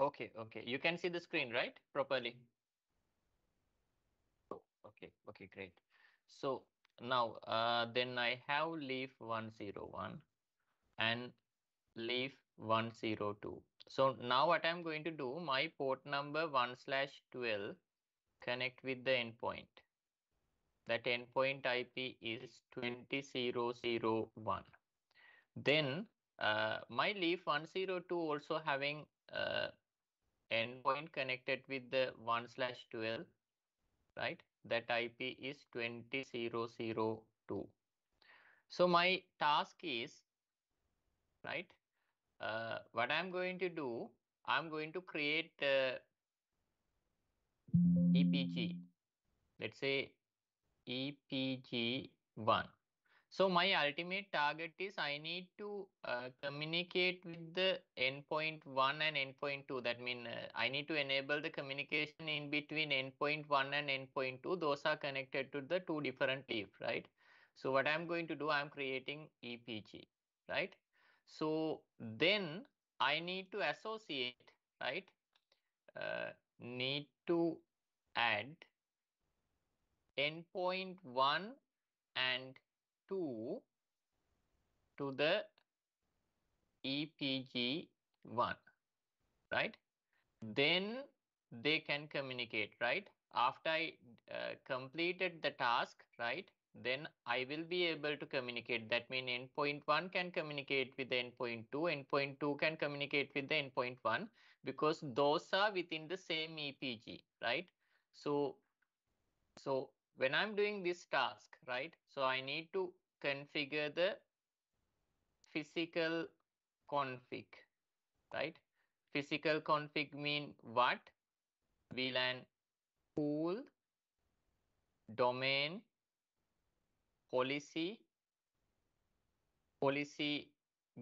Okay, okay. You can see the screen, right? Properly. Oh, okay, okay, great. So now uh, then I have leaf 101 and leaf 102. So now what I'm going to do, my port number 1 slash 12 connect with the endpoint. That endpoint IP is 20001. Then uh, my leaf 102 also having uh, endpoint connected with the 1 slash 12, right? That IP is 20002. So my task is, right? Uh, what I'm going to do, I'm going to create uh, EPG. Let's say EPG1. So my ultimate target is I need to uh, communicate with the endpoint 1 and endpoint 2. That means uh, I need to enable the communication in between endpoint 1 and endpoint 2. Those are connected to the two different leaf, right? So what I'm going to do, I'm creating EPG, right? So then I need to associate, right? Uh, need to add endpoint 1 and 2 to the EPG1, right? Then they can communicate, right? After I uh, completed the task, right? Then I will be able to communicate. That means endpoint 1 can communicate with the endpoint 2, endpoint 2 can communicate with the endpoint 1 because those are within the same EPG, right? So, so when I'm doing this task, right? So I need to configure the physical config, right? Physical config mean what? VLAN pool, domain, policy, policy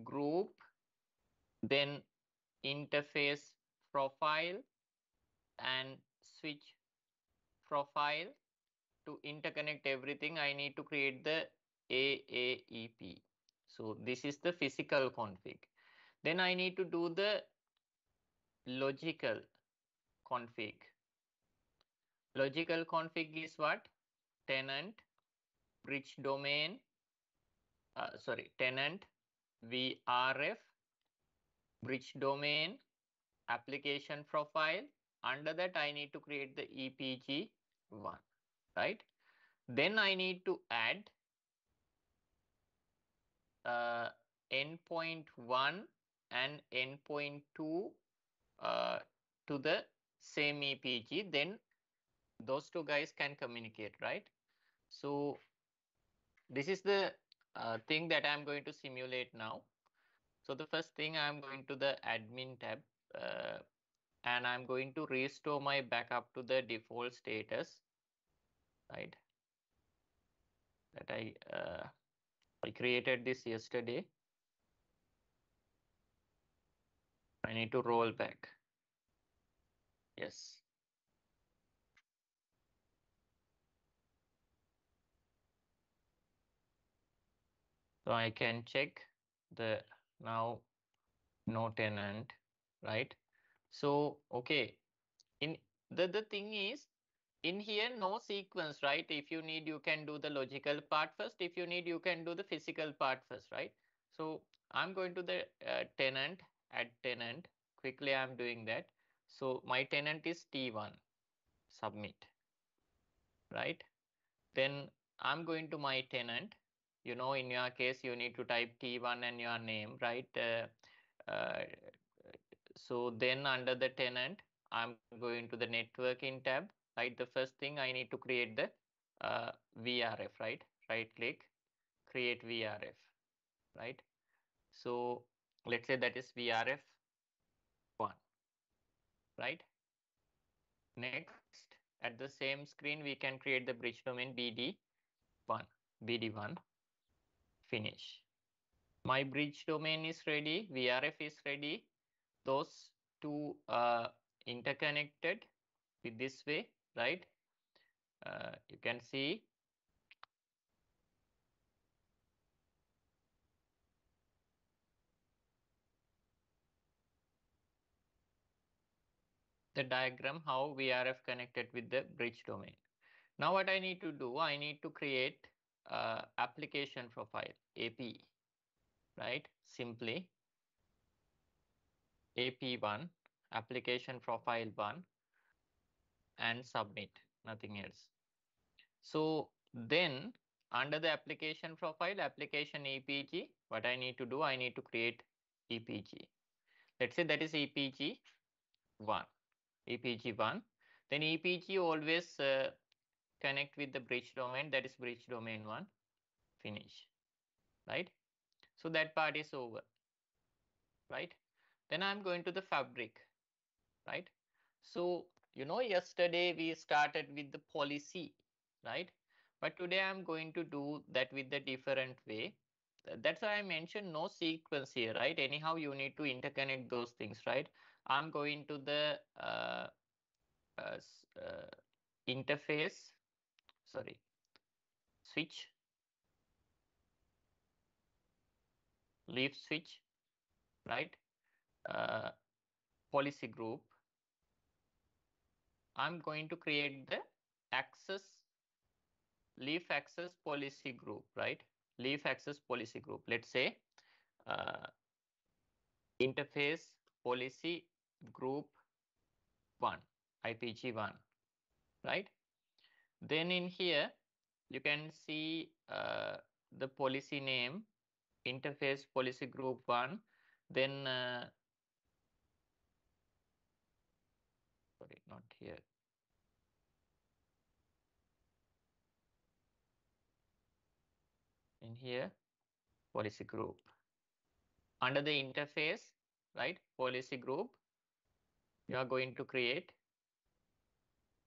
group, then interface profile and switch profile. To interconnect everything, I need to create the AAEP. So this is the physical config. Then I need to do the logical config. Logical config is what? Tenant, bridge domain, uh, sorry, tenant, VRF, bridge domain, application profile. Under that, I need to create the EPG1, right? Then I need to add uh, endpoint 1 and endpoint 2 uh, to the same EPG, then those two guys can communicate, right? So this is the uh, thing that I'm going to simulate now. So the first thing I'm going to the admin tab uh, and I'm going to restore my backup to the default status, right? That I uh, I created this yesterday. I need to roll back. Yes. So I can check the now no tenant, right? So, okay. In the, the thing is in here no sequence right? If you need you can do the logical part first. If you need you can do the physical part first right? So i'm going to the uh, tenant add tenant. Quickly i'm doing that. So my tenant is t1 submit. Right? Then i'm going to my tenant. You know in your case you need to type t1 and your name right? Uh, uh, so then under the tenant i'm going to the networking tab right? The first thing I need to create the uh, VRF, right? Right click, create VRF, right? So let's say that is VRF one, right? Next, at the same screen, we can create the bridge domain BD1, BD1, finish. My bridge domain is ready, VRF is ready. Those two uh, interconnected with this way right? Uh, you can see the diagram how VRF connected with the bridge domain. Now what I need to do, I need to create uh, application profile, AP, right? Simply AP1, application profile 1 and submit, nothing else. So then under the application profile, application EPG, what I need to do, I need to create EPG. Let's say that is EPG 1, EPG 1. Then EPG always uh, connect with the bridge domain, that is bridge domain 1, finish, right? So that part is over, right? Then I'm going to the fabric, right? So, you know, yesterday we started with the policy, right? But today I'm going to do that with the different way. That's why I mentioned no sequence here, right? Anyhow, you need to interconnect those things, right? I'm going to the uh, uh, uh, interface, sorry, switch, leaf switch, right? Uh, policy group. I'm going to create the access leaf access policy group, right? Leaf access policy group. Let's say uh, interface policy group 1, IPG1, right? Then in here, you can see uh, the policy name, interface policy group 1, then, uh, sorry, not here, in here policy group. Under the interface right policy group you are going to create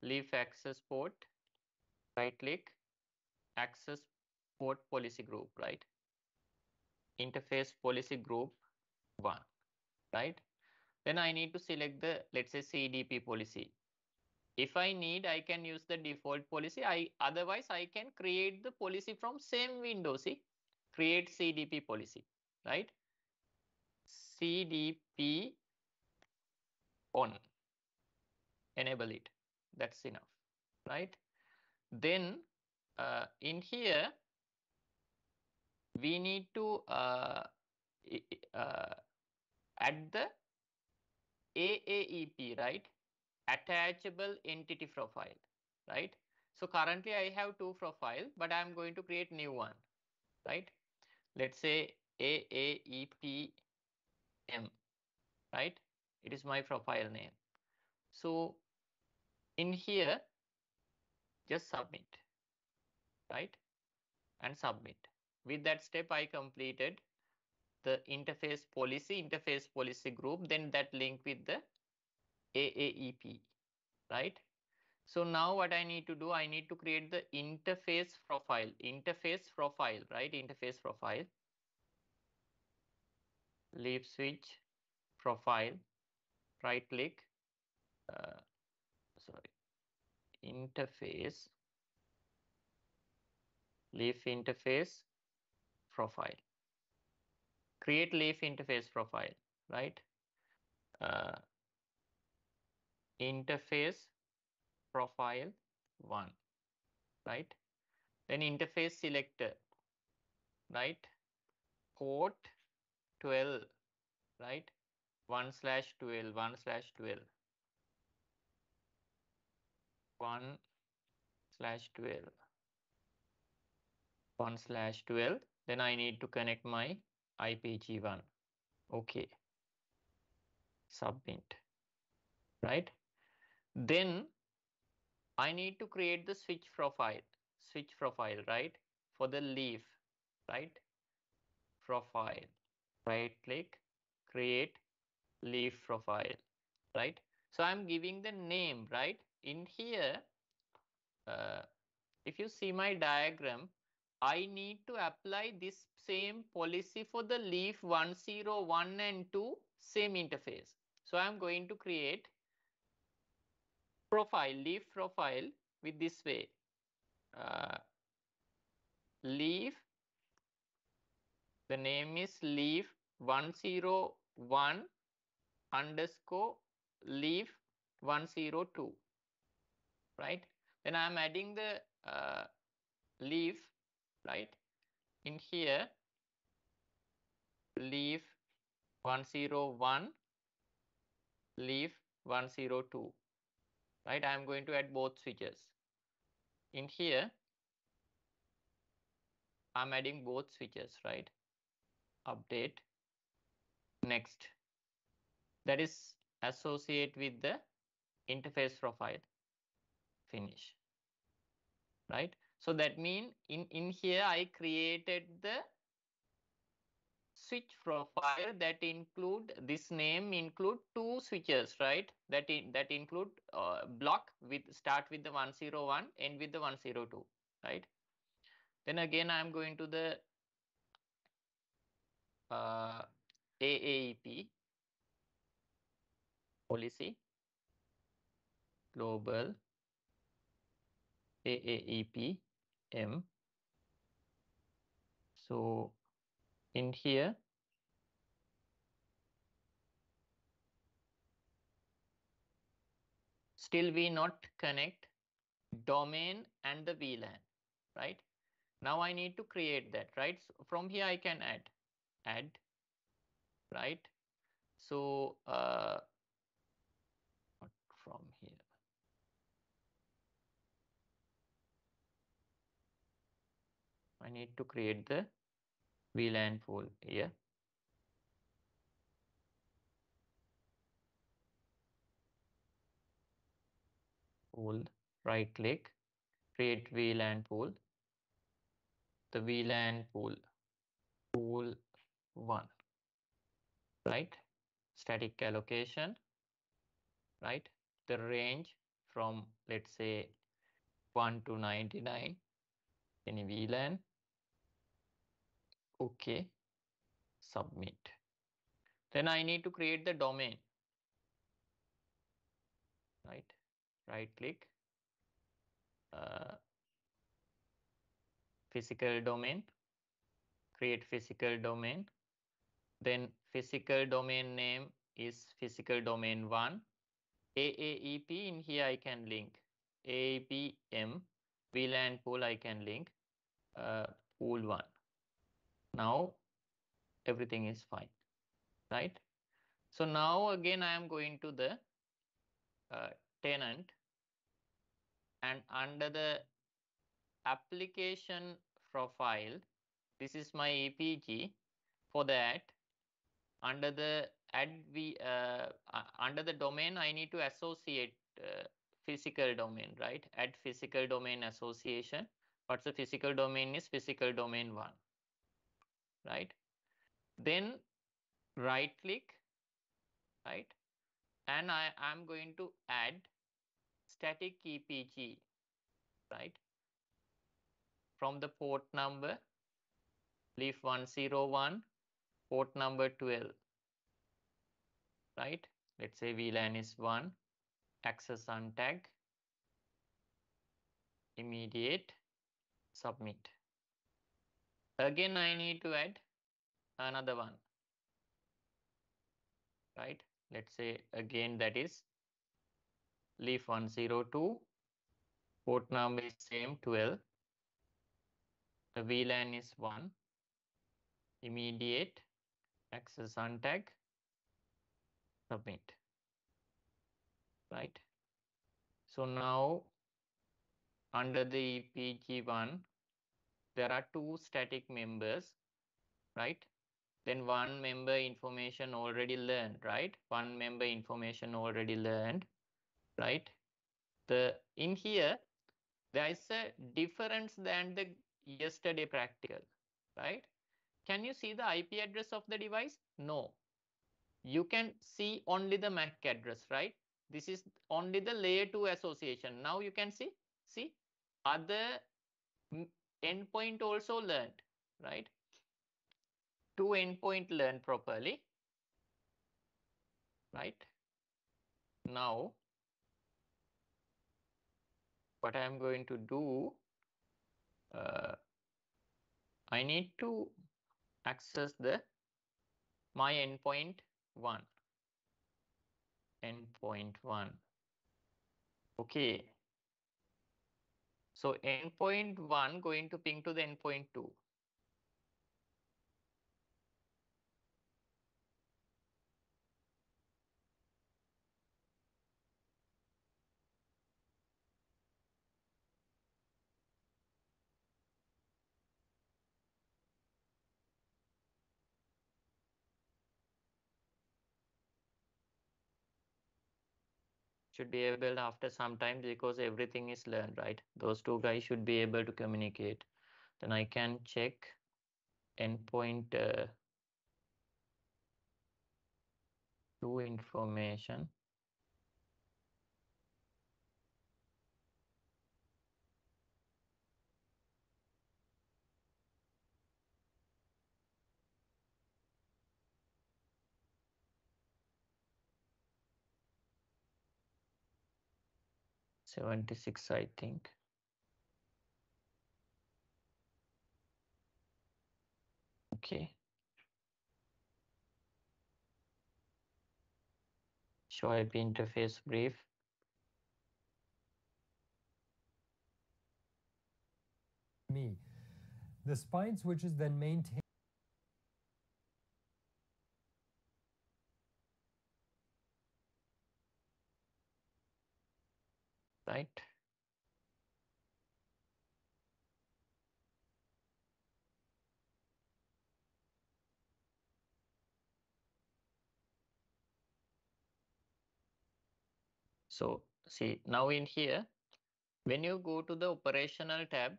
leaf access port right click access port policy group right? Interface policy group 1 right then i need to select the let's say cdp policy if I need, I can use the default policy. I Otherwise, I can create the policy from same window. See, create CDP policy, right? CDP on, enable it. That's enough, right? Then uh, in here, we need to uh, uh, add the AAEP, right? attachable entity profile, right? So currently I have two profile, but I'm going to create new one, right? Let's say AAEPM, right? It is my profile name. So in here, just submit, right? And submit. With that step, I completed the interface policy, interface policy group, then that link with the AAEP, right? So now what I need to do, I need to create the interface profile, interface profile, right? Interface profile, leaf switch, profile, right click, uh, sorry, interface, leaf interface profile. Create leaf interface profile, right? Uh, interface profile 1 right? Then interface selector right? Port 12 right? 1 slash 12 1 slash 12 1 slash 12 1 slash 12 then I need to connect my IPG1 okay submit right then I need to create the switch profile, switch profile, right? For the leaf, right? Profile, right click, create leaf profile, right? So I'm giving the name, right? In here, uh, if you see my diagram, I need to apply this same policy for the leaf 101 and 2 same interface. So I'm going to create profile, leaf profile with this way. Uh, leaf, the name is leaf 101 underscore leaf 102 right then i'm adding the uh, leaf right? In here leaf 101 leaf 102 right? I'm going to add both switches. In here i'm adding both switches right? Update. Next. That is associate with the interface profile. Finish. Right so that mean in in here i created the switch profile that include this name include two switches right? That in that include uh, block with start with the 101 end with the 102 right? Then again i am going to the uh, AAEP policy global AAEP M. So in here, still we not connect domain and the VLAN, right? Now I need to create that, right? So from here I can add, add, right? So uh, from here. I need to create the VLAN pool here. Pool, right click, create VLAN pool. The VLAN pool, pool one, right? Static allocation, right? The range from let's say 1 to 99, any VLAN, okay. Submit. Then i need to create the domain. Right. Right click uh, physical domain. Create physical domain. Then physical domain name is physical domain 1 AAEP in here I can link. AAPM VLAN pool I can link. Uh, pool 1 now everything is fine, right? So now again, I am going to the uh, tenant and under the application profile, this is my EPG. For that, under the add we uh, under the domain, I need to associate uh, physical domain, right? Add physical domain association. What's the physical domain is physical domain one right? Then right click, right? And I am going to add static EPG, right? From the port number, leaf 101, port number 12, right? Let's say VLAN is 1, access untag, immediate, submit. Again, I need to add another one, right? Let's say again that is leaf 102, port number is same 12, the VLAN is 1, immediate access untag, submit, right? So now under the EPG1, there are two static members, right? Then one member information already learned, right? One member information already learned, right? The in here, there is a difference than the yesterday practical, right? Can you see the IP address of the device? No. You can see only the MAC address, right? This is only the layer 2 association. Now you can see, see other endpoint also learned, right? Two endpoint learned properly, right? Now, what I am going to do, uh, I need to access the my endpoint one, endpoint one, Okay. So endpoint one going to ping to the endpoint two. Should be able after some time because everything is learned, right? Those two guys should be able to communicate. Then I can check endpoint uh, two information. Seventy-six, I think. Okay. Show IP interface brief. me. The spine switches then maintain right? So see now in here, when you go to the operational tab,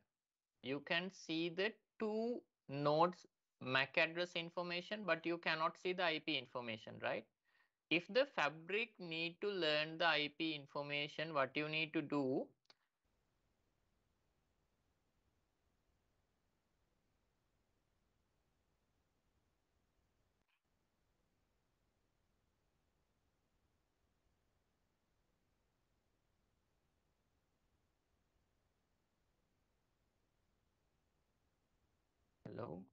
you can see the two nodes MAC address information, but you cannot see the IP information, right? If the fabric need to learn the IP information, what you need to do, hello?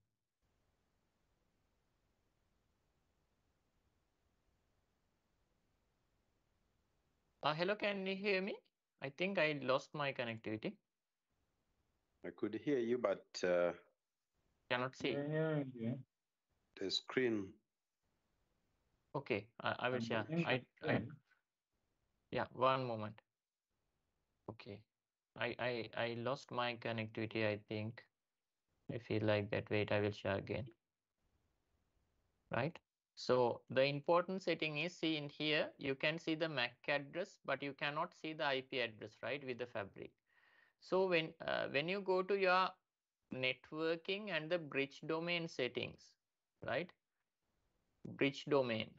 Uh, hello, can you hear me? I think I lost my connectivity. I could hear you, but uh, Cannot see. the screen. Okay, I, I will share. I, I, yeah, one moment. Okay, I, I, I lost my connectivity, I think. I feel like that. Wait, I will share again. Right? So the important setting is see in here, you can see the MAC address, but you cannot see the IP address, right, with the fabric. So when, uh, when you go to your networking and the bridge domain settings, right? Bridge domain,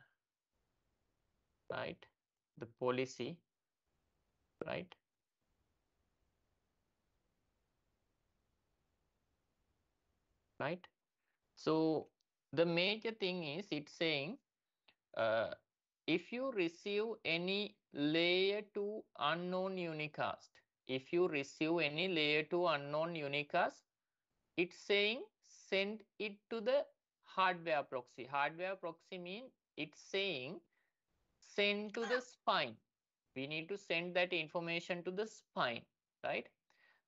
right? The policy, right? Right? So the major thing is it's saying uh, if you receive any layer 2 unknown unicast, if you receive any layer 2 unknown unicast, it's saying send it to the hardware proxy. Hardware proxy mean it's saying send to the spine. We need to send that information to the spine, right?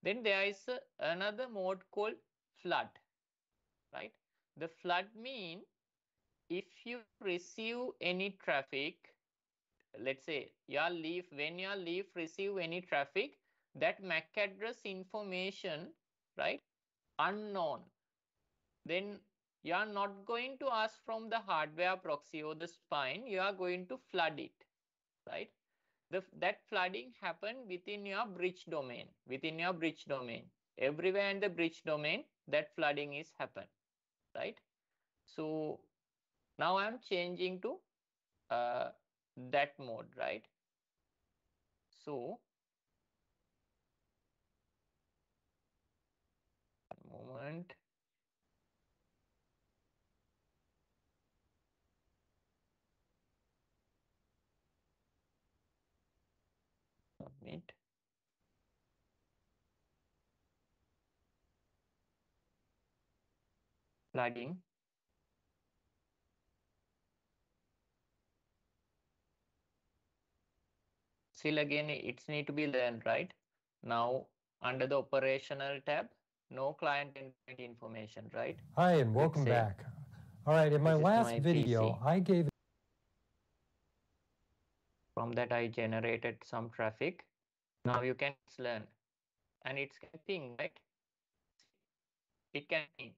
Then there is a, another mode called flood, right? The flood mean if you receive any traffic, let's say your leaf, when your leaf receive any traffic, that MAC address information, right, unknown, then you are not going to ask from the hardware proxy or the spine, you are going to flood it, right? The, that flooding happen within your bridge domain, within your bridge domain. Everywhere in the bridge domain, that flooding is happen, right? So now I'm changing to uh, that mode, right? So moment. Submit. Flooding. still again it's need to be learned, right? Now under the operational tab, no client endpoint information, right? Hi, and welcome back. All right, in my last my video, PC. I gave From that I generated some traffic. Now you can learn and it's ping, right? It can ping.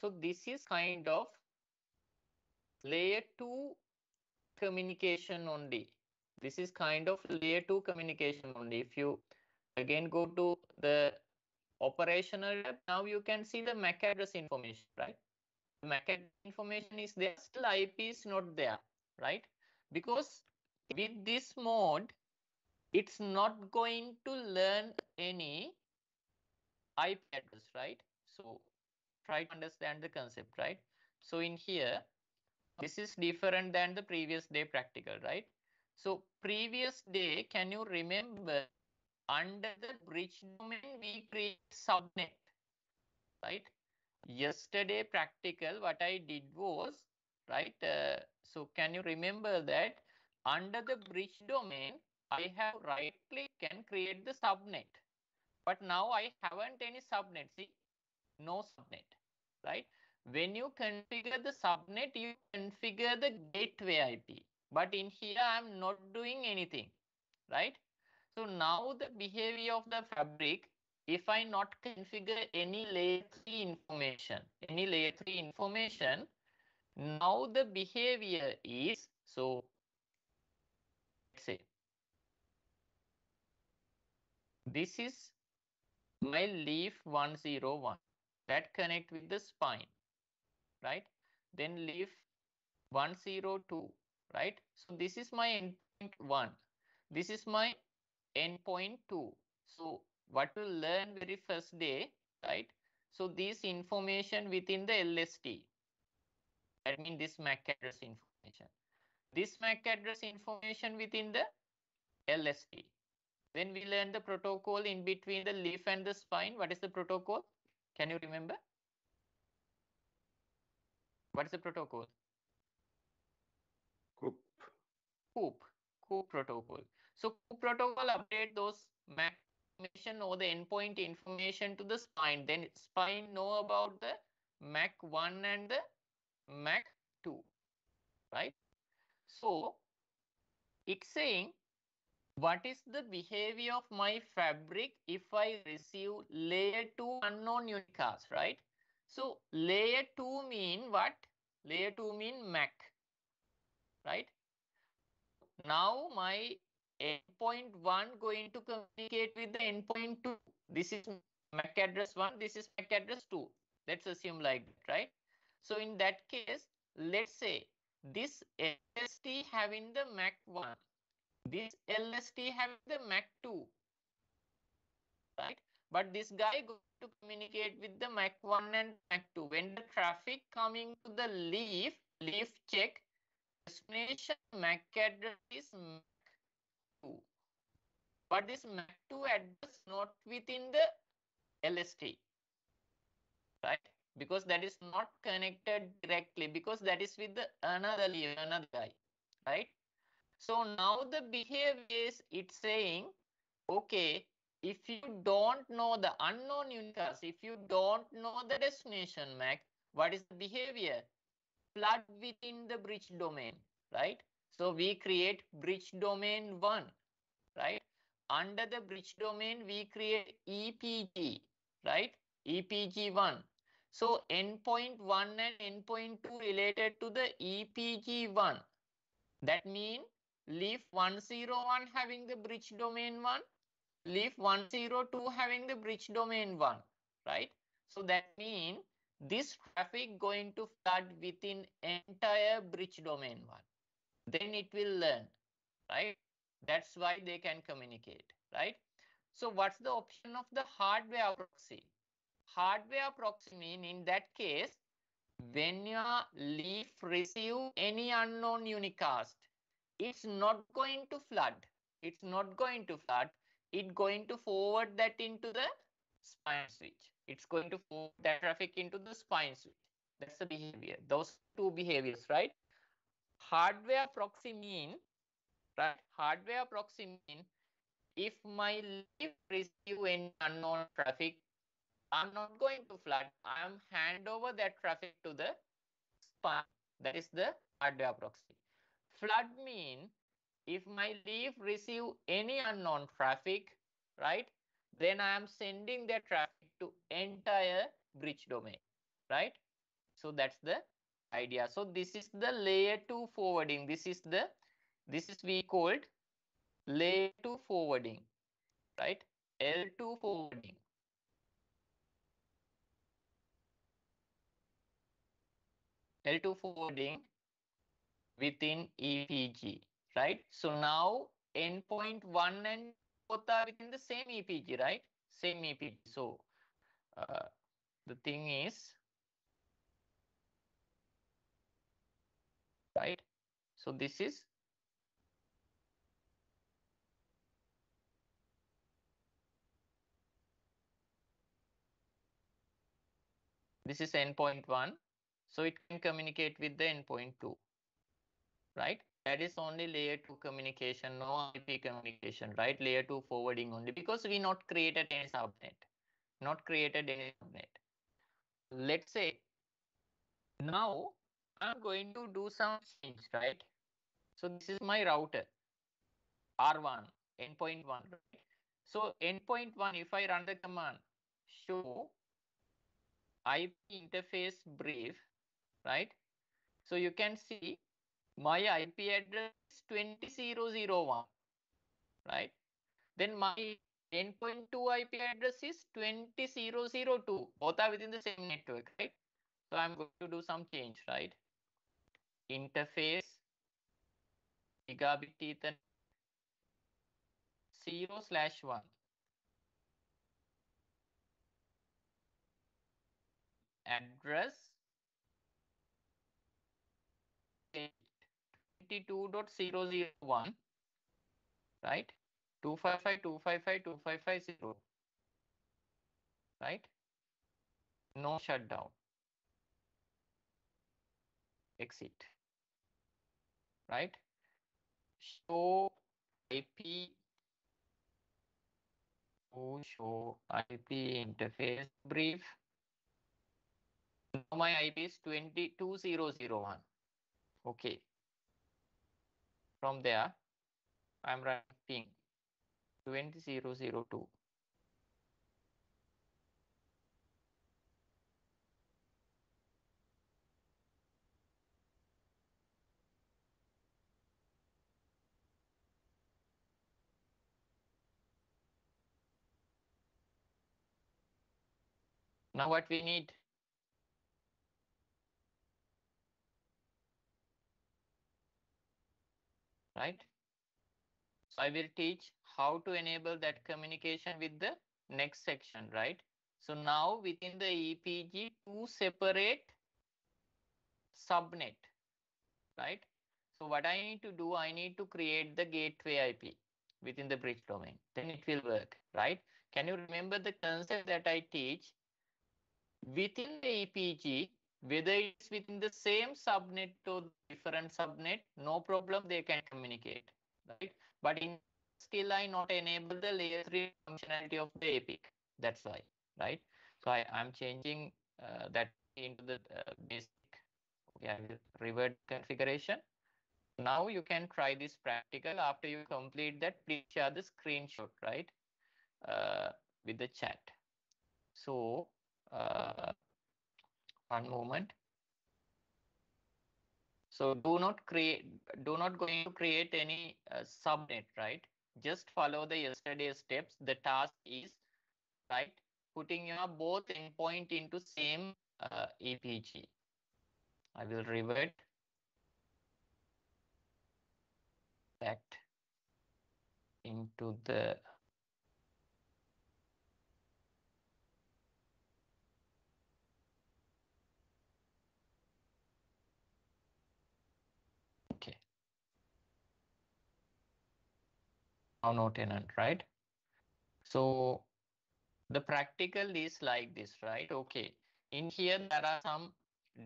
So this is kind of layer two communication only. This is kind of layer two communication only. If you again go to the operational tab, now you can see the MAC address information, right? MAC address information is there, still IP is not there, right? Because with this mode, it's not going to learn any IP address, right? So try to understand the concept, right? So in here, this is different than the previous day practical, right? So previous day, can you remember under the bridge domain, we create subnet, right? Yesterday practical, what I did was, right? Uh, so can you remember that under the bridge domain, I have right click and create the subnet. But now I haven't any subnet. See, no subnet, right? When you configure the subnet, you configure the gateway IP. But in here, I'm not doing anything, right? So now the behavior of the fabric, if I not configure any layer 3 information, any layer 3 information, now the behavior is, so let's say, this is my leaf 101 that connect with the spine, right? Then leaf 102, right? So this is my endpoint 1. This is my endpoint 2. So what we'll learn very first day, right? So this information within the LST, I mean this MAC address information. This MAC address information within the LST. Then we learn the protocol in between the leaf and the spine. What is the protocol? Can you remember? What is the protocol? Coop. COOP, COOP protocol. So COOP protocol update those MAC information or the endpoint information to the spine. Then spine know about the MAC 1 and the MAC 2, right? So it's saying what is the behavior of my fabric if I receive layer 2 unknown unicast, right? So layer 2 mean what? Layer 2 mean MAC, right? Now my endpoint 1 going to communicate with the endpoint 2. This is MAC address 1, this is MAC address 2. Let's assume like that, right? So in that case, let's say this LST having the MAC 1, this LST have the MAC 2, right? But this guy going to communicate with the MAC 1 and MAC 2. When the traffic coming to the leaf, leaf check, destination MAC address is MAC 2. But this MAC 2 address not within the LST, right? Because that is not connected directly because that is with the another leaf, another guy, right? So now the behavior is it's saying, okay, if you don't know the unknown unicast, if you don't know the destination MAC, what is the behavior? Flood within the bridge domain, right? So we create bridge domain one, right? Under the bridge domain, we create EPG, right? EPG one. So endpoint one and endpoint two related to the EPG one. That means leaf 101 having the bridge domain 1, leaf 102 having the bridge domain 1, right? So that means this traffic going to flood within entire bridge domain 1. Then it will learn, right? That's why they can communicate, right? So what's the option of the hardware proxy? Hardware proxy mean in that case, when your leaf receive any unknown unicast, it's not going to flood. It's not going to flood. It's going to forward that into the spine switch. It's going to forward that traffic into the spine switch. That's the behavior. Those two behaviors, right? Hardware proxy mean right? Hardware proxy mean if my leaf receive any unknown traffic, I'm not going to flood. I'm hand over that traffic to the spine. That is the hardware proxy. Flood mean if my leaf receive any unknown traffic, right? Then I am sending that traffic to entire bridge domain, right? So that's the idea. So this is the layer two forwarding. This is the, this is we called layer two forwarding, right? L2 forwarding. L2 forwarding within EPG, right? So now endpoint one and both are within the same EPG, right? Same EPG. So uh, the thing is, right? So this is this is endpoint one. So it can communicate with the endpoint two, right? That is only layer two communication, no IP communication, right? Layer two forwarding only because we not created any subnet, not created any subnet. Let's say now I'm going to do some change, right? So this is my router, R1, endpoint one, right? So endpoint one, if I run the command show IP interface brief, right? So you can see my IP address is 20001, right? Then my endpoint 2 IP address is 20002. Both are within the same network, right? So I'm going to do some change, right? Interface gigabit ethernet 0 slash 1. Address 22.001 right? 255 255 2550 right? No shutdown. Exit. Right? Show ip show ip interface brief. Now my ip is 22001 okay from there i'm writing 20002 now what we need right? So I will teach how to enable that communication with the next section, right? So now within the EPG, two separate subnet, right? So what I need to do, I need to create the gateway IP within the bridge domain. Then it will work, right? Can you remember the concept that I teach? Within the EPG, whether it's within the same subnet or different subnet, no problem, they can communicate, right? But in still I not enable the layer three functionality of the APIC. That's why, right? So I, I'm changing uh, that into the uh, basic. Okay, revert configuration. Now you can try this practical. After you complete that, please share the screenshot, right? Uh, with the chat. So uh, one moment. So do not create, do not going to create any uh, subnet, right? Just follow the yesterday steps. The task is, right, putting your both endpoint into same uh, EPG. I will revert back into the okay now no tenant right? So the practical is like this right? Okay. In here there are some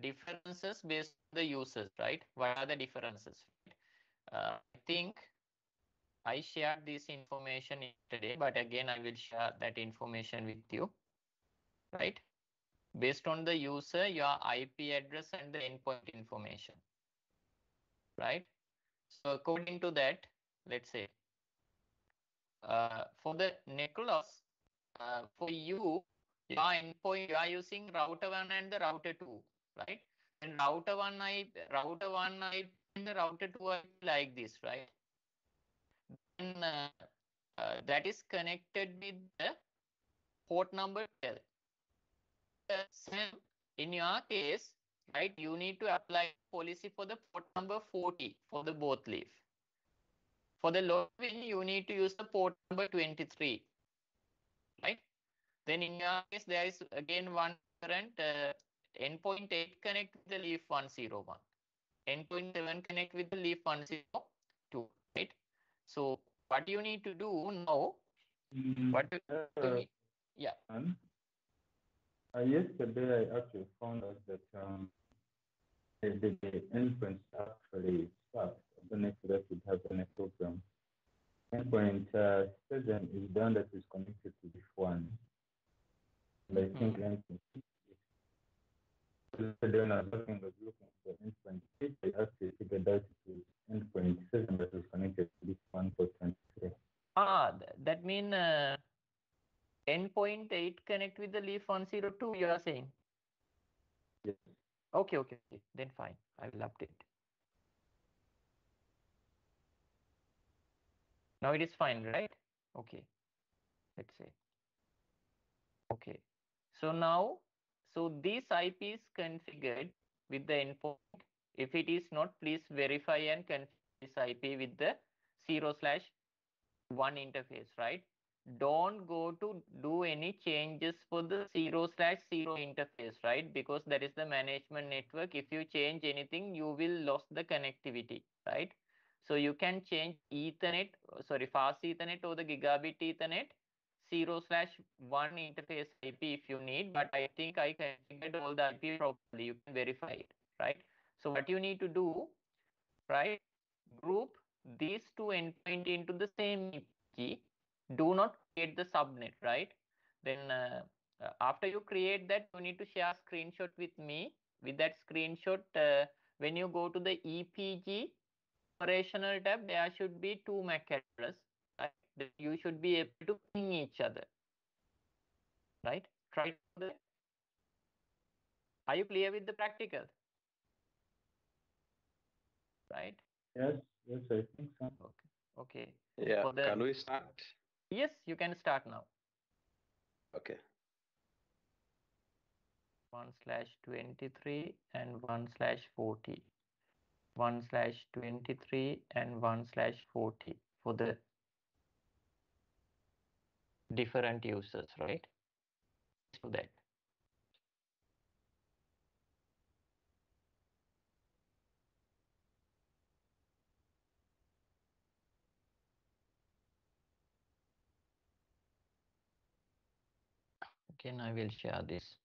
differences based on the users right? What are the differences uh, i think I shared this information today, but again, I will share that information with you, right? Based on the user, your IP address and the endpoint information, right? So according to that, let's say, uh, for the Nicholas, uh, for you, your endpoint, you are using router one and the router two, right? And router one IP, router one IP and the router two IP like this, right? Then uh, uh, that is connected with the port number 12. Uh, Same in your case, right? You need to apply policy for the port number 40 for the both leaf. For the login, you need to use the port number 23, right? Then in your case, there is again one current uh, endpoint 8 connect with the leaf 101. Endpoint 7 connect with the leaf 102, right? So what you need to do now, what you Uh, you need- yeah, and, uh, yesterday, I actually found out that um, the, the, endpoints actually. I don't that would have any problem. Endpoint uh, seven is the one that is connected to this one. And I think endpoint six is- Yesterday when I was looking, looking for endpoint six, I actually figured out it was endpoint seven that was connected to this one for twenty-three. ah, th- that means uh, endpoint 8 connect with the leaf 102, you are saying? Yes. Okay, okay, okay, then fine. I will update. Now it is fine, right? Okay. Let's say. Okay. So now, so this IP is configured with the endpoint. If it is not, please verify and configure this IP with the 0 slash 1 interface, right? Don't go to do any changes for the 0 slash 0 interface, right? Because that is the management network. If you change anything, you will lose the connectivity, right? So you can change Ethernet, sorry, fast Ethernet or the gigabit Ethernet 0 slash 1 interface IP if you need, but I think I configured all the IP properly. You can verify it, right? So what you need to do, right? Group these two endpoint into the same key. Do not create the subnet, right? Then uh, uh, after you create that, you need to share screenshot with me. With that screenshot, uh, when you go to the EPG operational tab, there should be two MAC address. Right? You should be able to ping each other. Right? Try that. Are you clear with the practical? Right? Yes, yes, I think so. Okay. Okay. Yeah. The- Can we start? Yes, you can start now. Okay. One slash twenty-three and one slash forty. One slash twenty-three and one slash forty for the different users, right? So that. Again, I will share this.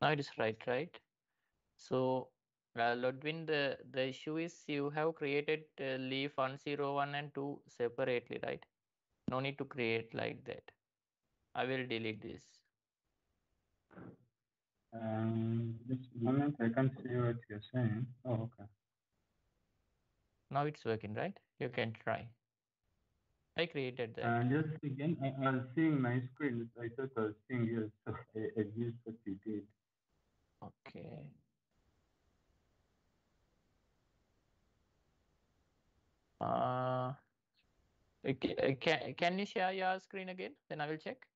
Now it is right, right? So uh, Lodwin, the, the issue is you have created uh, leaf 101 and 2 separately, right? No need to create like that. I will delete this. Um, this moment I can't see what you're saying. Oh, okay. Now it's working, right? You can try. I created that. Uh, just again, I, I was seeing my screen. I thought I was seeing you, so I, I used what you did. Okay. Uh, can, can you share your screen again? Then I will check.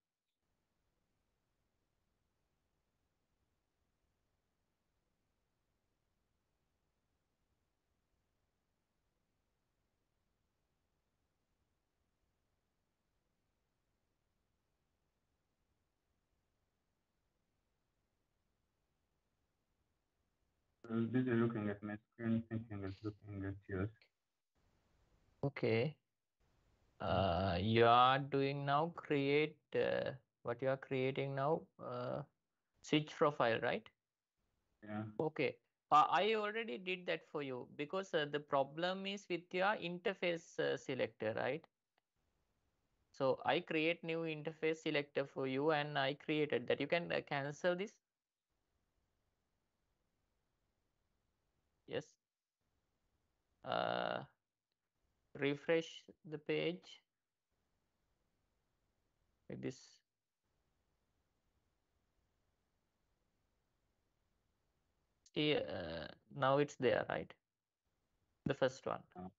Was busy looking at my screen, thinking of looking at yours. Okay. Uh, you are doing now create uh, what you are creating now uh, switch profile, right? Yeah. Okay. Uh, I already did that for you because uh, the problem is with your interface uh, selector, right? So I create new interface selector for you and I created that. You can uh, cancel this. Yes. Uh, refresh the page like this. See, uh, now it's there, right? The first one. Oh.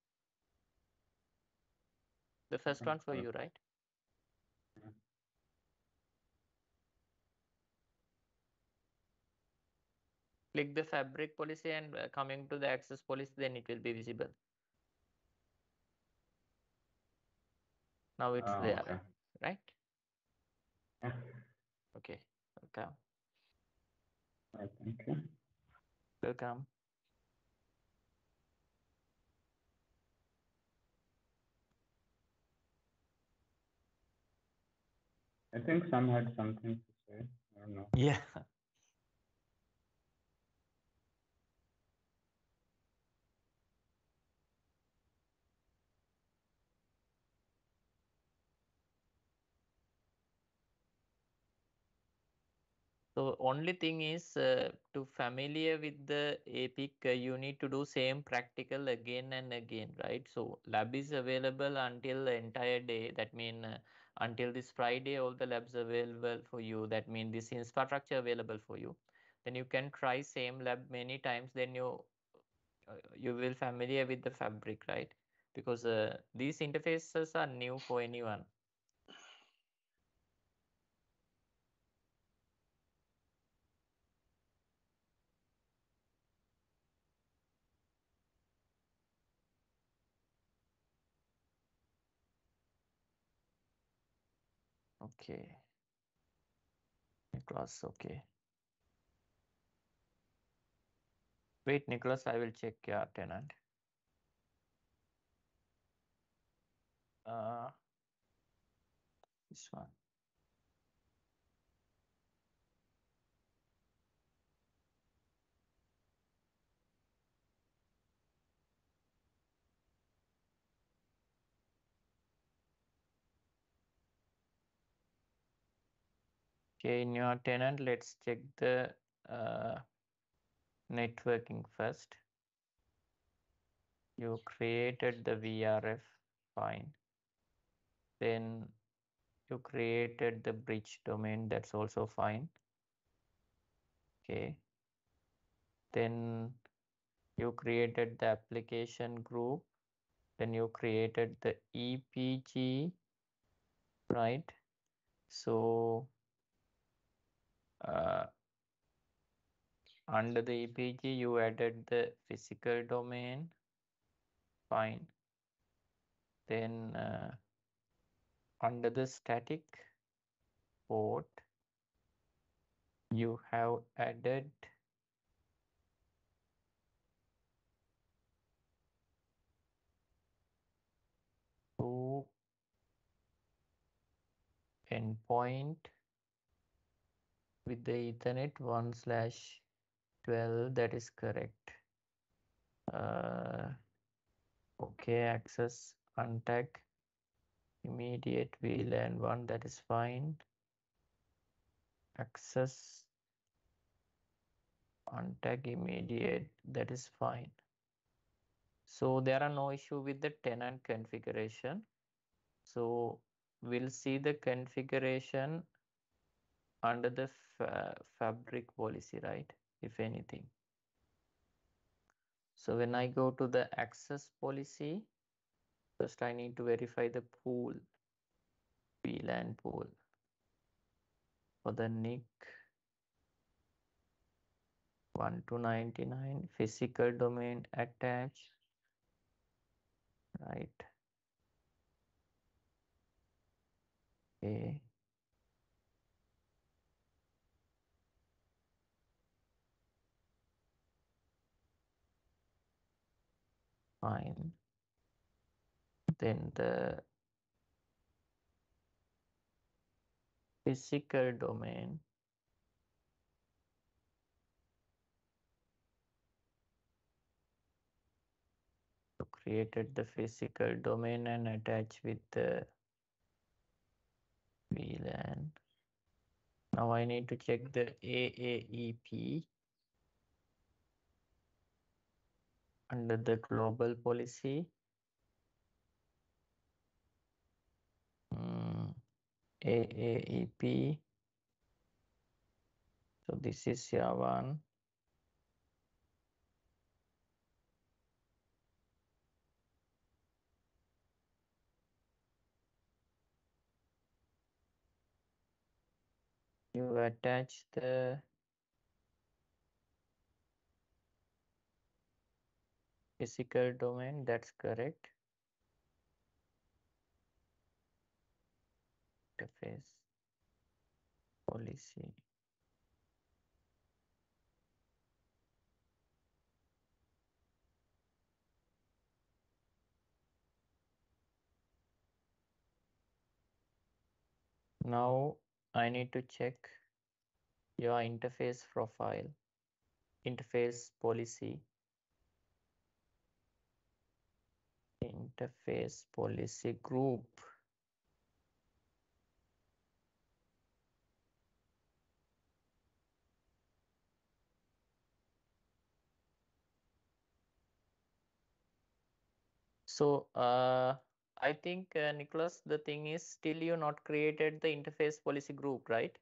The first one for you, right? Click the fabric policy and uh, coming to the access policy, then it will be visible. Now it's Oh, there, okay. right? Yeah. Okay, welcome. Right, thank you. Welcome. I think some had something to say. I don't know. Yeah. So only thing is uh, to familiar with the APIC, uh, you need to do same practical again and again, right? So lab is available until the entire day. That mean uh, until this Friday, all the labs available for you. That mean this infrastructure available for you. Then you can try same lab many times. Then you uh, you will familiar with the fabric, right? Because uh, these interfaces are new for anyone. Okay. Nicholas, okay. Wait, Nicholas, I will check your tenant. Uh, this one. Okay, in your tenant, let's check the uh, networking first. You created the VRF, fine. Then you created the bridge domain, that's also fine. Okay. Then you created the application group. Then you created the EPG, right? So uh, under the EPG, you added the physical domain. Fine. Then uh, under the static port, you have added two endpoint with the Ethernet 1 slash 12 that is correct. Uh, okay access untag immediate VLAN 1 that is fine. Access untag immediate that is fine. So there are no issue with the tenant configuration. So we'll see the configuration under the fa fabric policy right? If anything. So when I go to the access policy first I need to verify the pool VLAN pool. For the NIC 1 to 99 physical domain attached right? Okay fine then the physical domain created the physical domain and attach with the VLAN. Now I need to check the AAEP under the global policy. Hmm, AAEP. So this is one. You attach the physical domain, that's correct. Interface policy. Now I need to check your interface profile, interface policy. Interface policy group. So uh, I think uh, Nicholas, the thing is still you not created the interface policy group, right?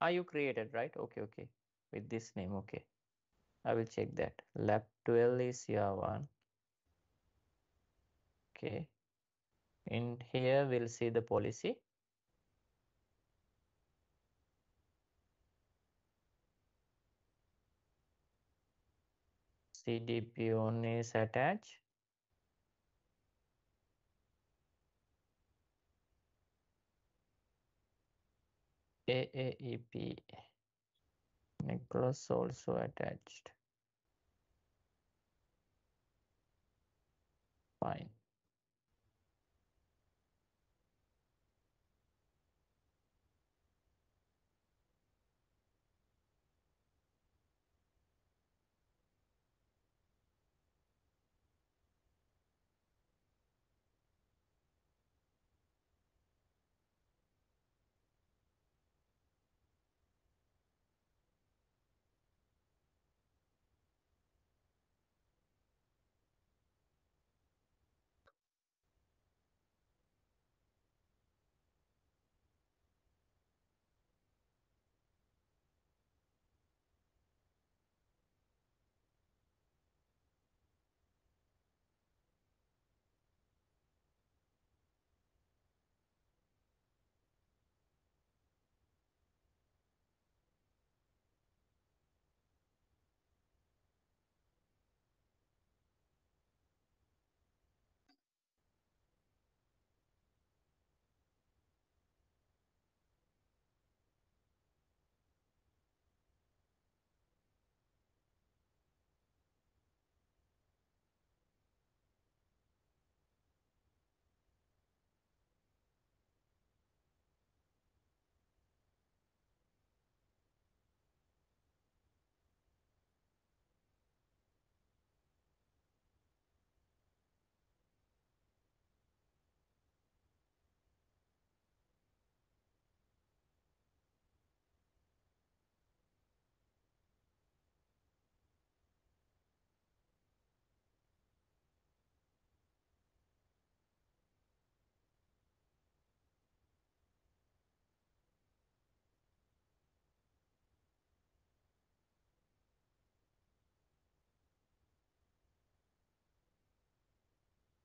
Are you created, right? Okay, okay. With this name, okay. I will check that. Lab 12 is your one. Okay. In here, we'll see the policy. CDP on is attached. AAEP. Nicholas also attached. Fine.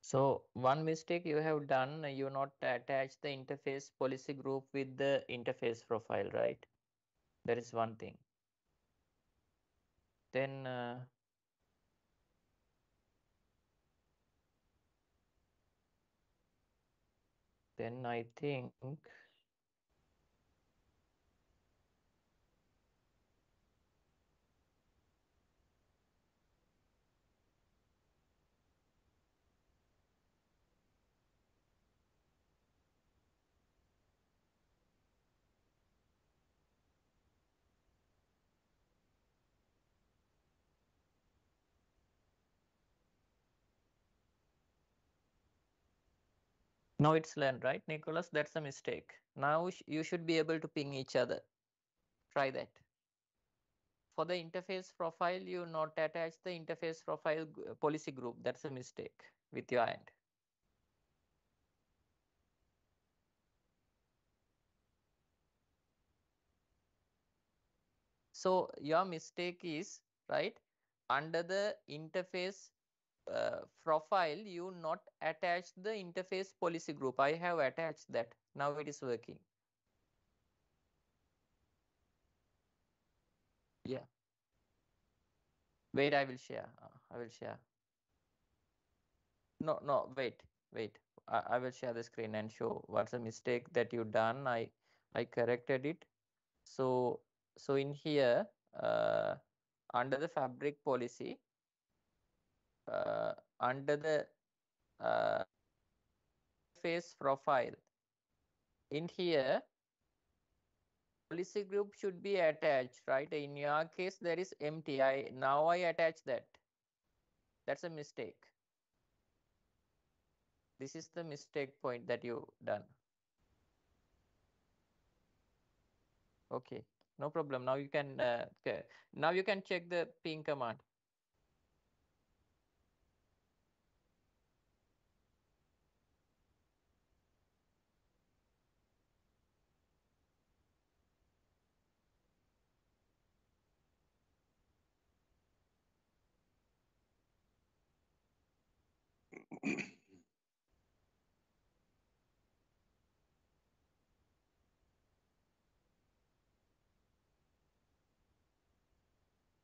So one mistake you have done, you not attach the interface policy group with the interface profile, right? That is one thing. Then uh, then I think now it's learned, right, Nicholas? That's a mistake. Now you should be able to ping each other. Try that. For the interface profile, you not attach the interface profile policy group. That's a mistake with your end. So your mistake is right under the interface uh, profile, you not attach the interface policy group. I have attached that. Now it is working. Yeah. Wait, I will share. I will share. No, no, wait, wait. I, I will share the screen and show what's the mistake that you done. I I corrected it. So so in here, uh, under the fabric policy, under the uh, face profile, in here, policy group should be attached, right? In your case, there is empty. I now I attach that. That's a mistake. This is the mistake point that you done. Okay, no problem. Now you can uh, now you can check the ping command.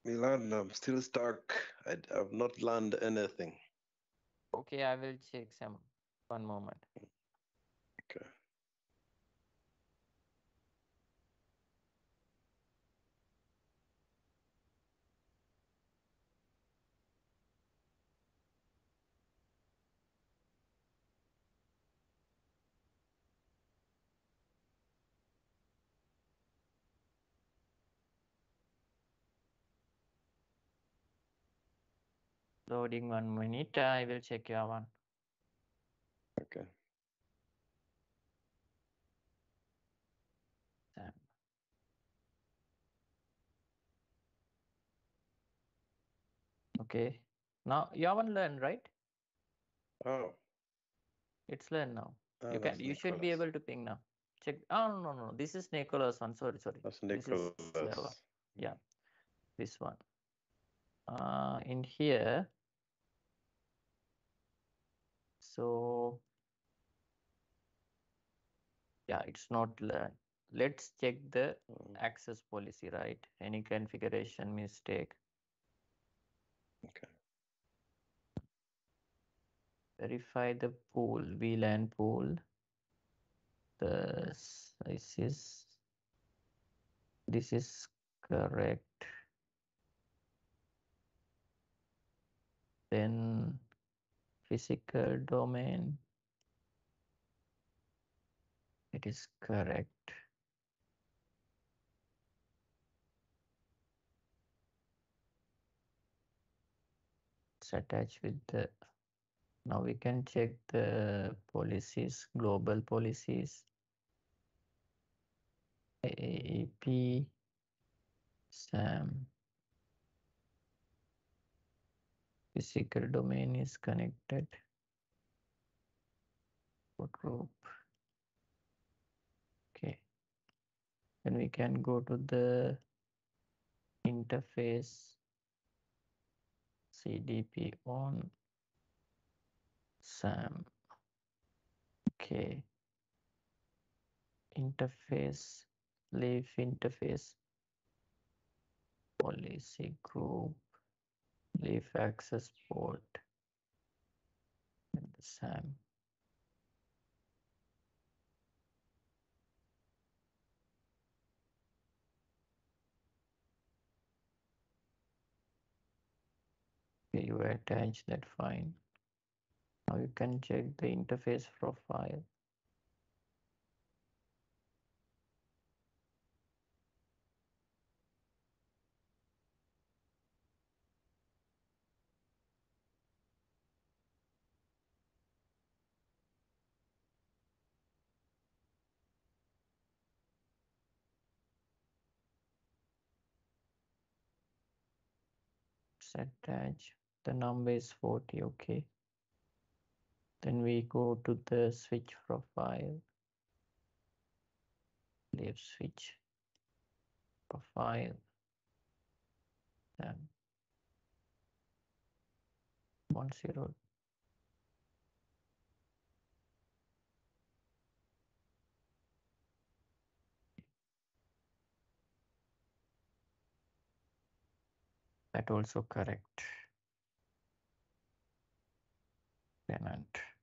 Milan, I'm still stuck. I, I've not learned anything. Okay, I will check some one moment. Okay. Loading one minute. I will check your one. Okay. Okay. Now your one learned, right? Oh, It's learned now. ah, you can you should be able to ping now. Check. Oh no no no. This is Nicholas one. Sorry sorry. That's This is Nicholas. Yeah, this one. Uh, in here. So yeah, it's not learn. Let's check the Mm, access policy, right? Any configuration mistake. Okay. Verify the pool, VLAN pool. The size is, this is correct. Then physical domain. It is correct. It's attached with the, now we can check the policies, global policies. AAEP, SAM. Physical domain is connected. Port group. Okay. Then we can go to the interface CDP on SAM. Okay. Interface, leaf interface, policy group, leaf access port, and the SAM. Okay, you attach that fine. Now you can check the interface profile. attach the number is 40 okay? Then we go to the switch profile. Leaf switch profile. Then That also correct. Tenant.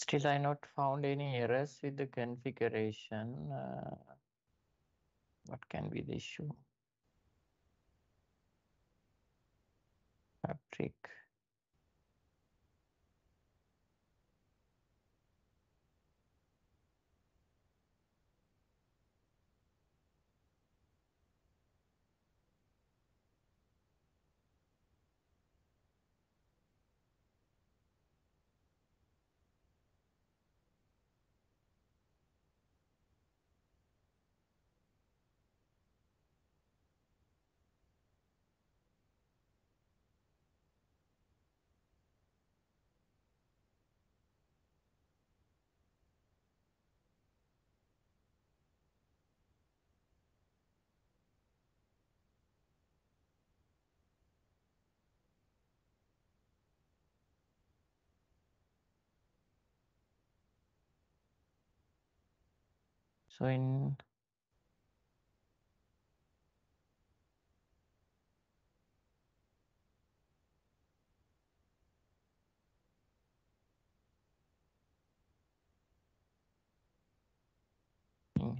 Still, I not found any errors with the configuration. Uh, what can be the issue? Fabric. So in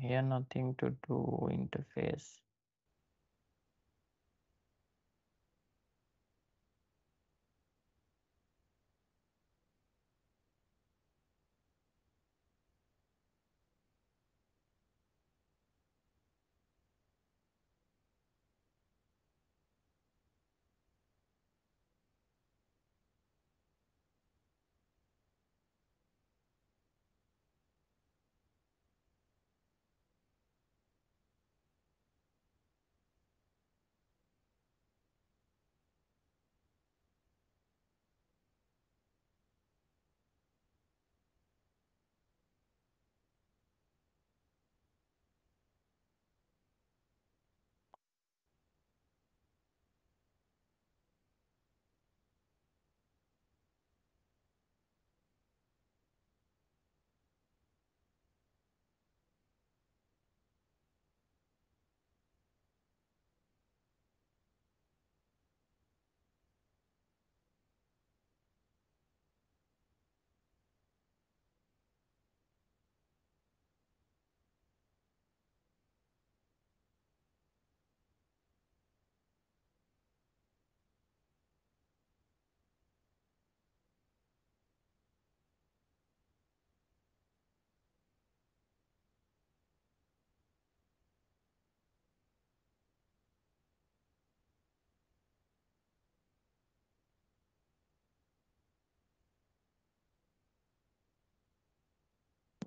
here nothing to do interface.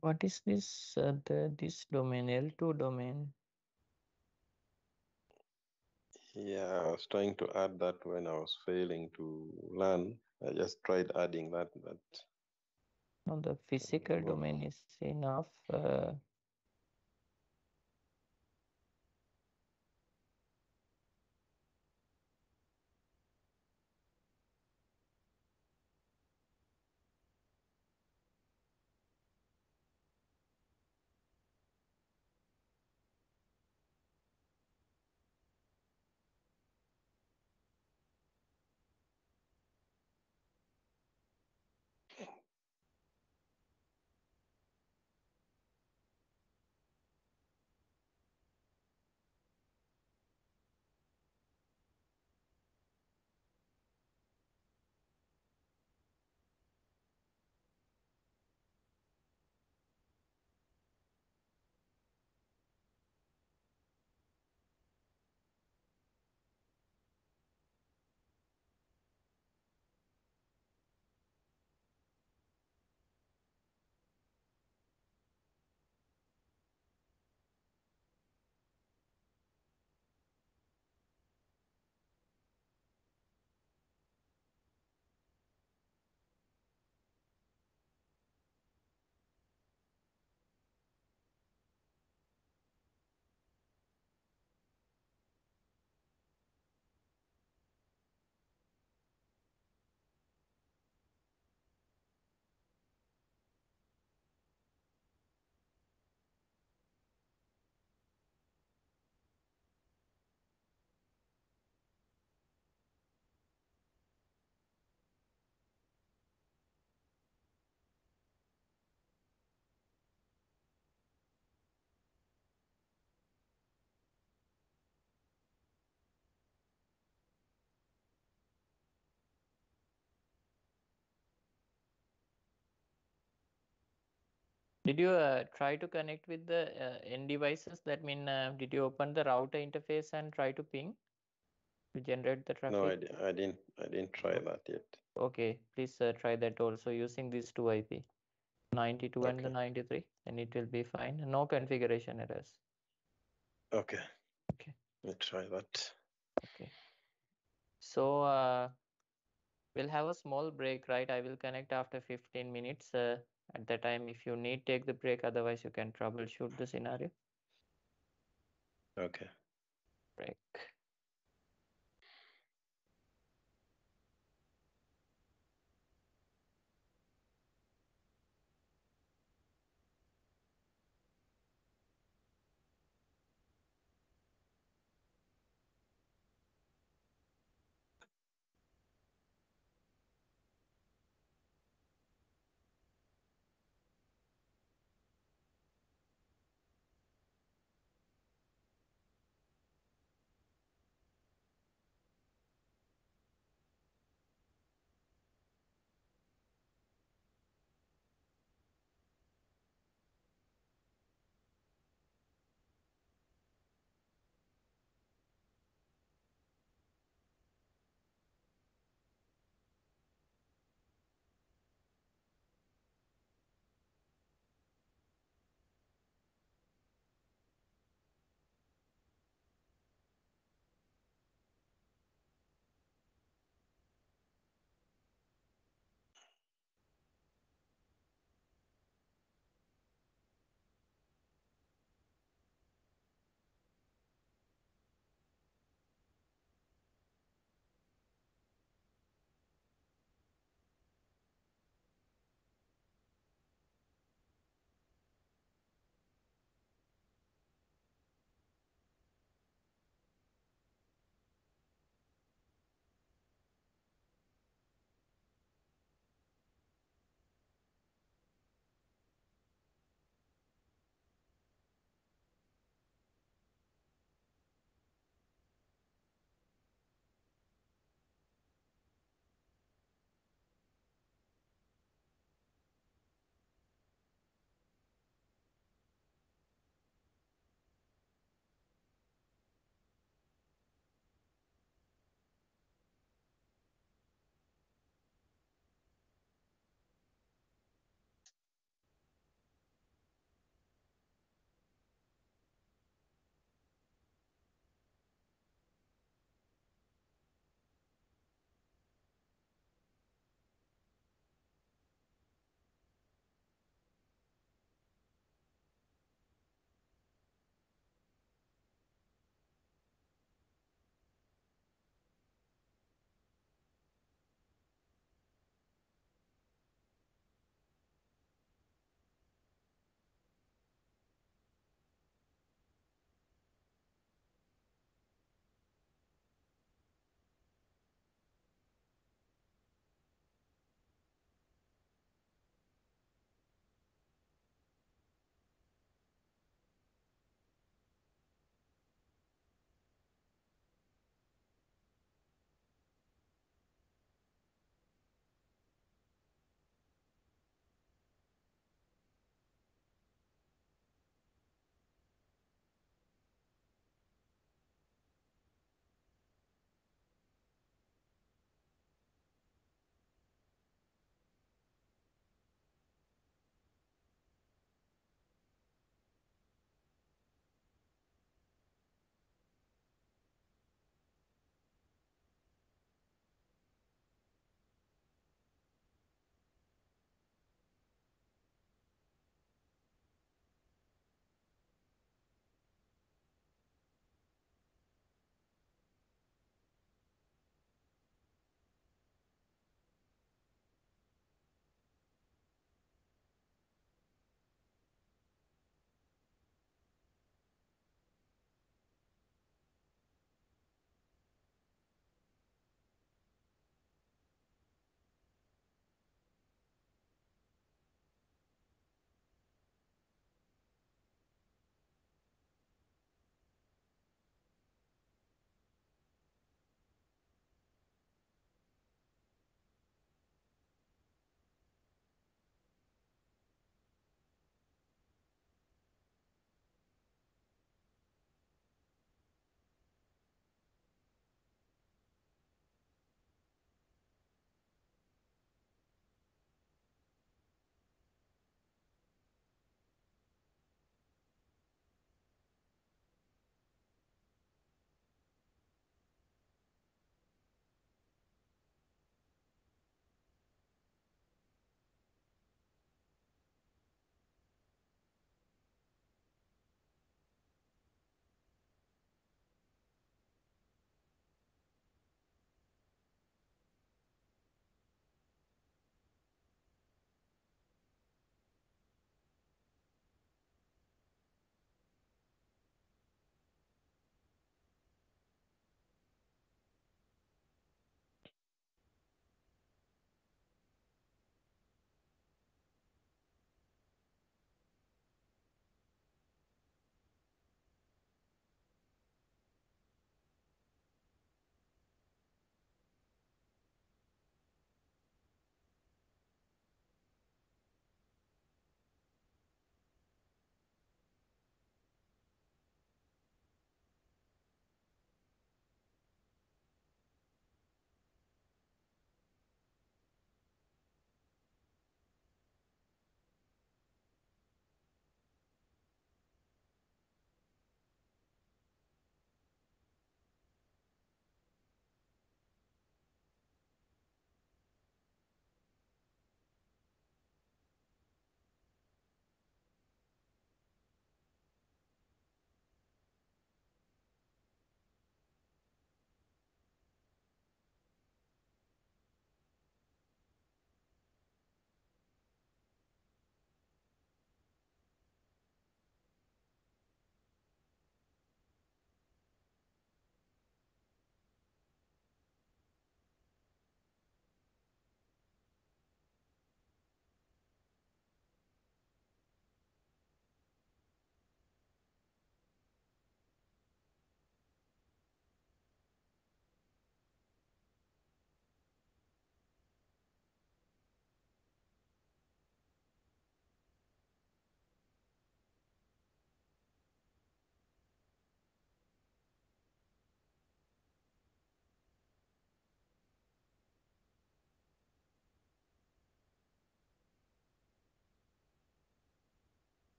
What is this? Uh, the this domain L2 domain. Yeah, I was trying to add that when I was failing to learn. I just tried adding that, but No, the physical domain is enough. Uh, Did you uh, try to connect with the uh, end devices? That mean, uh, did you open the router interface and try to ping to generate the traffic? no, I, I didn't. I didn't try that yet. Okay, please uh, try that also using these two IP, 92 and the 93, and it will be fine. No configuration errors. Okay. Okay. Let me try that. Okay. So uh, we'll have a small break, right? I will connect after 15 minutes. At that time, if you need, take the break. Otherwise, you can troubleshoot the scenario. Okay. Break.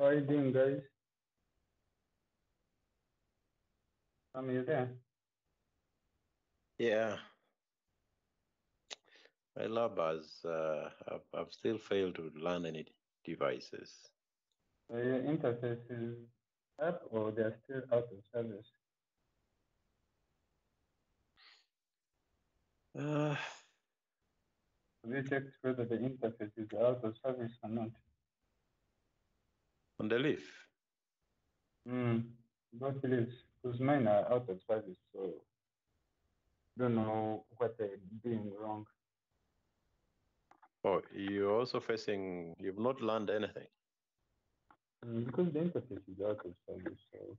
How are you doing, guys? I'm here there? Yeah. My lab has, uh, I've, I've still failed to learn any devices. Are your interfaces up or they're still out of service? Uh, Have you checked whether the interface is out of service or not? On the leaf. Hmm. Both leaves, because mine are out of service, so don't know what they're doing wrong. Oh, you're also facing, you've not learned anything. Mm, Because the interface is out of service, so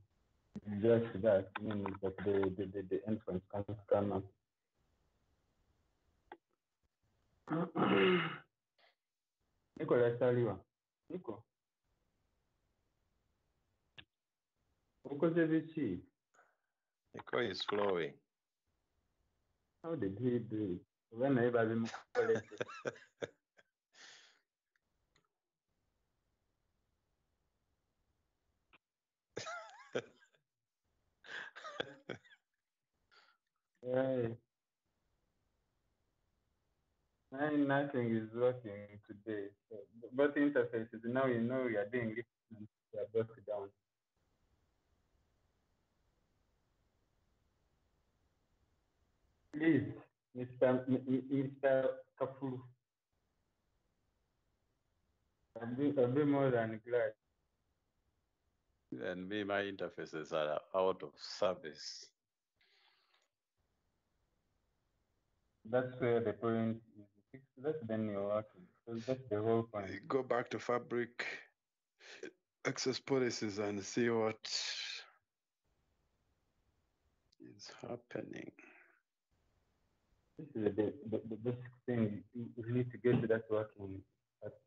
just that means that the, the, the, the endpoint can't come up. Niko lasaliwa. Niko. Ukoze biki? Nico is flowing. How did he do it? Oba naye babimukoledde. Yeah. Nine, nothing is working today. So both interfaces, now you know we are doing it and we are both down. Please, Mr. M- M- Mr. Kafuru. I'll be, I'll be more than glad. And me, my interfaces are out of service. That's where the point is. Fix that, then you're working. Because that's the whole point. Go back to Fabric access policies and see what is happening. This is the, the, the basic thing. You need to get to that working. But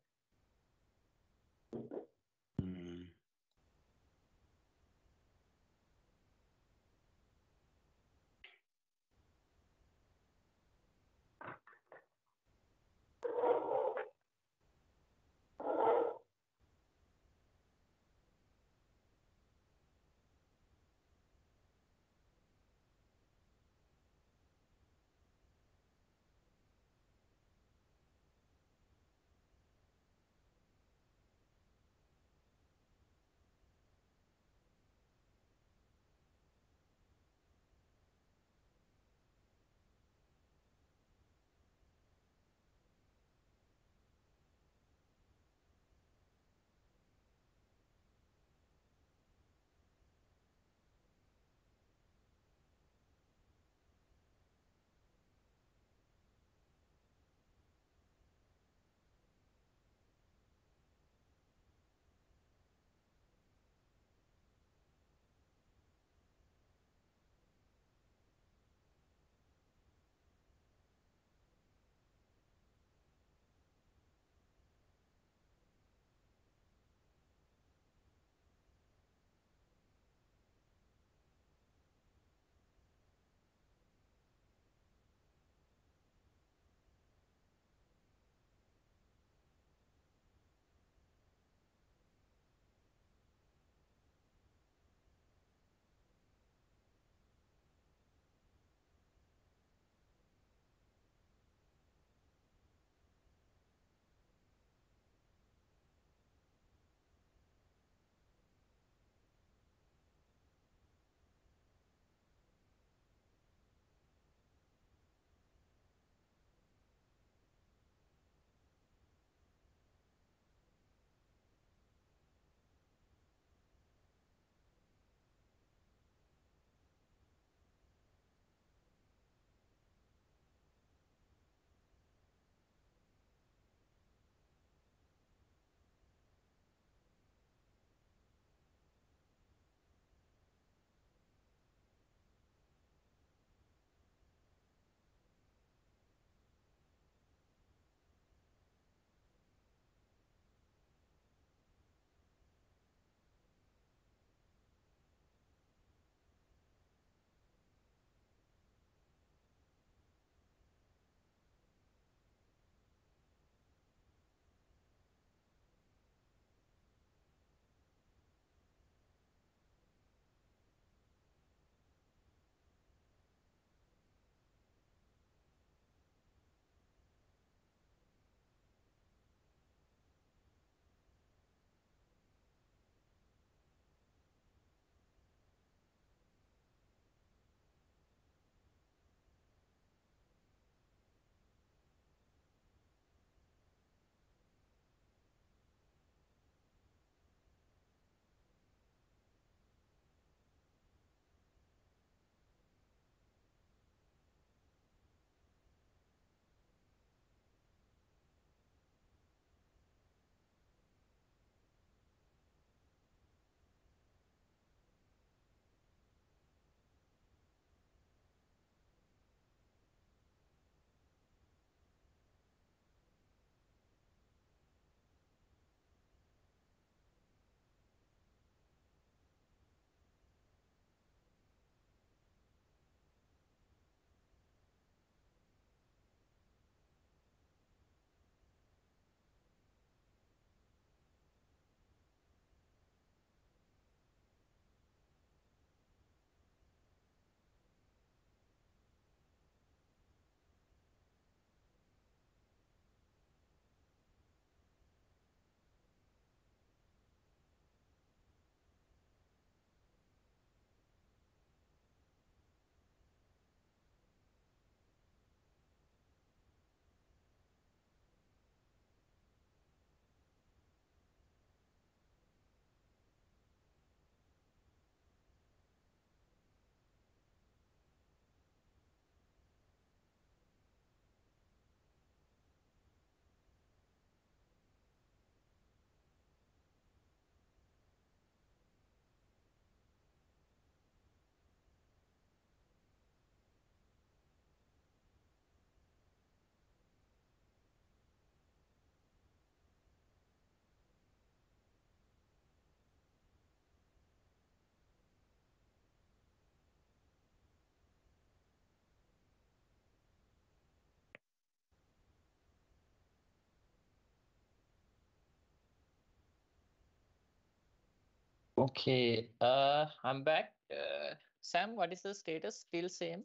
Okay, uh, I'm back. Uh, Sam, what is the status? Still same?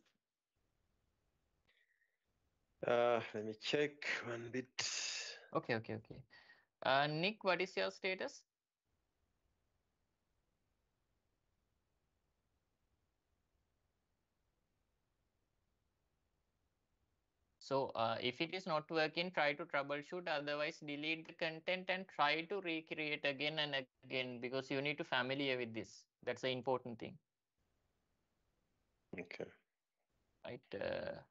Uh, let me check one bit. Okay, okay, okay. Uh, Nick, what is your status? So uh, if it is not working, try to troubleshoot. Otherwise, delete the content and try to recreate again and again because you need to familiar with this. That's the important thing, Okay. right? Uh,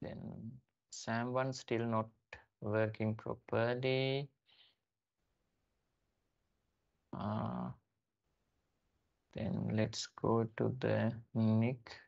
then Sam one still not working properly. Uh, then let's go to the Nick.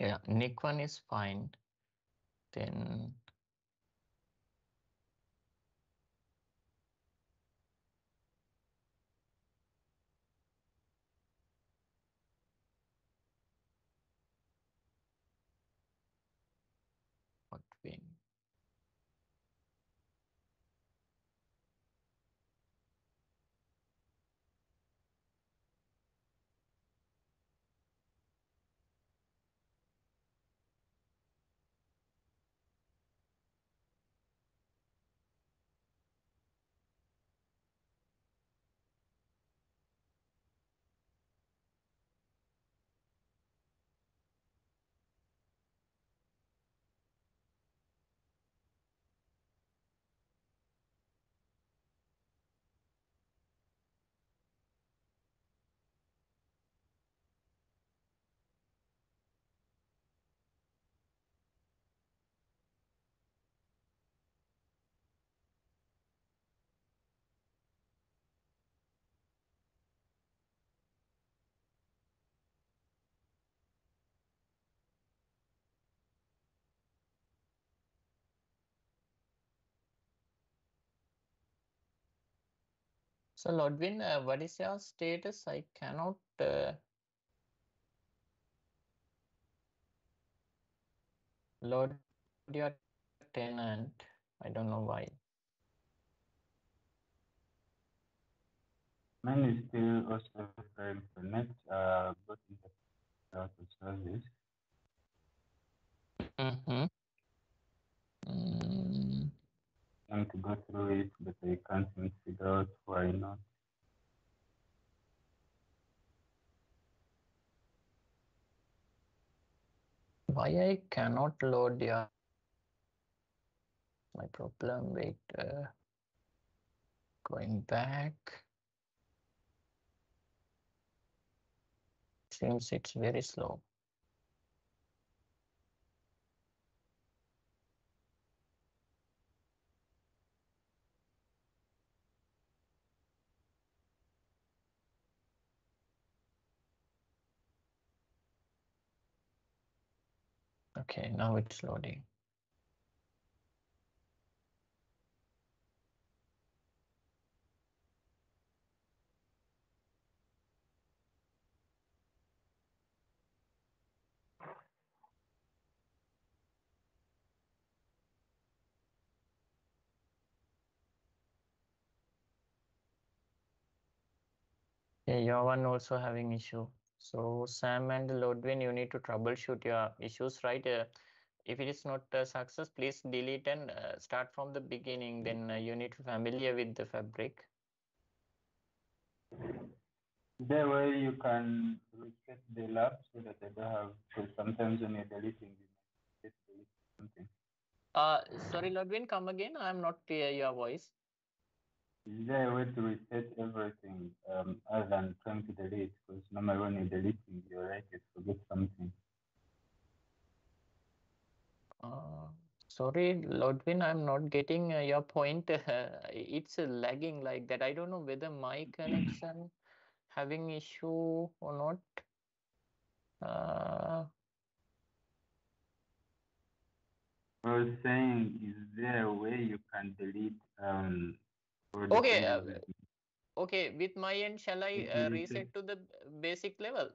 Yeah, Nick one is fine. Then what win? So Lodwin, uh, what is your status? I cannot uh, load your tenant. I don't know why. Mine is still also trying to connect, uh, but internet out of service. Mm-hmm. Mm, Trying to go through it, but I can't to figure out why not. why I cannot load your my problem. Wait, uh, going back. Seems it's very slow. Okay, now it's loading. Yeah, your one also having issue. So Sam and Lodwin, you need to troubleshoot your issues, right? Uh, if it is not a success, please delete and uh, start from the beginning. Then uh, you need to familiar with the fabric. There way you can reset the lab so that I don't have, because sometimes when you're deleting, you might delete something. Uh, sorry, Lodwin, come again. I'm not clear your voice. Is there a way to reset everything um, other than trying to delete? Because normally when you're deleting, you're right, you forget something. Uh, sorry, Lodwin, I'm not getting uh, your point. it's uh, lagging like that. I don't know whether my connection having issue or not. Uh, I was saying, is there a way you can delete um, Okay, uh, okay, with my end, shall I uh, reset to the basic level?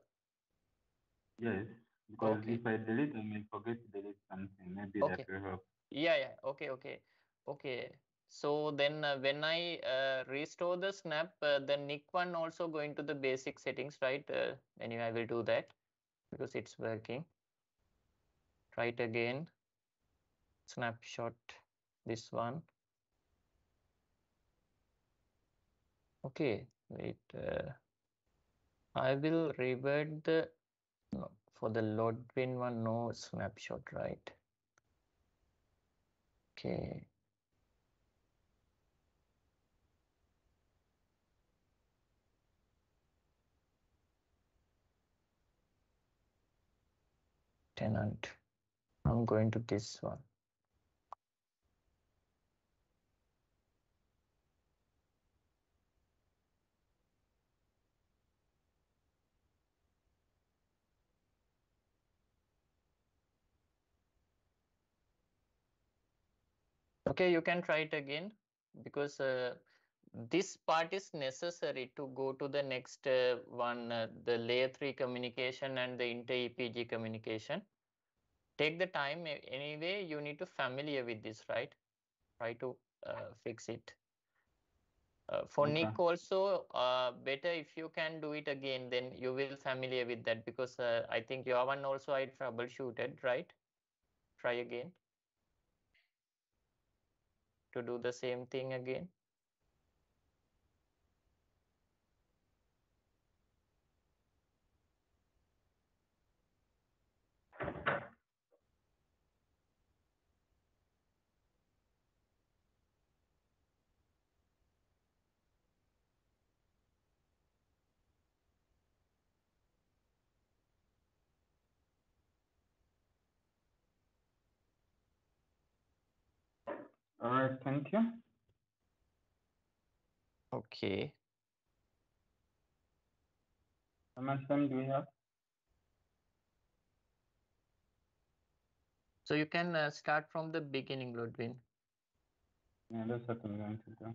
Yes, because Okay. if I delete, I may forget to delete something. Maybe Okay. that will help. Yeah, yeah. Okay, okay, okay. So then uh, when I uh, restore the snap, uh, the Nick one also going to the basic settings, right? Uh, anyway, I will do that because it's working. Try it again. Snapshot this one. Okay, wait. Uh, I will revert the no, for the Lodwin one, no snapshot, right? Okay. Tenant. I'm going to this one. Okay, you can try it again because uh, this part is necessary to go to the next uh, one, uh, the layer 3 communication and the inter-EPG communication. Take the time anyway, you need to familiar with this, right? Try to uh, fix it. Uh, for Okay. Nick also, uh, better if you can do it again, then you will familiar with that because uh, I think your one also I troubleshooted, right? Try again to do the same thing again. All right, thank you. Okay. How much time do we have? So you can uh, start from the beginning, Ludwin. Yeah, that's what I'm going to do.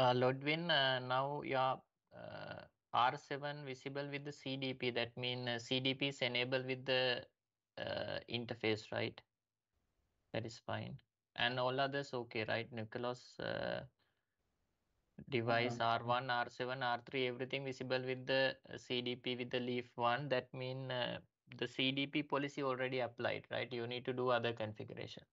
Uh, Lodwin, uh, now your uh, R7 visible with the CDP. That means uh, CDP is enabled with the uh, interface, right? That is fine. And all others okay, right? Nicholas uh, device R1, R7, R3, everything visible with the CDP with the leaf one. That mean uh, the CDP policy already applied, right? You need to do other configuration.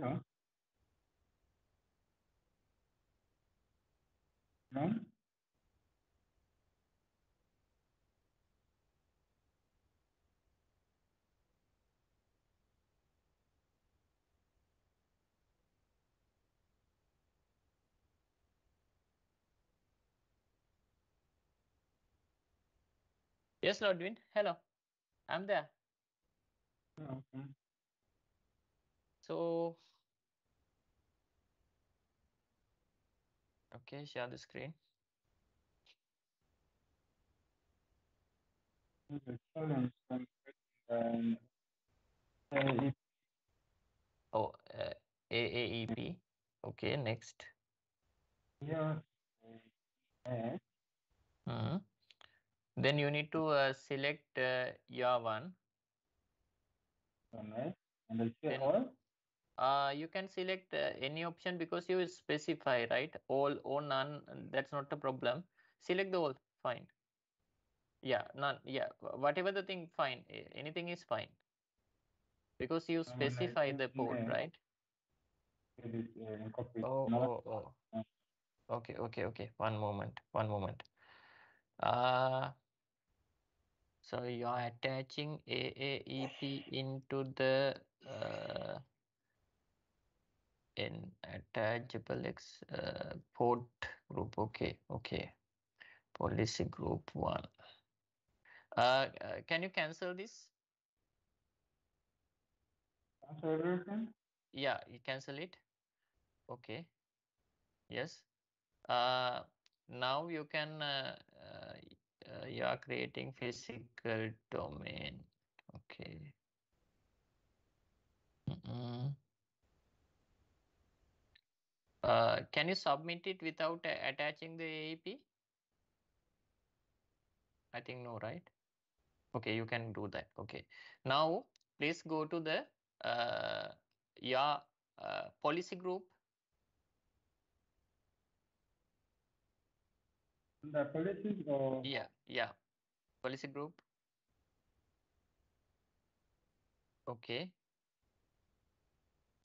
No. No? Yes, Lordwin. Hello. I'm there. Okay. So, okay, share the screen. The challenge can uh, if Oh, uh, AAEP. Okay, next. here uh, Hmm. Then you need to uh, select uh, your one. right? and I say Then- Uh, you can select uh, any option because you specify, right? All or none, that's not a problem. Select the all, fine. Yeah, none, yeah, whatever the thing, fine. Anything is fine. Because you Uh, when I specify the port, name, right? it is uh, Oh, oh, oh. Okay, okay, okay. One moment, one moment. Uh, so you are attaching AAEP into the uh, in attachable X uh, port group. Okay, okay. Policy group one. Uh, uh, can you cancel this? everything. Yeah, you cancel it. Okay. Yes. Uh, now you can, uh, uh, uh, you are creating physical domain. Okay. Mm-mm. Uh, can you submit it without a- attaching the AEP? I think no, right? Okay, you can do that. Okay. Now, please go to the uh, your uh, policy group. The policies or Yeah, yeah. Policy group. Okay.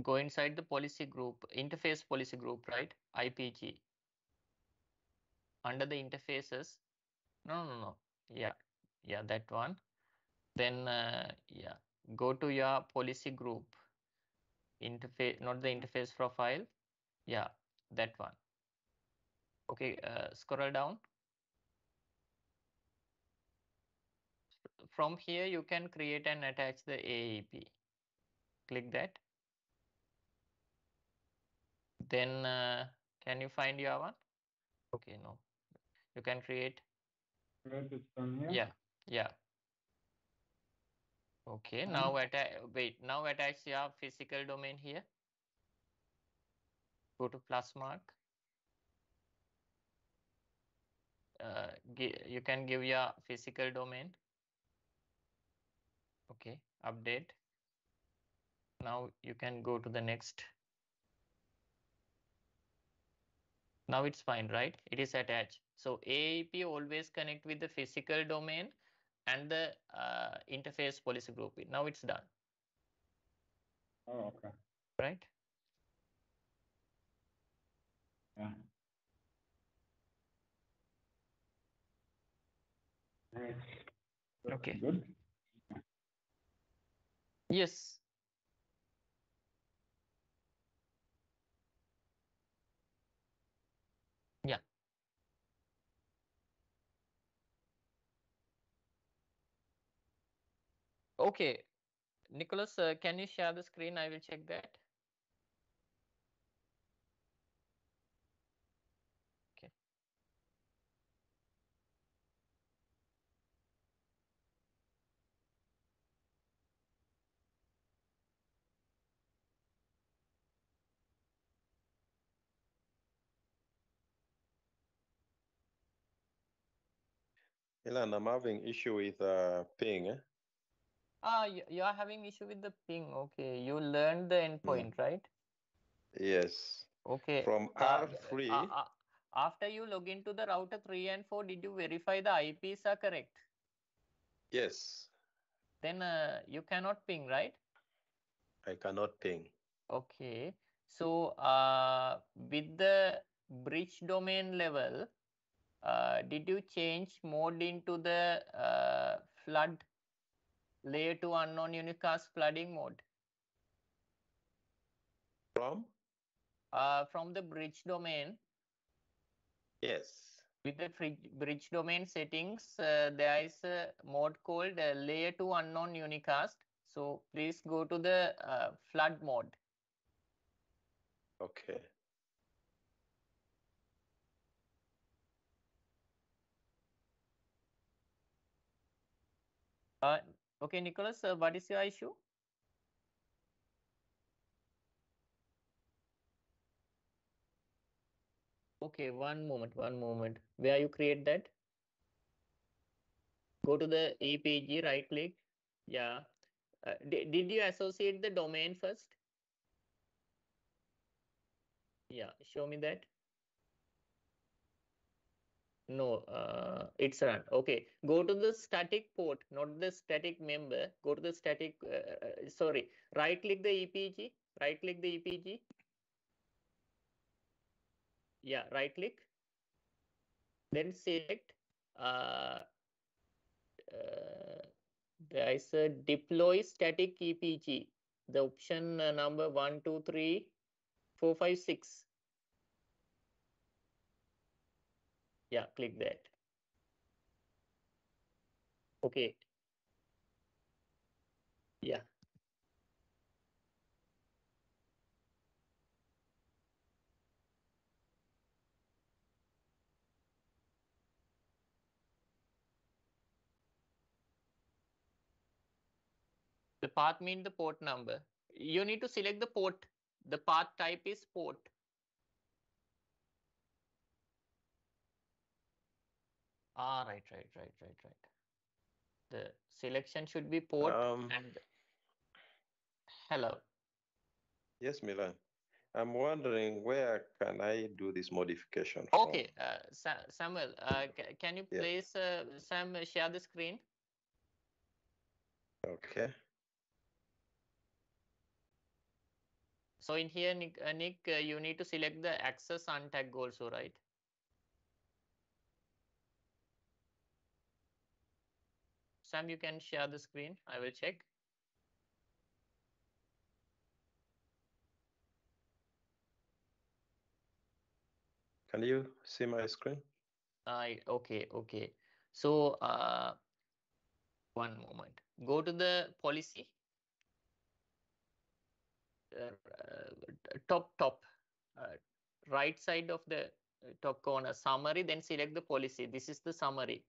Go inside the policy group, interface policy group, right? IPG. Under the interfaces. No, no, no. Yeah, yeah, that one. Then, uh, yeah, go to your policy group. Interface, not the interface profile. Yeah, that one. Okay, uh, scroll down. From here, you can create and attach the AEP. Click that. Then, uh, can you find your one? Okay, no. You can create create it from here? Yeah, yeah. Okay, now attach, wait, now attach your physical domain here. Go to plus mark. Uh, you can give your physical domain. Okay, update. Now you can go to the next. Now it's fine, right? It is attached. So AAP always connect with the physical domain and the uh, interface policy group. Now it's done, Oh, okay. right? Yeah. Okay. Good. Yes. Yeah. Okay. Nicholas, uh, can you share the screen? I will check that. Okay. I'm having issue with uh, ping. Eh? Ah, you, you are having issue with the ping. Okay. You learned the endpoint, right? Yes. Okay. From Uh, R3, uh, uh, after you log into the router 3 and 4, did you verify the IPs are correct? yes, Then uh, you cannot ping, right? I cannot ping. Okay. So uh, with the bridge domain level, uh, did you change mode into the uh, flood layer two unknown unicast flooding mode? From? Uh, from the bridge domain, Yes. with the bridge domain settings, uh, there is a mode called uh, layer two unknown unicast. So please go to the uh, flood mode. Okay. Uh, okay, Nicholas, uh, what is your issue? Okay, one moment, one moment. Where you create that? Go to the EPG, right click. Yeah. Uh, di- did you associate the domain first? Yeah, show me that. No, uh, it's run. Okay, go to the static port, not the static member. Go to the static, uh, uh, sorry, right click the EPG, right click the EPG. Yeah, right click. Then select, uh, uh, there is a deploy static EPG. The option number one, two, three, four, five, six. Yeah, click that. Okay. Yeah. The path mean the port number. You need to select the port. The path type is port. Ah, right, right, right, right, right. The selection should be port Um, and hello. yes, Milan. I'm wondering where can I do this modification from? Okay, uh, Sa- Samuel, uh, ca- can you Yeah. please, uh, Sam, share the screen? Okay. So in here, Nick, uh, Nick, uh, you need to select the access untag also, right? Sam, you can share the screen. I will check. Can you see my screen? I okay, okay. So uh, one moment. Go to the policy. Uh, uh, top top uh, right side of the uh, top corner summary then select the policy this is the summary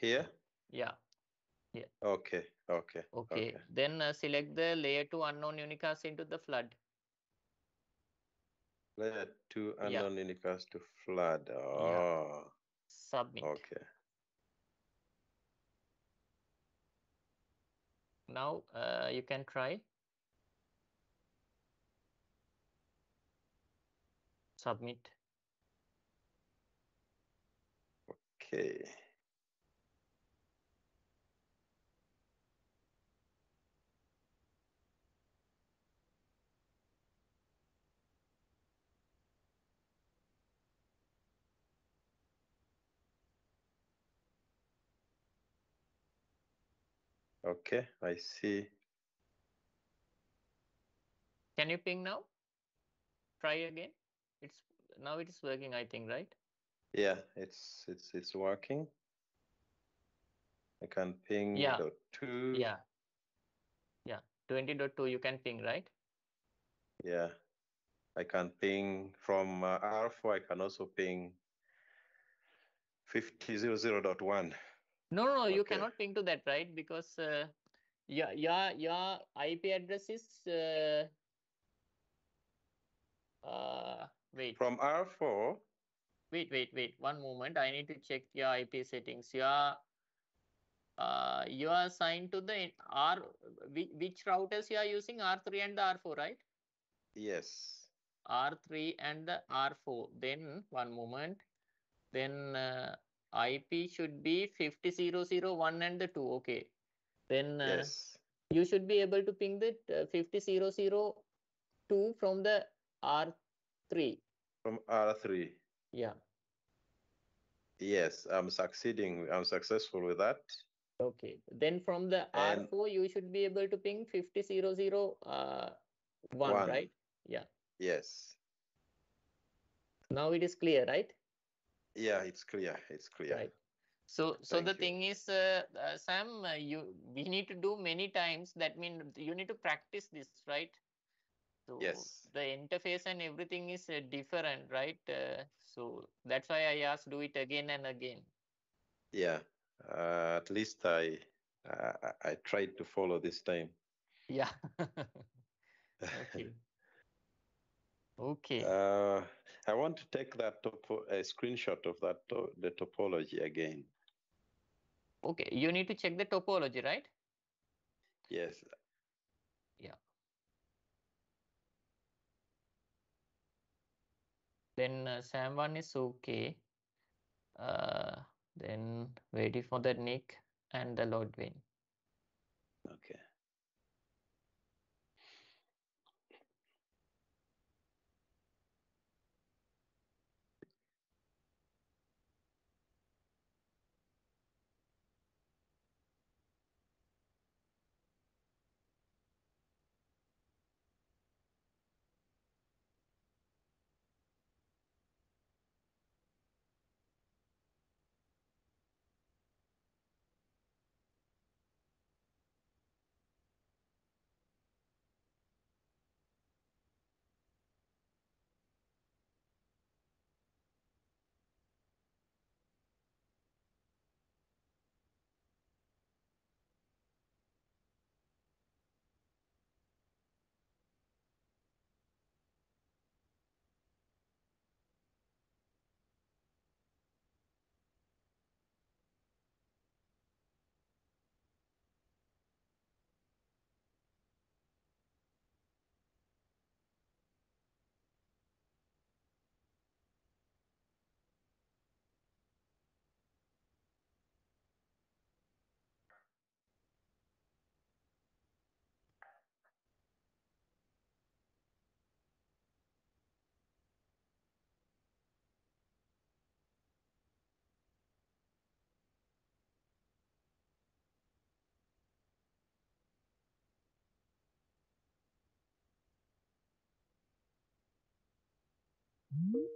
Here? Yeah. Yeah. Okay, okay, okay, then uh, select the layer two unknown unicast into the flood. Layer two Yeah. unknown unicast to flood. Oh, submit. Okay. now uh, you can try. Submit. Okay. Okay, I see. can you ping now try again it's now it is working i think right Yeah, it's it's it's working. I can ping Yeah. dot two. yeah yeah 20.2 you can ping right Yeah. I can ping from uh, R4. I can also ping 5000.1. No, no, no, you cannot ping to that, right? Because uh, your your your IP address is uh, uh wait, From R4, wait, wait, wait. One moment. I need to check your IP settings. Your uh you are assigned to the R which, which routers you are using R3 and the R4, right? yes. R3 and the R4. Then one moment. Then uh, IP should be 50001 and the 2. Okay. Then uh, Yes. you should be able to ping the uh, 5000 2 from the R3. From R3. Yeah. Yes, I'm succeeding. I'm successful with that. Okay. Then from the And- R4, you should be able to ping 5000 uh, 1, One. right? Yeah. Yes. Now it is clear, right? Yeah, it's clear. It's clear. Right. So, so Thank the you. thing is, uh, uh, Sam, uh, you we need to do many times. That means you need to practice this, right? So Yes. the interface and everything is uh, different, right? Uh, so that's why I asked do it again and again. Yeah. Uh, at least I, I I- I tried to follow this time. Yeah. Okay. Okay. Uh, I want to take that topo, a screenshot of that to, the topology again. Okay. You need to check the topology, right? Yes. Yeah. Then uh, Sam one is okay. Uh, then waiting for the Nick and the Lodwin. Okay. Mm-hmm.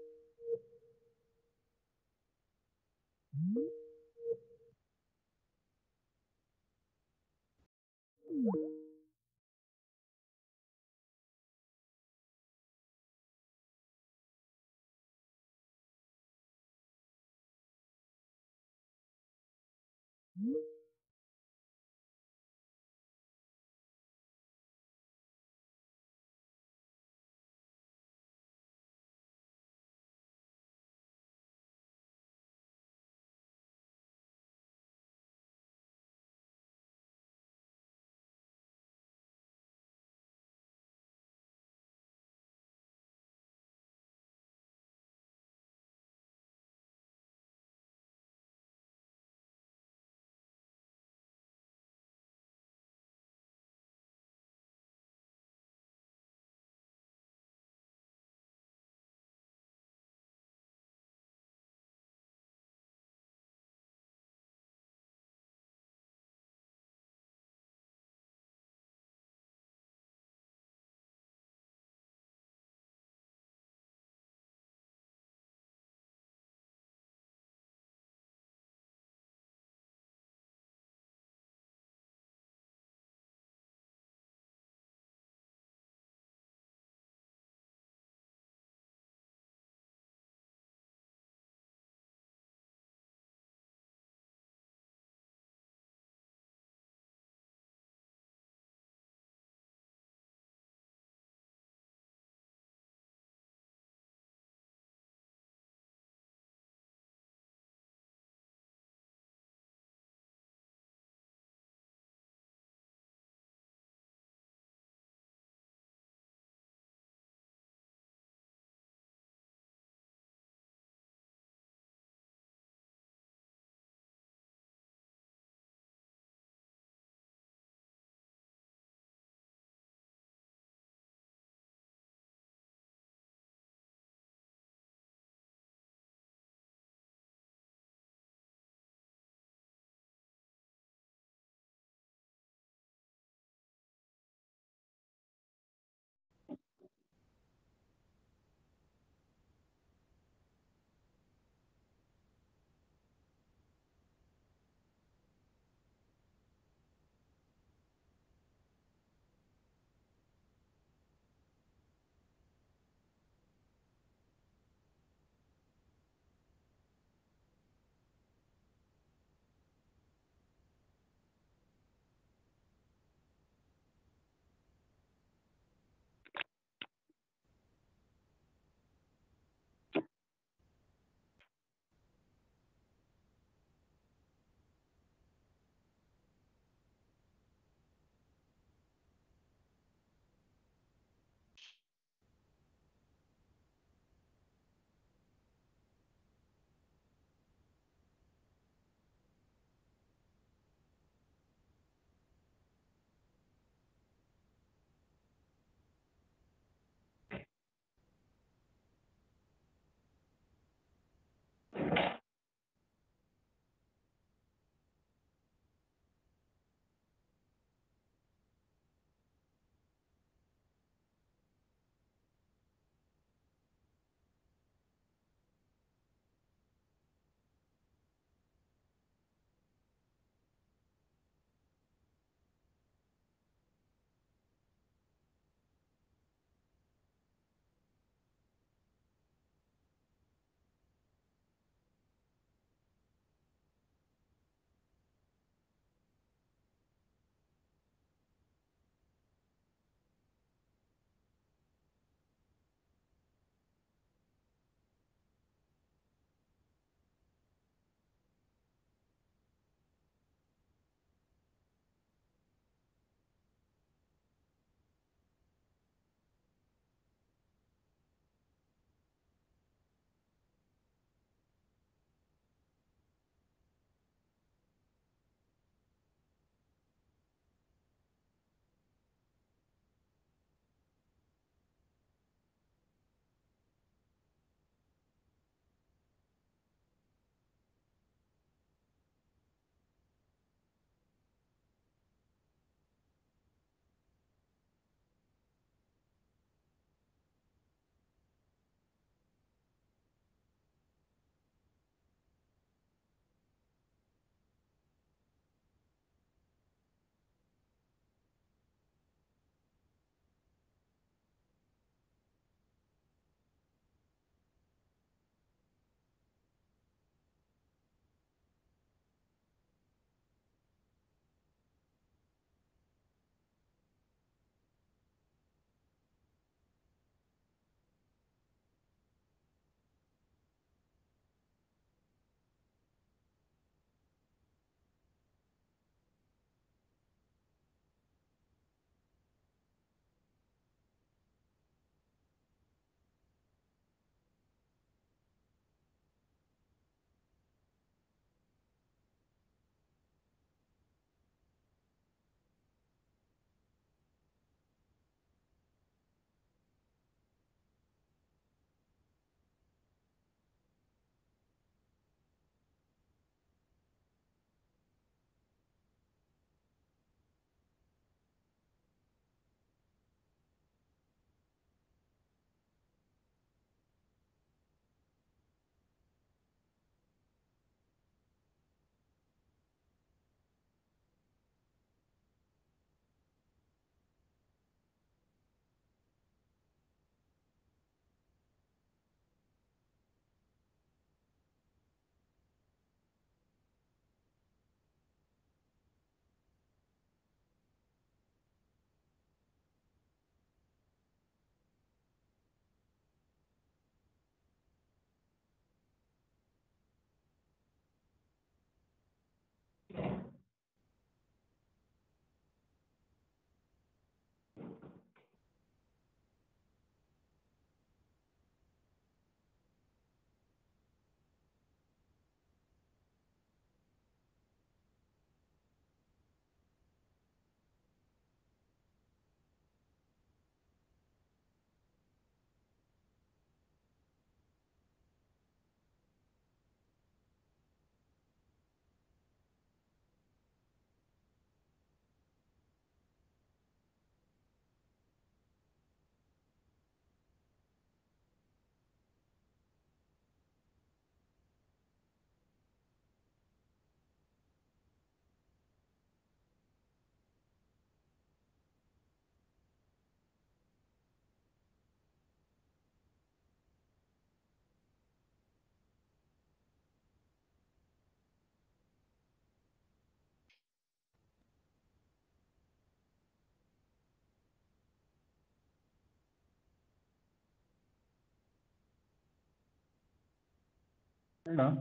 Hello.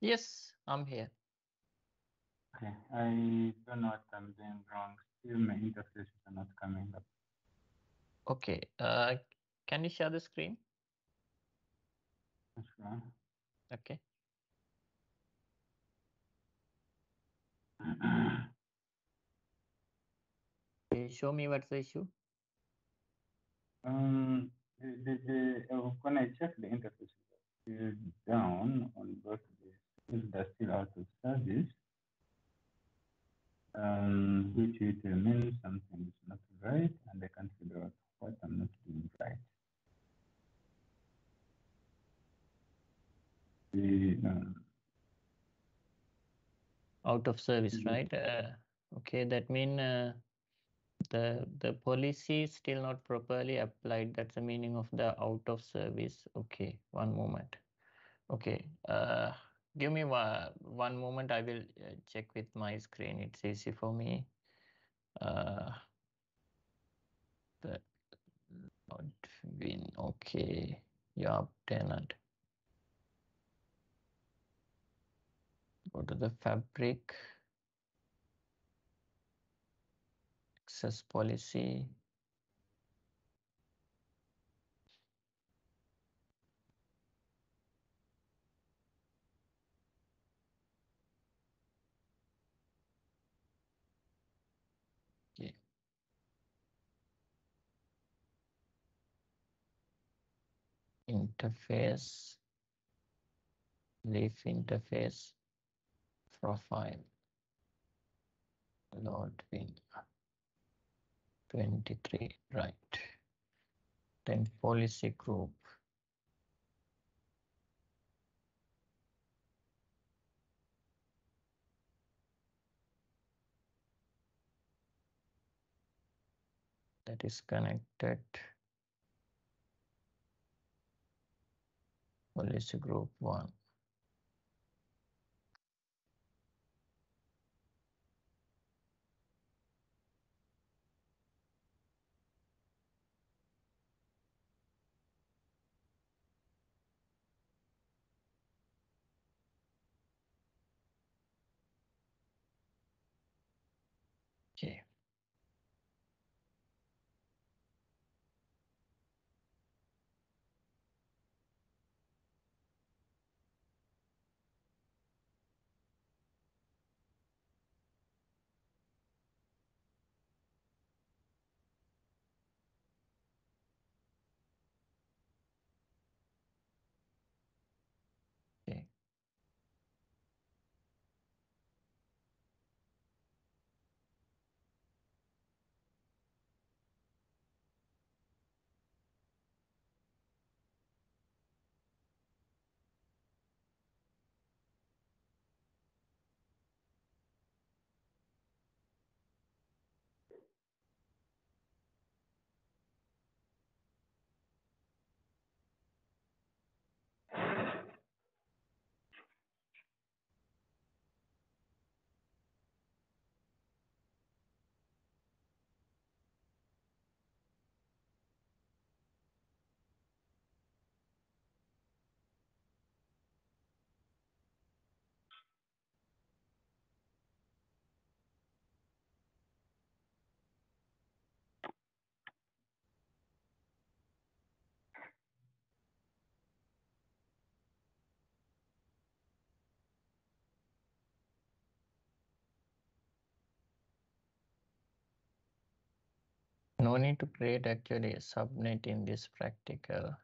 Yes, I'm here. Okay, I don't know what I'm doing wrong. Still, my interfaces are not coming up. Okay. Uh, can you share the screen? Sure. Okay. You show me what's the issue? um, the, the, the, uh, when I check the interfaces, down on both these, things are still out of service. Um, which it means something is not right, and I can't figure out what I'm not doing right. The, um, Out of service, right? Uh, okay, that mean uh, the the policy is still not properly applied. That's the meaning of the out of service. Okay, one moment. Okay, uh, give me one, one moment. I will uh, check with my screen. It's easy for me. Uh, the not win. Okay, yeah, tenant. Go to the fabric. Access policy. Okay. Interface. Leaf interface. Profile. Load win. 23, right. Then policy group. That is connected. Policy group one. Need to create actually a subnet in this practical.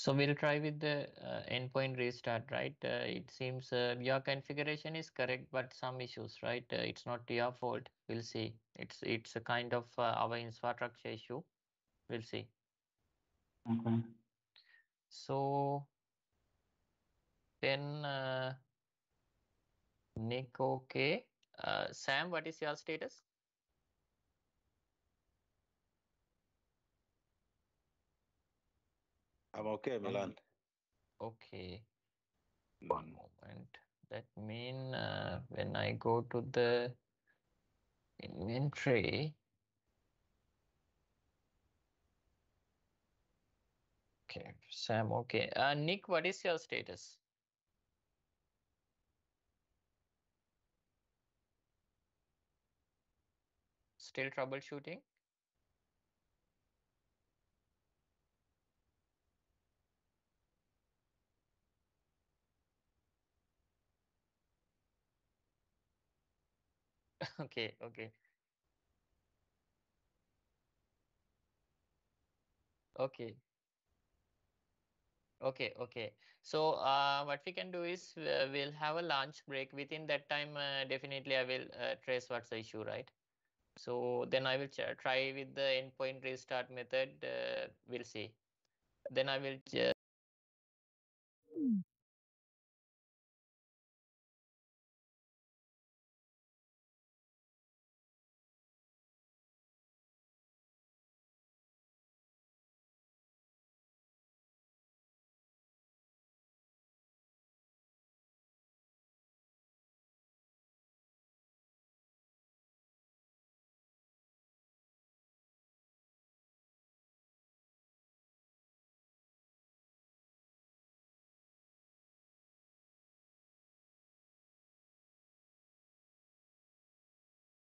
So we'll try with the uh, endpoint restart, right? Uh, it seems uh, your configuration is correct, but some issues, right? Uh, it's not your fault. We'll see. It's it's a kind of uh, our infrastructure issue. We'll see. Okay. So then, uh, Nick, okay. Uh, Sam, what is your status? I'm okay, Milan. Okay. One moment. That mean uh, when I go to the inventory. Okay, Sam, okay. Uh, Nick, what is your status? Still troubleshooting? Okay, okay. Okay. Okay, okay. So uh, what we can do is uh, we'll have a lunch break. Within that time, uh, definitely I will uh, trace what's the issue, right? So then I will try with the endpoint restart method. Uh, we'll see. Then I will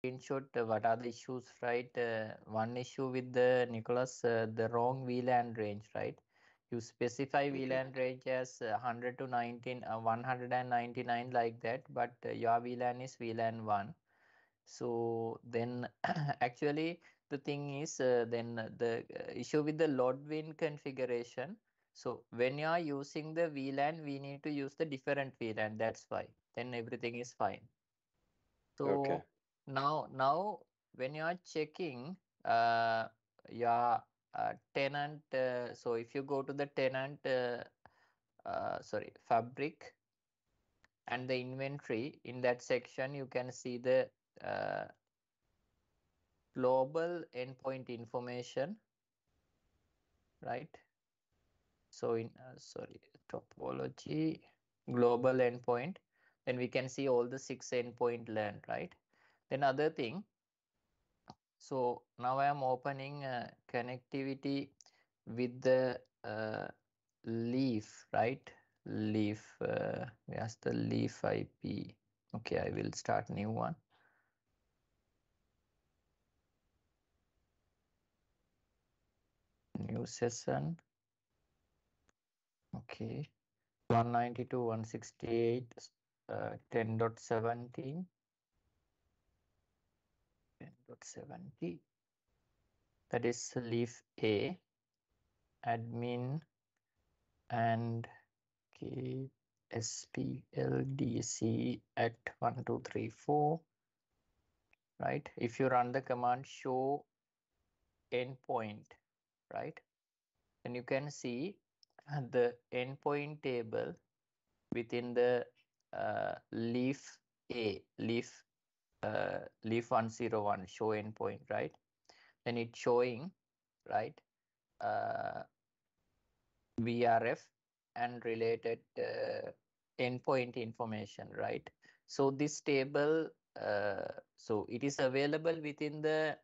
screenshot uh, what are the issues, right? Uh, one issue with the Nicholas, uh, the wrong VLAN range, right? You specify Okay. VLAN range as uh, 100 to 19, uh, 199 like that, but uh, your VLAN is VLAN 1. So then actually the thing is uh, then the issue with the LoadWin configuration. So when you are using the VLAN, we need to use the different VLAN. That's why. Then everything is fine. So Okay. Now now when you are checking uh, your uh, tenant, uh, so if you go to the tenant, uh, uh, sorry, fabric and the inventory in that section, you can see the global endpoint information, right? So in uh, sorry, topology, global endpoint, then we can see all the six endpoint LAN, right? Then other thing, so now I am opening connectivity with the uh, leaf, right? Leaf, uh, where's the leaf IP? Okay, I will start new one. New session. Okay. 192, 168, uh, 10.17. 10.70. That is leaf A, admin, and okay, SPLDC at 1234. Right? If you run the command show endpoint, right? Then you can see the endpoint table within the uh, leaf A, leaf uh, leaf 101 show endpoint, right? Then it's showing, right? Uh, VRF and related uh, endpoint information, right? So this table, uh, so it is available within the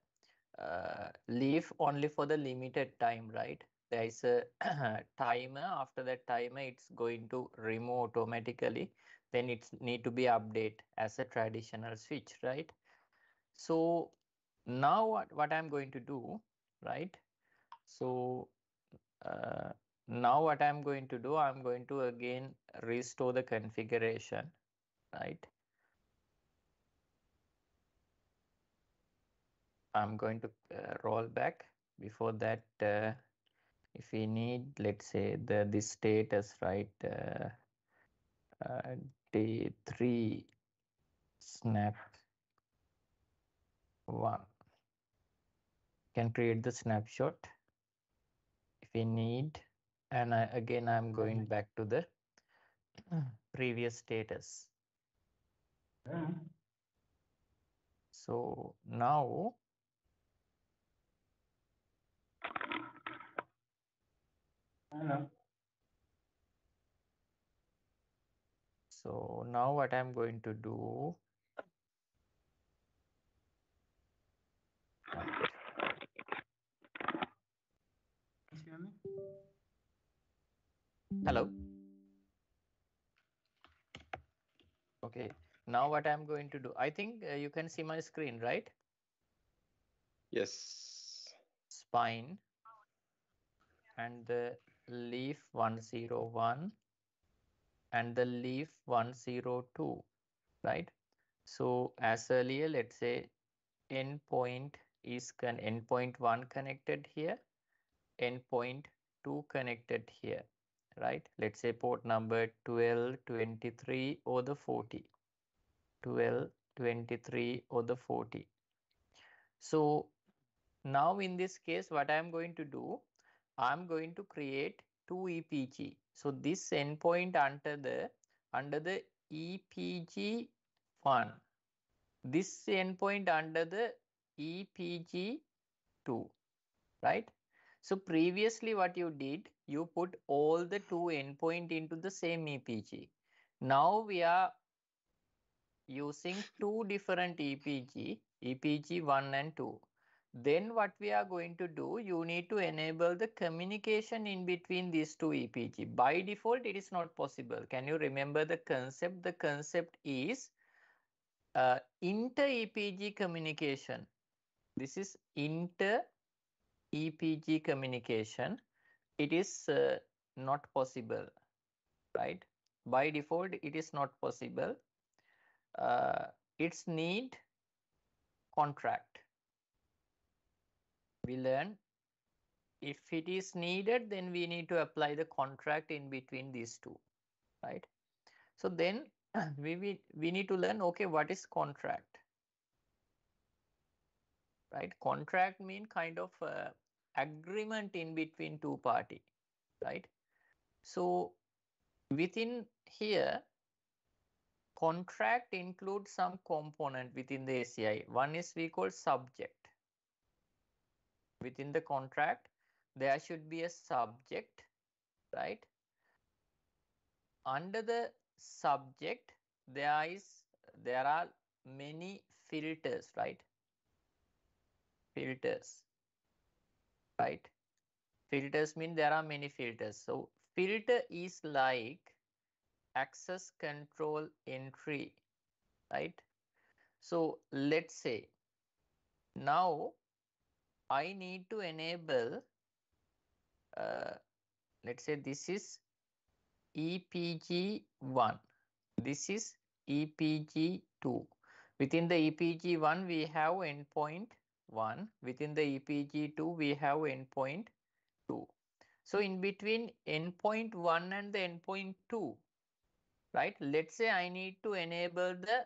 uh, leaf only for the limited time, right? There is a timer. After that timer, it's going to remove automatically. Then it's need to be update as a traditional switch, right? So now what, what I'm going to do, right? So uh, now what I'm going to do, I'm going to again restore the configuration, right? I'm going to uh, roll back. Before that, uh, if we need let's say the this status right uh, uh, 3 snap 1 can create the snapshot. If we need and I, again I'm going back to the previous status. Yeah. so now I so now what I'm going to do Right. You hear me? Hello. Okay, now what I'm going to do, I think uh, you can see my screen, right? Yes. Spine and the leaf 101 and the leaf 102, right? So as earlier, let's say endpoint is con endpoint 1 connected here, endpoint 2 connected here right? Let's say port number 12, 23 or the 40. 12, 23 or the 40. So now in this case, what I'm going to do, I'm going to create two EPG. So this endpoint under the under the EPG one, this endpoint under the EPG two, right? So previously what you did, you put all the two endpoint into the same EPG. Now we are using two different EPG, EPG 1 and 2. Then what we are going to do, you need to enable the communication in between these two EPG. By default, it is not possible. Can you remember the concept? The concept is uh, inter-EPG communication. This is inter EPG communication, it is uh, not possible, right? By default, it is not possible. Uh, it's need contract. We learn if it is needed, then we need to apply the contract in between these two, right? So then we, we, we need to learn, okay, what is contract? Right? Contract mean kind of uh, agreement in between two party, right? So within here, contract includes some component within the ACI. One is we call subject. Within the contract, there should be a subject, right? Under the subject, there is there are many filters, right? Filters right? Filters mean there are many filters. So filter is like access control entry, right? So let's say now I need to enable, uh, let's say this is EPG1, this is EPG2. Within the EPG1, we have endpoint 1. Within the EPG2, we have endpoint 2. So in between endpoint 1 and the endpoint 2, right? Let's say I need to enable the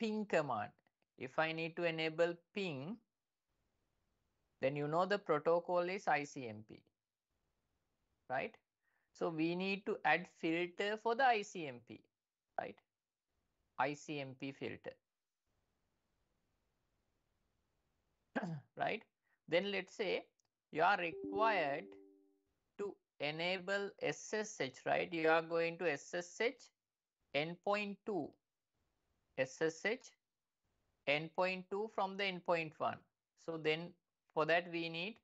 ping command. If I need to enable ping, then you know the protocol is ICMP, right? So we need to add filter for the ICMP, right? ICMP filter. right? Then let's say you are required to enable SSH, right? You are going to SSH endpoint 2, SSH endpoint 2 from the endpoint 1. So then for that we need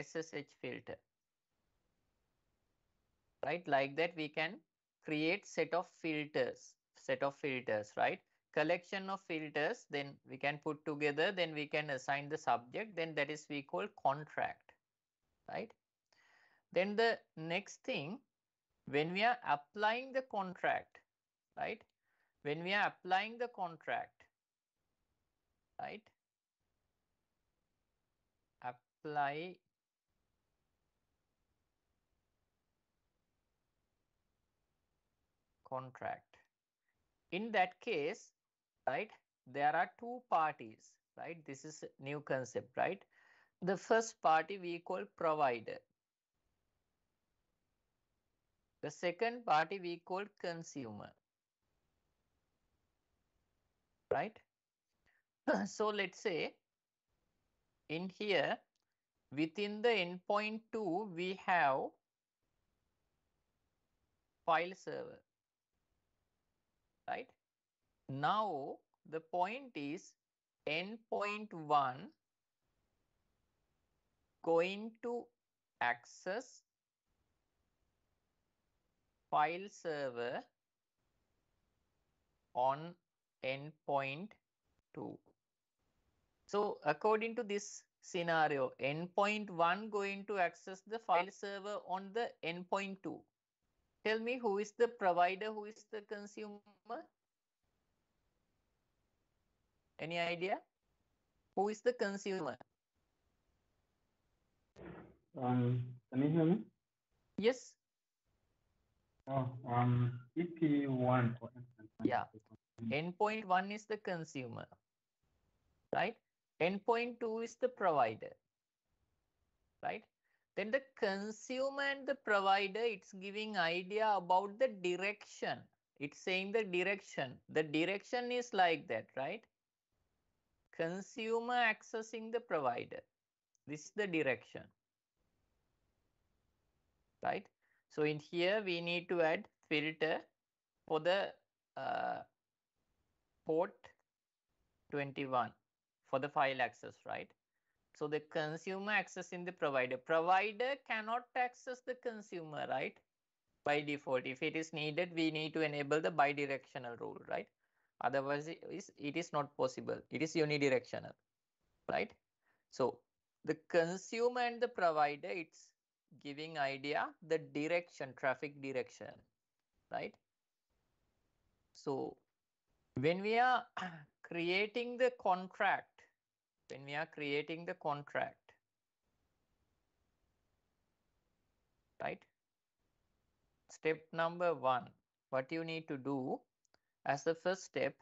SSH filter. Right? Like that we can create set of filters, set of filters, right? collection of filters then we can put together then we can assign the subject then that is we call contract right then the next thing when we are applying the contract right when we are applying the contract right flight contract. In that case, right, there are two parties, right? This is a new concept, right? The first party we call provider. The second party we call consumer. Right? so let's say in here, within the endpoint 2 we have file server right? Now the point is endpoint 1 going to access file server on endpoint 2 so according to this scenario, endpoint 1 going to access the file server on the endpoint 2. Tell me who is the provider, who is the consumer? Any idea? Who is the consumer? Um, can you hear me? Yes. Oh, um, EP1 for instance. Yeah. Endpoint 1 is the consumer, right? Endpoint 2 is the provider, right? Then the consumer and the provider, it's giving idea about the direction. It's saying the direction. The direction is like that, right? Consumer accessing the provider. This is the direction, right? So in here, we need to add filter for the uh, port 21 for the file access, right? So the consumer accessing the provider. Provider cannot access the consumer, right? By default, if it is needed, we need to enable the bidirectional rule, right? Otherwise, it is, it is not possible. It is unidirectional, right? So the consumer and the provider, it's giving idea the direction, traffic direction, right? So when we are creating the contract, when we are creating the contract, right? Step number one, what you need to do as the first step,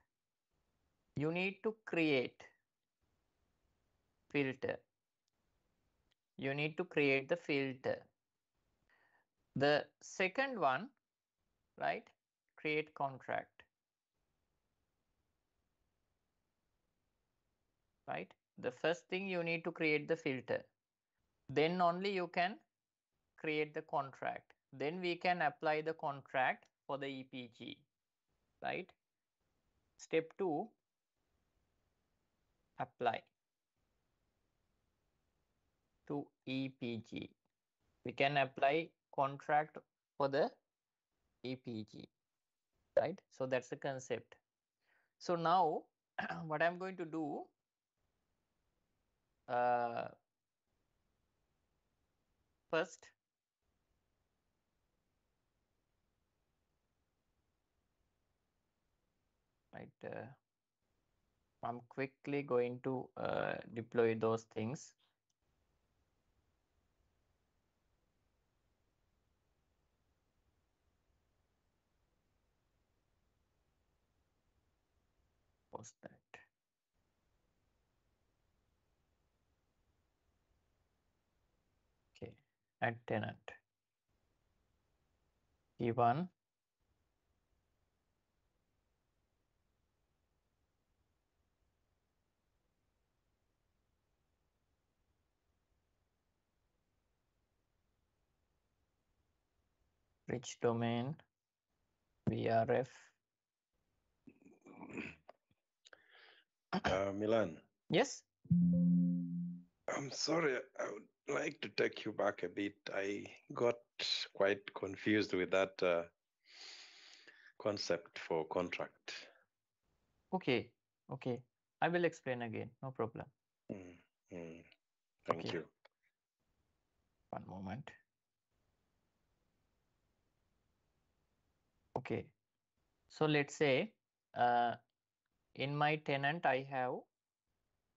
you need to create filter. You need to create the filter. The second one, right? Create contract. right? The first thing you need to create the filter. Then only you can create the contract. Then we can apply the contract for the EPG, right? Step two, apply to EPG. We can apply contract for the EPG, right? So that's the concept. So now what I'm going to do, uh, first? Right uh, i'm quickly going to uh, deploy those things. Post that add tenant. E1 bridge domain vrf Uh, Milan, yes? I'm sorry. I like to take you back a bit. I got quite confused with that uh, concept for contract. okay okay i will explain again no problem Mm, mm. Thank Okay. you. one moment okay so let's say uh, in my tenant i have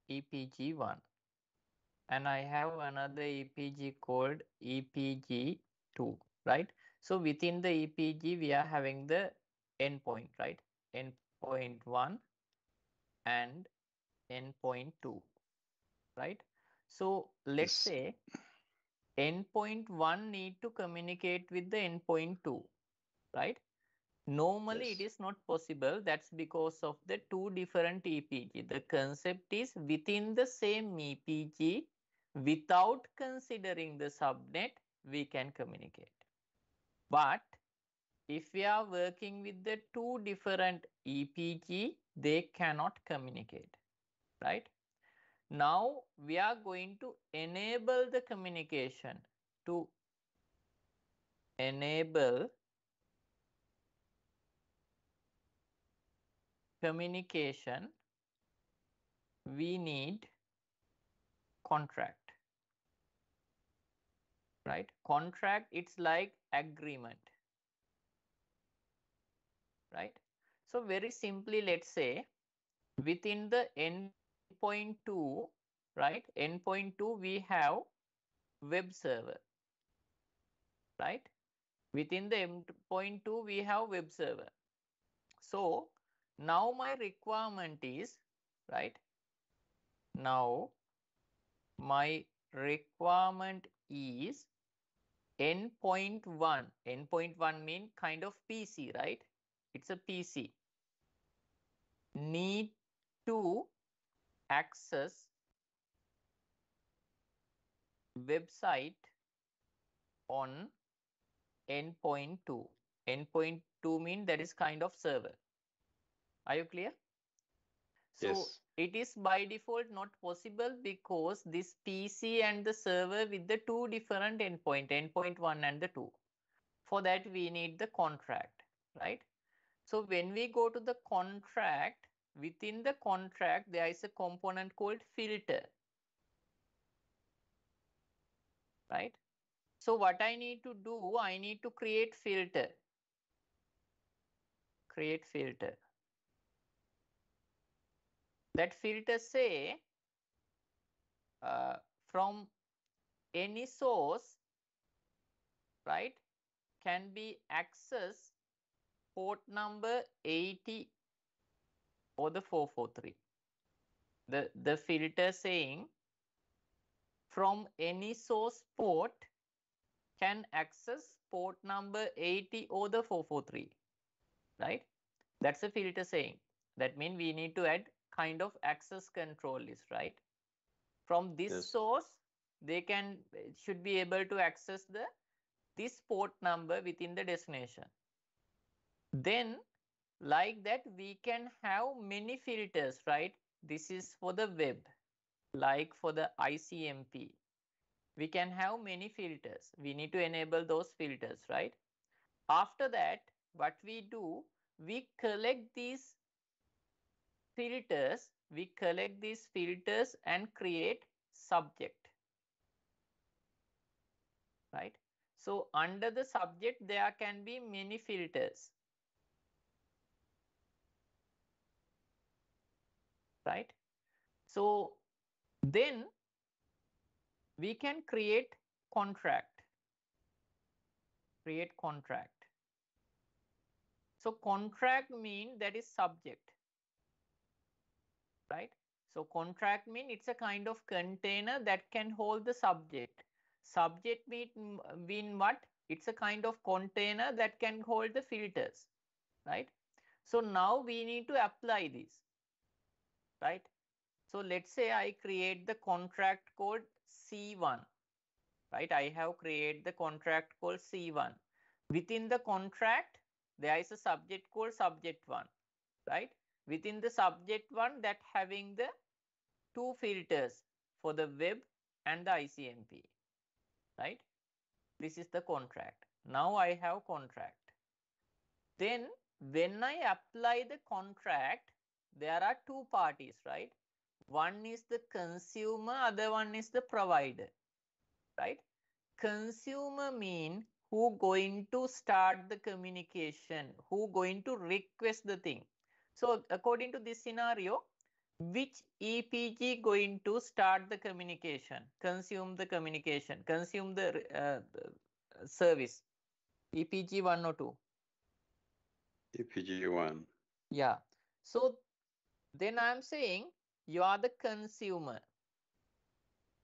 epg1 and i have another epg called epg2 right so within the epg we are having the endpoint, right? Endpoint 1 and endpoint 2, right? So let's say endpoint 1 need to communicate with the endpoint 2, right? Normally, it Yes. is not possible. That's because of the two different EPG. The concept is within the same EPG, without considering the subnet, we can communicate. But if we are working with the two different EPG, they cannot communicate, right? Now we are going to enable the communication to enable communication, we need contract. Right? Contract, it's like agreement. Right? So very simply, let's say within the endpoint 2, right? Endpoint 2, we have web server. Right? Within the endpoint 2, we have web server. So now my requirement is, right? Now my requirement is endpoint 1. Endpoint 1 mean kind of PC, right? It's a PC. Need to access website on endpoint 2. Endpoint 2 mean that is kind of server. Are you clear? So Yes. it is by default not possible because this PC and the server with the two different endpoint, endpoint 1 and the 2. For that we need the contract, right? So when we go to the contract, within the contract there is a component called filter, right? So what I need to do, I need to create filter. Create filter. That filter say uh, from any source, right, can be accessed port number 80 or the 443. The, the filter saying from any source port can access port number 80 or the 443 right that's a filter saying that means we need to add kind of access control is, right? From this Yes. source they can should be able to access the this port number within the destination. Then like that we can have many filters right? This is for the web like for the icmp we can have many filters. We need to enable those filters right? After that what we do we collect these filters we collect these filters and create subject. Right? So under the subject there can be many filters. Right? So then we can create contract. Create contract. So contract mean that is subject right? So contract mean it's a kind of container that can hold the subject. Subject mean mean what? It's a kind of container that can hold the filters right? So now we need to apply this right? So let's say i create the contract code c1 right? I have created the contract called c1 within the contract there is a subject called subject1 right within the subject one that having the two filters for the web and the icmp right? This is the contract. Now i have contract. Then when i apply the contract there are two parties right? One is the consumer other one is the provider right? Consumer mean who going to start the communication who going to request the thing so according to this scenario which epg going to start the communication consume the communication consume the uh, service epg 1 or 2 EPG1. Yeah. So then I'm saying you are the consumer.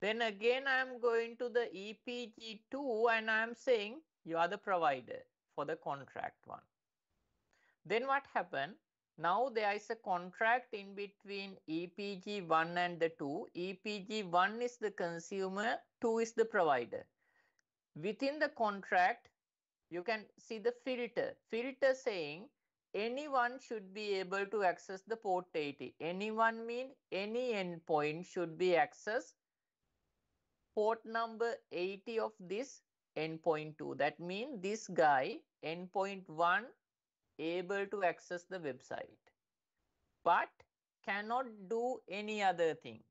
Then again, I'm going to the EPG2 and I'm saying you are the provider for the contract one. Then what happened? Now there is a contract in between EPG1 and the 2. EPG1 is the consumer, 2 is the provider. Within the contract, you can see the filter. Filter saying anyone should be able to access the port 80. Anyone mean any endpoint should be accessed port number 80 of this endpoint 2. That means this guy endpoint 1 able to access the website but cannot do any other thing.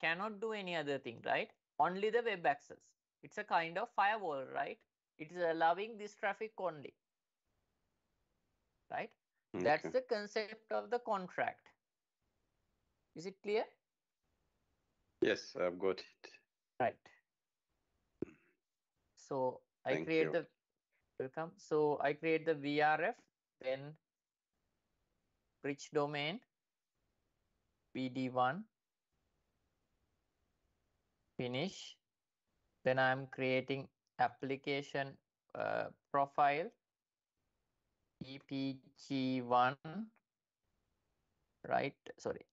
Cannot do any other thing right? Only the web access. It's a kind of firewall right? It is allowing this traffic only right? That's the concept of the contract. Is it clear? Yes, I've got it. right. So i Thank create you. the welcome. So i create the vrf then bridge domain pd1 finish. Then i'm creating application uh, profile epg1 right sorry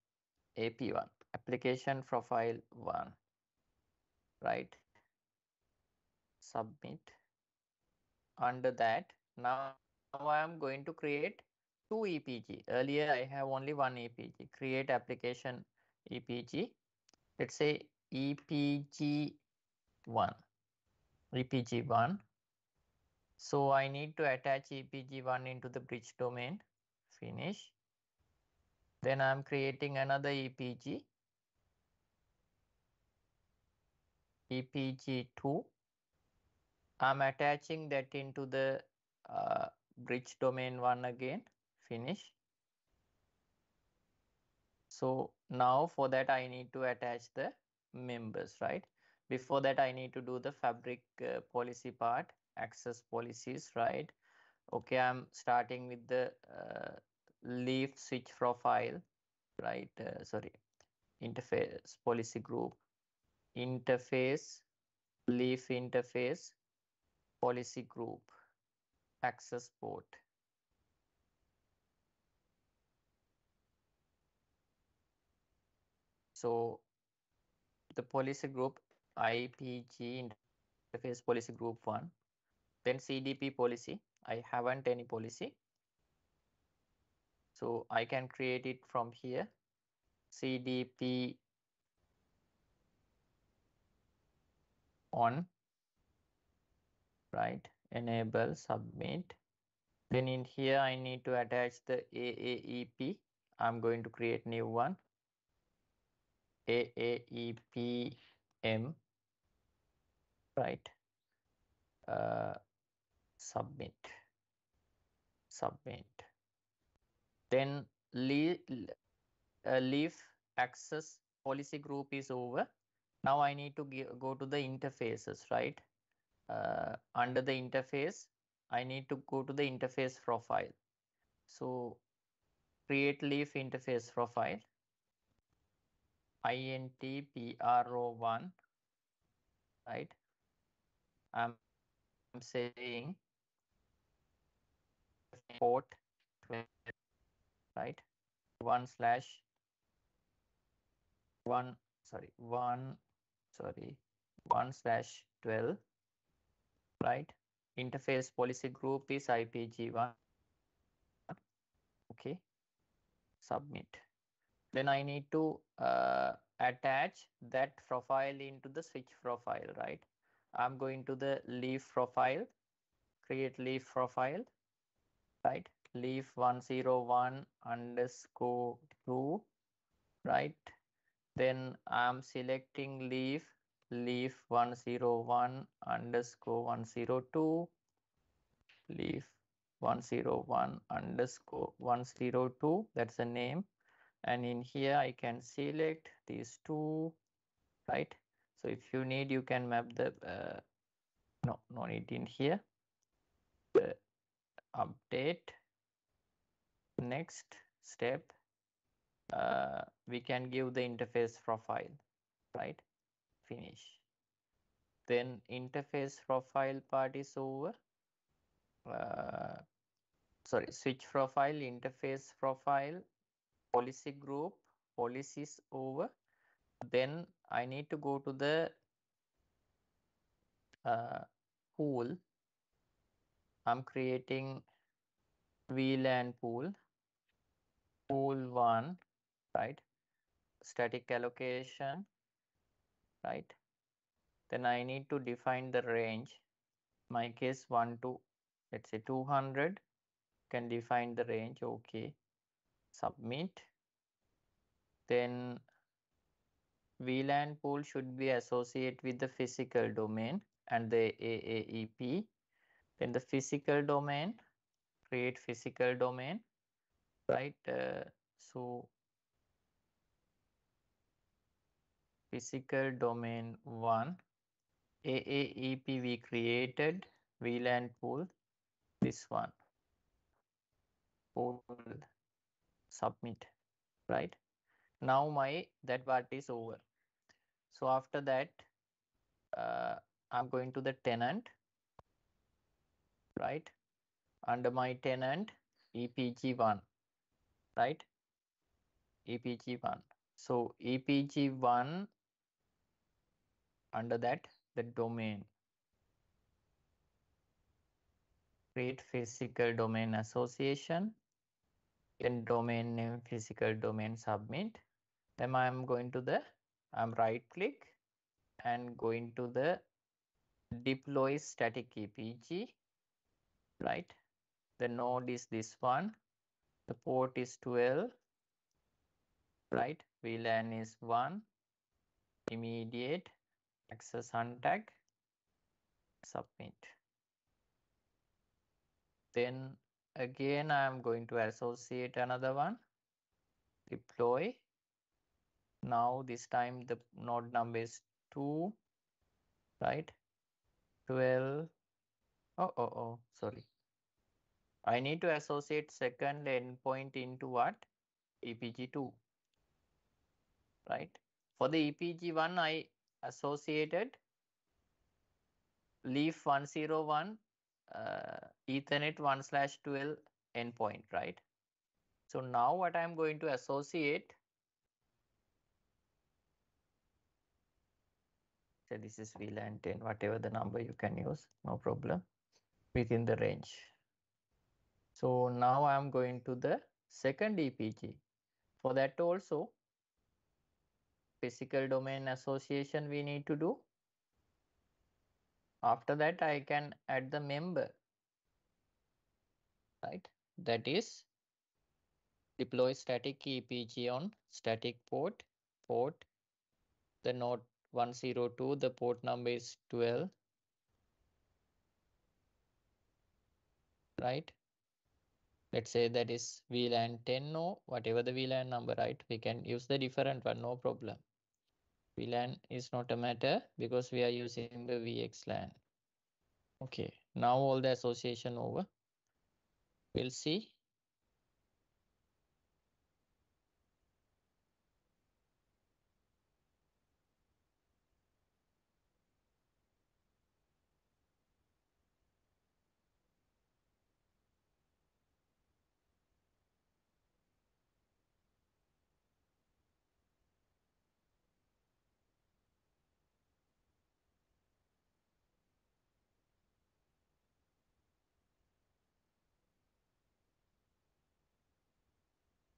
ap1 application profile 1 right. Submit. Under that now, now i am going to create two epg earlier i have only one epg create application epg let's say epg1 epg1 so i need to attach epg1 into the bridge domain. Finish. Then i'm creating another epg epg2 i'm attaching that into the uh, bridge domain one again finish. So now for that i need to attach the members right? Before that i need to do the fabric uh, policy part access policies right? Okay i'm starting with the uh, leaf switch profile right? Uh, sorry interface policy group. Interface leaf interface policy group access port. So the policy group ipg interface policy group 1 then cdp policy. I haven't any policy. So i can create it from here. Cdp on right enable submit. Then in here i need to attach the aaep i'm going to create new one. Aaepm right. Uh, submit. Submit. Then leave, uh, leave access policy group is over. Now i need to go to the interfaces right uh, under the interface i need to go to the interface profile. So create leaf interface profile intpro1 right? I'm I'm saying port 12, right? One slash one sorry one sorry one slash 12 right? Interface policy group is ipg1 okay submit. Then i need to uh, attach that profile into the switch profile right? I'm going to the leaf profile create leaf profile right? Leaf 101 underscore 2 right? Then i'm selecting leaf leaf 101 underscore 102 leaf 101 underscore 102 that's the name. And in here i can select these two right? So if you need you can map the uh, no no need in here. The update. Next step uh, we can give the interface profile right finish. Then interface profile part is over. Uh, sorry switch profile interface profile policy group policies over. Then i need to go to the uh, pool. I'm creating VLAN pool. Pool one right? Static allocation right? Then i need to define the range. My case 1 to let's say 200 can define the range okay. Submit. Then VLAN pool should be associated with the physical domain and the AAEP then the physical domain create physical domain right? Uh, so physical domain 1 AAEP we created VLAN pool this one. Pool submit right? Now my that part is over. So after that uh, I'm going to the tenant right? Under my tenant EPG1 right? EPG1 so EPG1 under that the domain. Create physical domain association then domain name physical domain submit. Then I'm going to the I'm right click and going to the deploy static EPG right? The node is this one the port is 12 right? VLAN is 1 immediate access untag submit. Then again I am going to associate another one. Deploy. Now this time the node number is 2 right? 12 oh oh oh sorry. I need to associate second endpoint into what? EPG2 right? For the EPG1 I associated leaf 101 uh, ethernet 1 slash 12 endpoint right? So now what I'm going to associate so this is VLAN 10 whatever the number you can use no problem within the range. So now I'm going to the second EPG for that also physical domain association we need to do. After that I can add the member right? That is deploy static EPG on static port. Port the node 102 the port number is 12 right let's say that is VLAN 10 no whatever the VLAN number right? We can use the different one no problem. VLAN is not a matter because we are using the VXLAN okay now all the association over. We'll see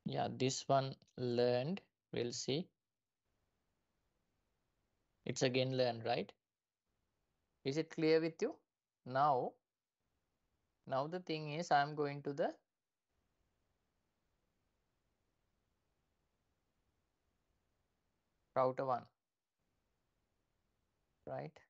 yeah this one learned. We'll see. It's again learned right? Is it clear with you? Now now the thing is i'm going to the router 1 right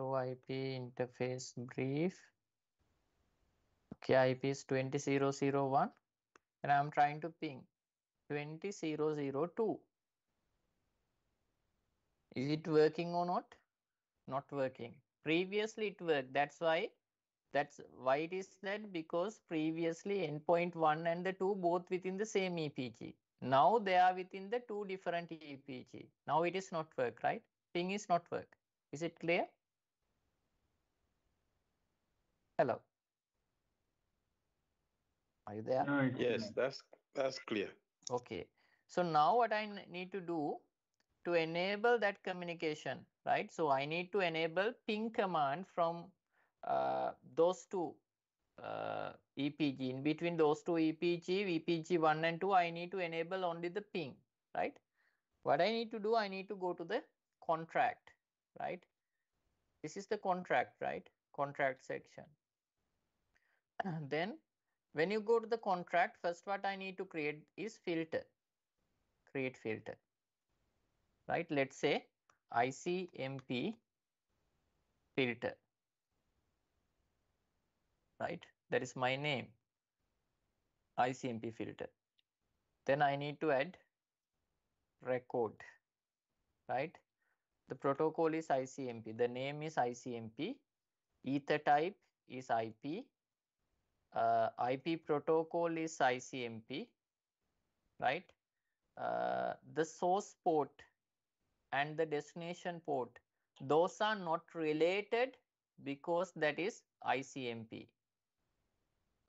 show IP interface brief. Okay, IP is 20001 and I'm trying to ping 20002. Is it working or not? Not working. Previously it worked. That's why that's why it is that because previously endpoint 1 and the 2 both within the same EPG. Now they are within the two different EPG. Now it is not work, right? Ping is not work. Is it clear? Hello. Are you there? No, Yes, that's that's clear. Okay. So now what I need to do to enable that communication, right? So I need to enable ping command from uh, those two uh, EPG. In between those two E EPG, EPG 1 and 2, I need to enable only the ping, right? What I need to do, I need to go to the contract, right? This is the contract, right? Contract section. then when you go to the contract, first what I need to create is filter. Create filter. Right? Let's say ICMP filter. Right? That is my name. ICMP filter. Then I need to add record. Right? The protocol is ICMP. The name is ICMP. Ether type is IP uh, IP protocol is ICMP, right? Uh, the source port and the destination port, those are not related because that is ICMP.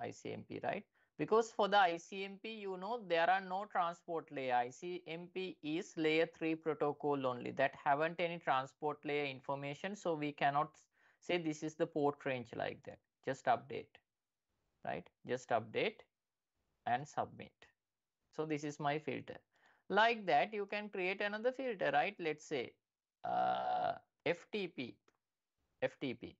ICMP, right? Because for the ICMP, you know, there are no transport layer. ICMP is layer 3 protocol only that haven't any transport layer information. So we cannot say this is the port range like that. Just update right? Just update and submit. So this is my filter. Like that, you can create another filter, right? Let's say uh, FTP, FTP.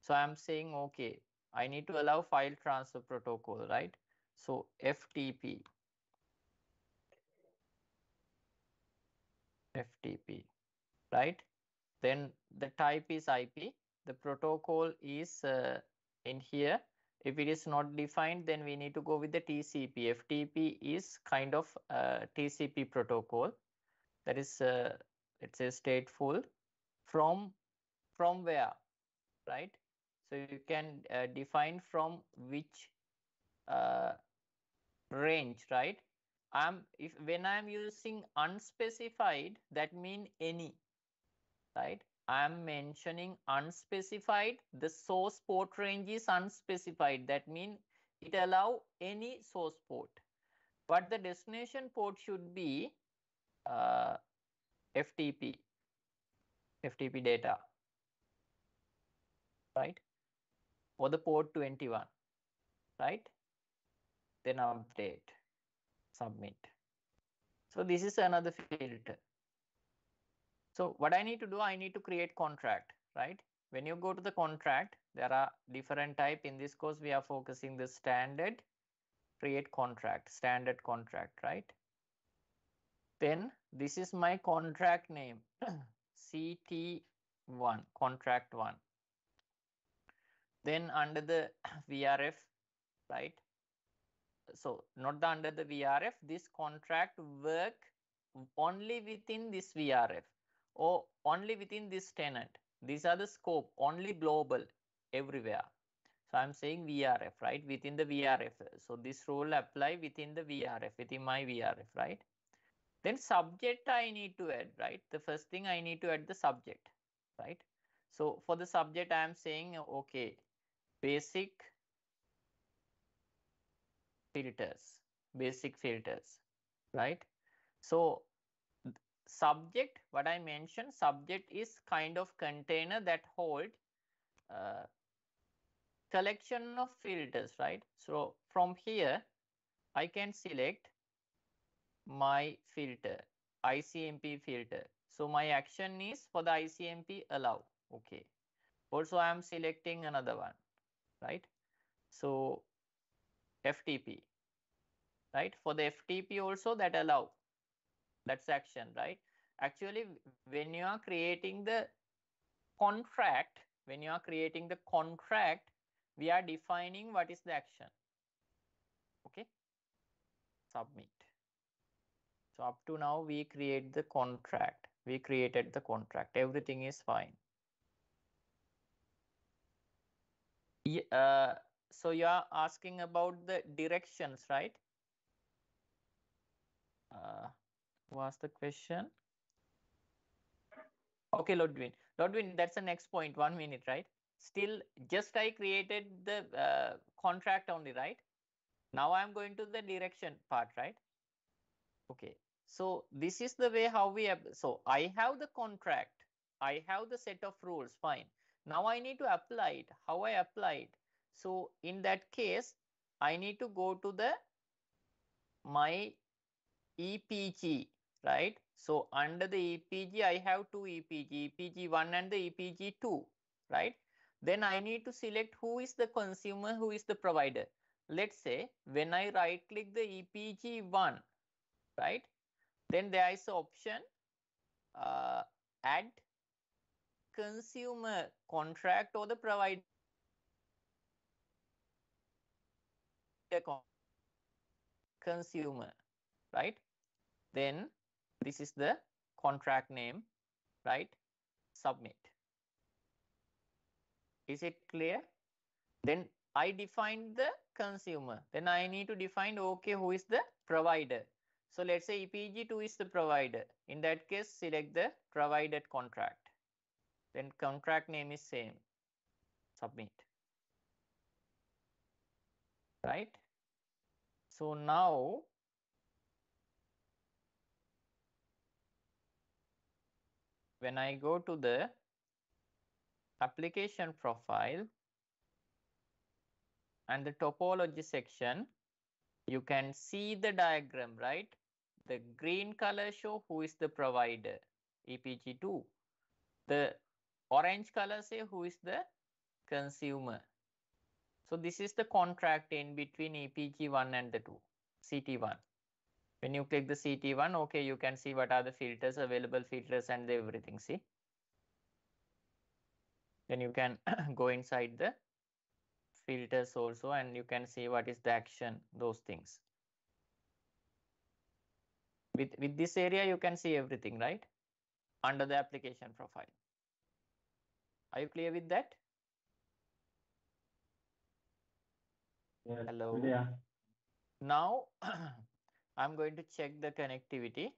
So I'm saying, okay, I need to allow file transfer protocol, right? So FTP, FTP, right? Then the type is IP. The protocol is uh, in here. If it is not defined, then we need to go with the TCP. FTP is kind of uh, TCP protocol. That is, uh, it's a stateful from from where, right? So you can uh, define from which uh, range, right? I'm if when I'm using unspecified, that mean any, right? I'm mentioning unspecified. The source port range is unspecified. That means it allow any source port, but the destination port should be uh, FTP, FTP data, right? For the port 21, right? Then update, submit. So this is another filter. So what I need to do, I need to create contract, right? When you go to the contract, there are different type. In this course, we are focusing the standard create contract, standard contract, right? Then this is my contract name, CT1, contract one. Then under the VRF, right? So not the under the VRF, this contract work only within this VRF or only within this tenant. These are the scope, only global everywhere. So I'm saying VRF, right? Within the VRF. So this rule apply within the VRF, within my VRF, right? Then subject I need to add, right? The first thing I need to add the subject, right? So for the subject, I am saying, okay, basic filters, basic filters, right? So subject, what I mentioned, subject is kind of container that hold uh, collection of filters, right? So from here, I can select my filter, ICMP filter. So my action is for the ICMP allow. Okay. Also, I am selecting another one, right? So FTP, right? For the FTP also that allow. That's action, right? Actually, when you are creating the contract, when you are creating the contract, we are defining what is the action. Okay. Submit. So up to now, we create the contract. We created the contract. Everything is fine. Uh, so you are asking about the directions, right? Uh, was the question? Okay, Lodwin. Lodwin, that's the next point. One minute, right? Still, just I created the uh, contract only, right? Now I'm going to the direction part, right? Okay. So this is the way how we have. So I have the contract. I have the set of rules. Fine. Now I need to apply it. How I apply it? So in that case, I need to go to the my EPG, right? So under the EPG, I have two EPG, EPG1 and the EPG2, right? Then I need to select who is the consumer, who is the provider. Let's say when I right click the EPG1, right? Then there is option uh, add consumer contract or the provider consumer, right? Then this is the contract name, right? Submit. Is it clear? Then I define the consumer. Then I need to define, okay, who is the provider? So let's say EPG2 is the provider. In that case, select the provided contract. Then contract name is same. Submit. Right? So now when I go to the application profile and the topology section, you can see the diagram, right? The green color show who is the provider, EPG2. The orange color say who is the consumer. So this is the contract in between EPG1 and the 2, CT1. When you click the CT1, okay, you can see what are the filters, available filters and the everything, see? Then you can go inside the filters also and you can see what is the action, those things. With, with this area, you can see everything, right? Under the application profile. Are you clear with that? Yes, Hello. clear. Now, I'm going to check the connectivity.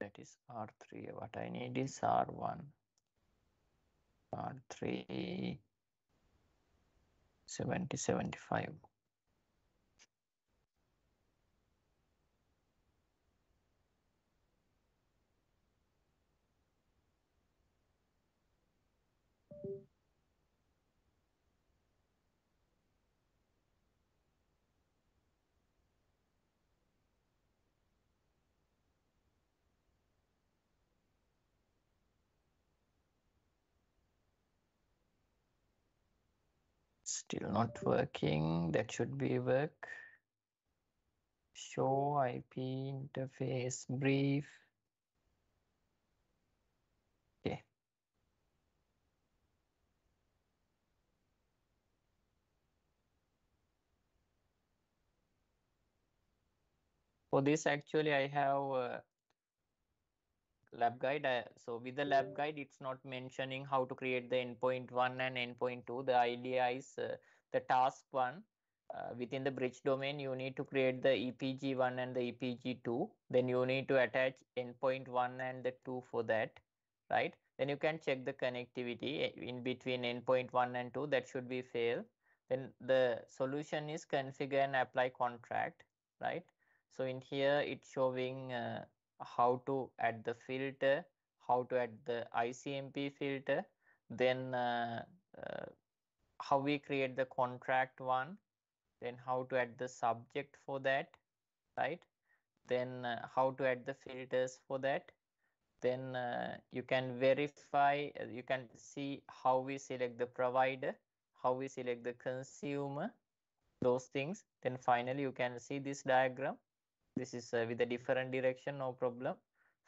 That is R3. What I need is R1. R3 70 Still not working. That should be work. Show IP interface brief. Okay. For this, actually, I have uh, lab guide. Uh, so with the lab guide, it's not mentioning how to create the endpoint one and endpoint two. The idea is uh, the task one. Uh, within the bridge domain, you need to create the EPG one and the EPG two. Then you need to attach endpoint one and the two for that, right? Then you can check the connectivity uh, in between endpoint one and two. That should be fail. Then the solution is configure and apply contract, right? So in here, it's showing uh, how to add the filter, how to add the ICMP filter, then uh, uh, how we create the contract one, then how to add the subject for that, right? Then uh, how to add the filters for that, then uh, you can verify, uh, you can see how we select the provider, how we select the consumer, those things. Then finally you can see this diagram. This is uh, with a different direction, no problem.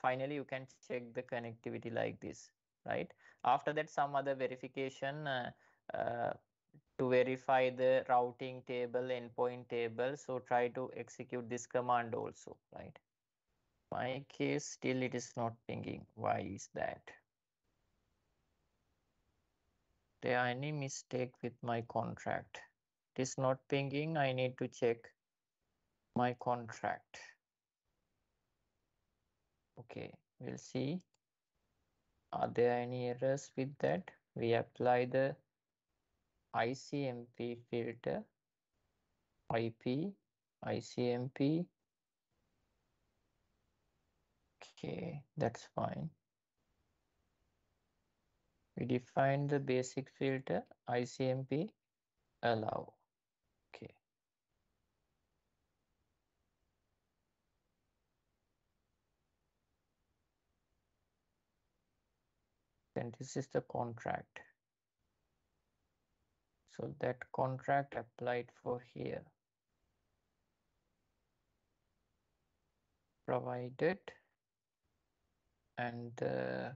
Finally, you can check the connectivity like this, right? After that, some other verification uh, uh, to verify the routing table, endpoint table. So try to execute this command also, right? My case still it is not pinging. Why is that? There any mistake with my contract. It is not pinging. I need to check my contract. Okay, we'll see. Are there any errors with that? We apply the ICMP filter, IP, ICMP. Okay, that's fine. We define the basic filter, ICMP, allow. Then this is the contract. So that contract applied for here. Provided and uh,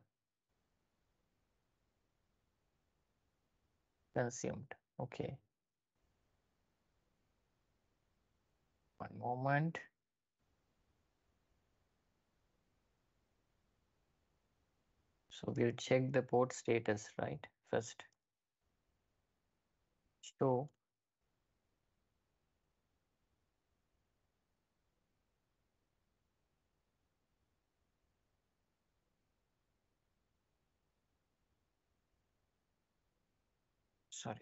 consumed. Okay. One moment. So we'll check the port status, right? First sorry.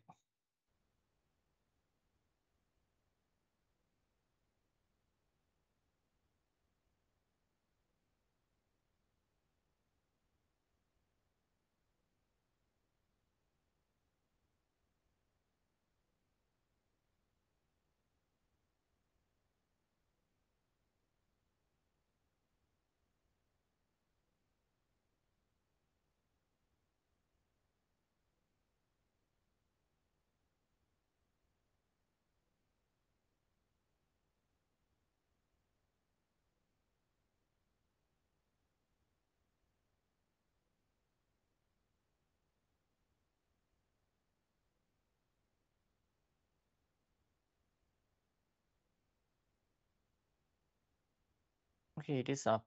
Okay, it is up.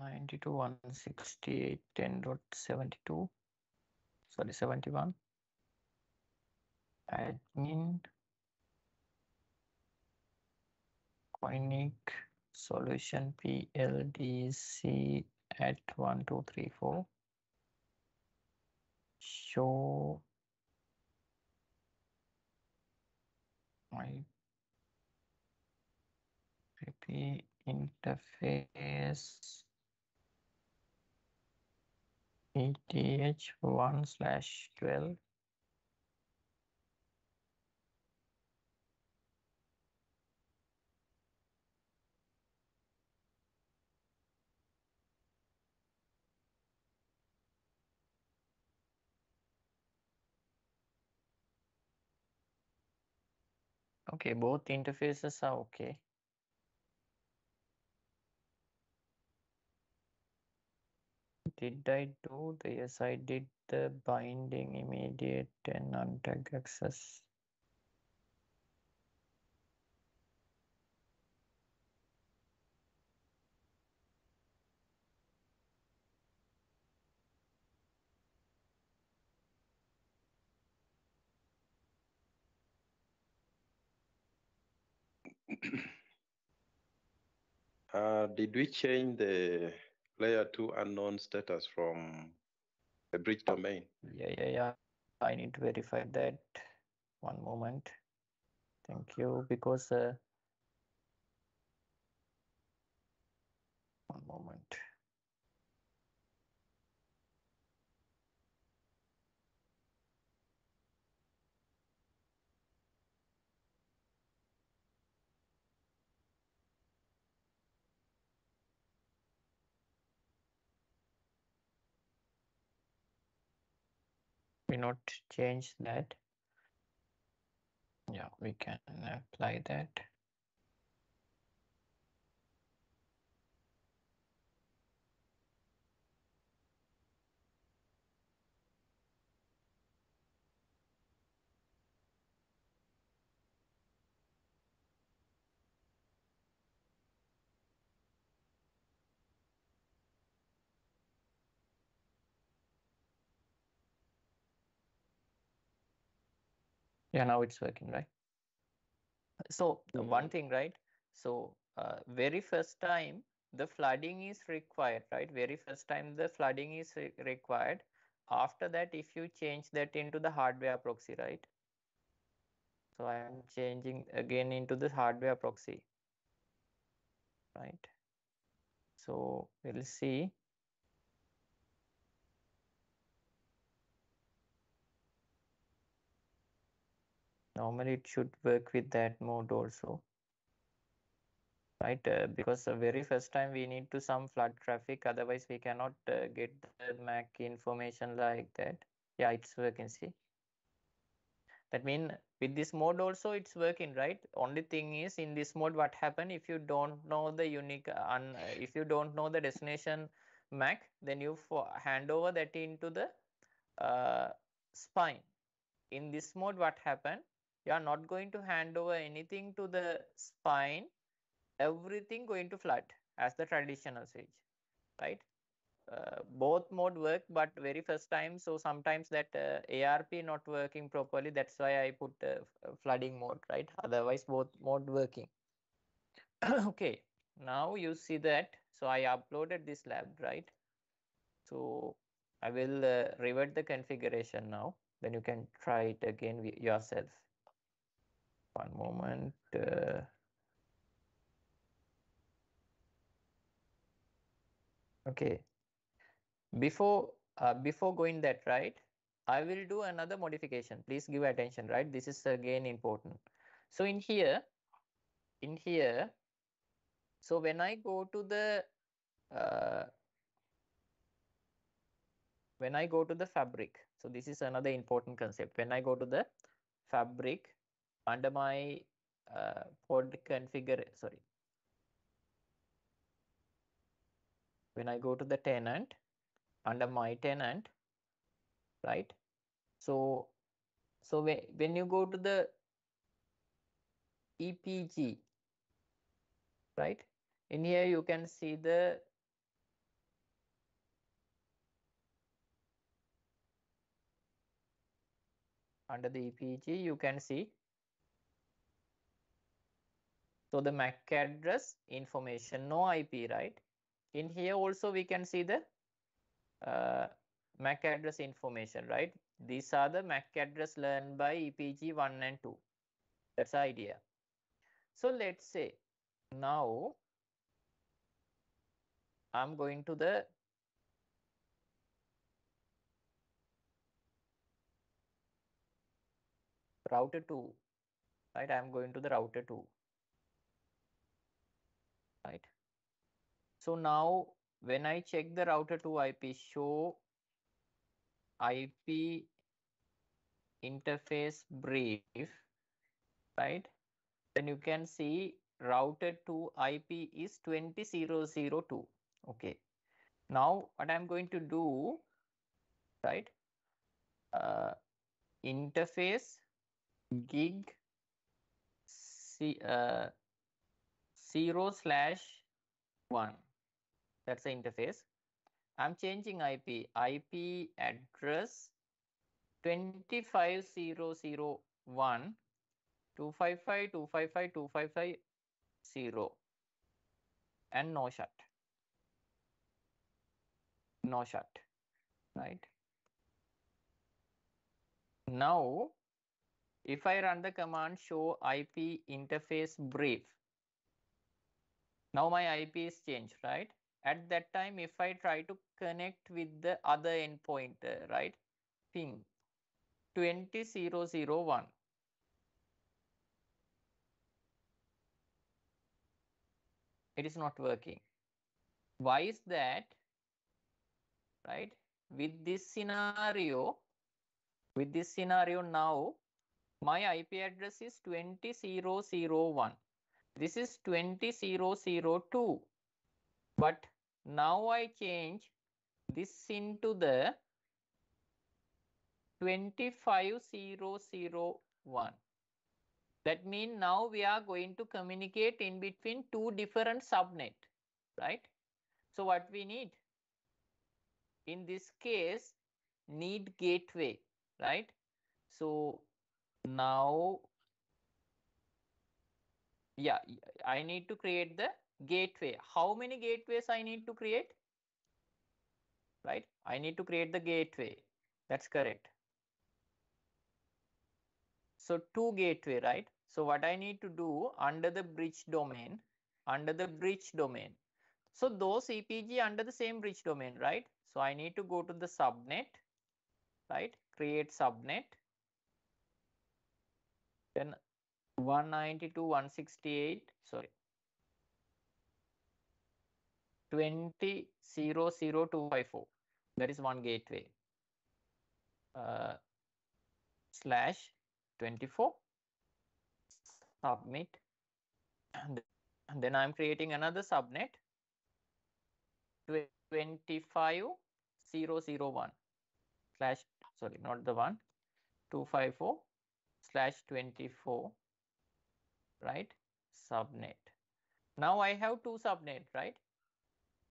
Ninety to one sixty eight ten dot seventy two. Sorry, seventy one. Admin. Coinic solution PLDC at one two three four. Show. My IP interface. ETH one slash twelve. Okay, both interfaces are okay. Did I do the yes I did the binding immediate and untag access. Uh, did we change the layer two unknown status from the bridge domain? Yeah, yeah, yeah. I need to verify that. One moment. Thank you. Because uh, one moment. We not change that. Yeah, we can apply that. Yeah, now it's working, right? So the one thing, right? So uh, very first time the flooding is required, right? Very first time the flooding is re- required. After that, if you change that into the hardware proxy, right? So I am changing again into the hardware proxy, right? So we'll see. Normally it should work with that mode also. right? Uh, because the very first time we need to some flood traffic, otherwise we cannot uh, get the MAC information like that. Yeah, it's working. See, that mean with this mode also it's working, right? Only thing is in this mode, what happen if you don't know the unique, un, if you don't know the destination MAC, then you hand over that into the uh, spine. In this mode, what happen? You are not going to hand over anything to the spine. Everything going to flood as the traditional switch right? Uh, both mode work but very first time. So sometimes that uh, arp not working properly that's why i put uh, flooding mode right? Otherwise both mode working. Okay. Now you see that. So i uploaded this lab right? So i will uh, revert the configuration now. Then you can try it again yourself one moment uh, okay. Before uh, before going that right i will do another modification. Please give attention right? This is again important. So in here in here so when i go to the uh, when i go to the fabric so this is another important concept. When i go to the fabric under my uh, pod configure sorry when I go to the tenant under my tenant, right? So, so when, when you go to the EPG, right? In here you can see the under the EPG you can see so the MAC address information no IP right in here also we can see the uh, MAC address information, right? These are the MAC address learned by EPG 1 and 2. That's the idea. So let's say now I'm going to the router 2, right? I'm going to the router 2, right? So now when I check the router to IP show IP interface brief, right? Then you can see router to IP is 20002. Okay. Now what I'm going to do, right? Uh, interface gig C, uh, 0 slash 1 that's the interface. I'm changing ip ip address 25001 255 255 255 and no shut. No shut right? Now if i run the command show ip interface brief now my ip is changed right at that time if i try to connect with the other endpoint uh, right ping 20001 it is not working why is that right with this scenario with this scenario now, my IP address is 20001. This is 20002. But now I change this into the 25001. That means now we are going to communicate in between two different subnet, right? So what we need? In this case, need gateway, right? So now, yeah, I need to create the gateway. How many gateways I need to create? Right? I need to create the gateway. That's correct. So two gateway, right? So what I need to do under the bridge domain, under the bridge domain. So those EPG under the same bridge domain, right? So I need to go to the subnet, right? Create subnet. Then 192.168, sorry. 20.00254. That is one gateway. Uh, slash 24 submit. And then I'm creating another subnet. 25001 slash sorry not the one. 254 slash 24 right? Subnet. Now I have two subnet right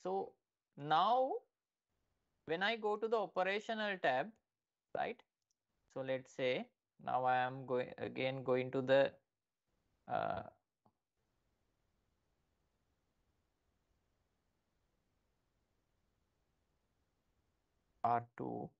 so now when I go to the operational tab right? So let's say now I am going again going to the uh, R2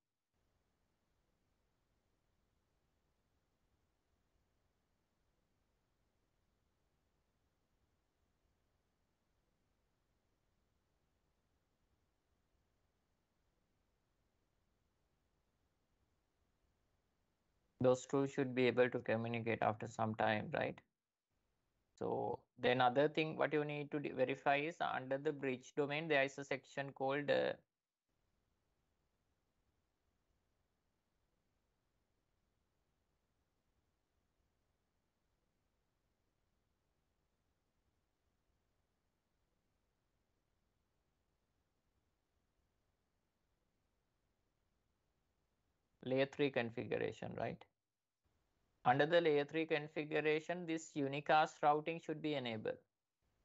those two should be able to communicate after some time, right? So then other thing what you need to verify is under the bridge domain, there is a section called uh, layer 3 configuration, right? Under the layer 3 configuration, this unicast routing should be enabled.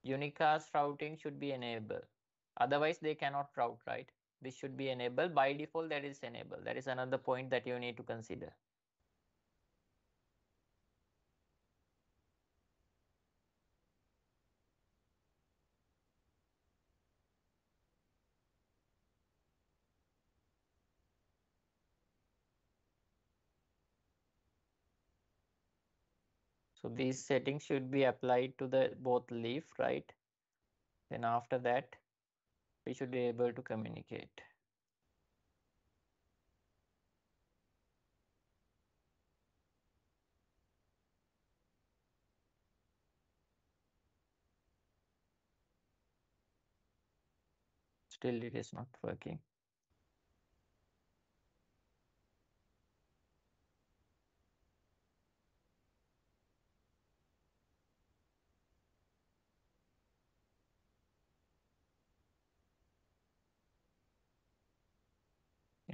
Unicast routing should be enabled. Otherwise, they cannot route, right? This should be enabled. By default, that is enabled. That is another point that you need to consider. So these settings should be applied to the both leaf, right? Then after that, we should be able to communicate. Still it is not working.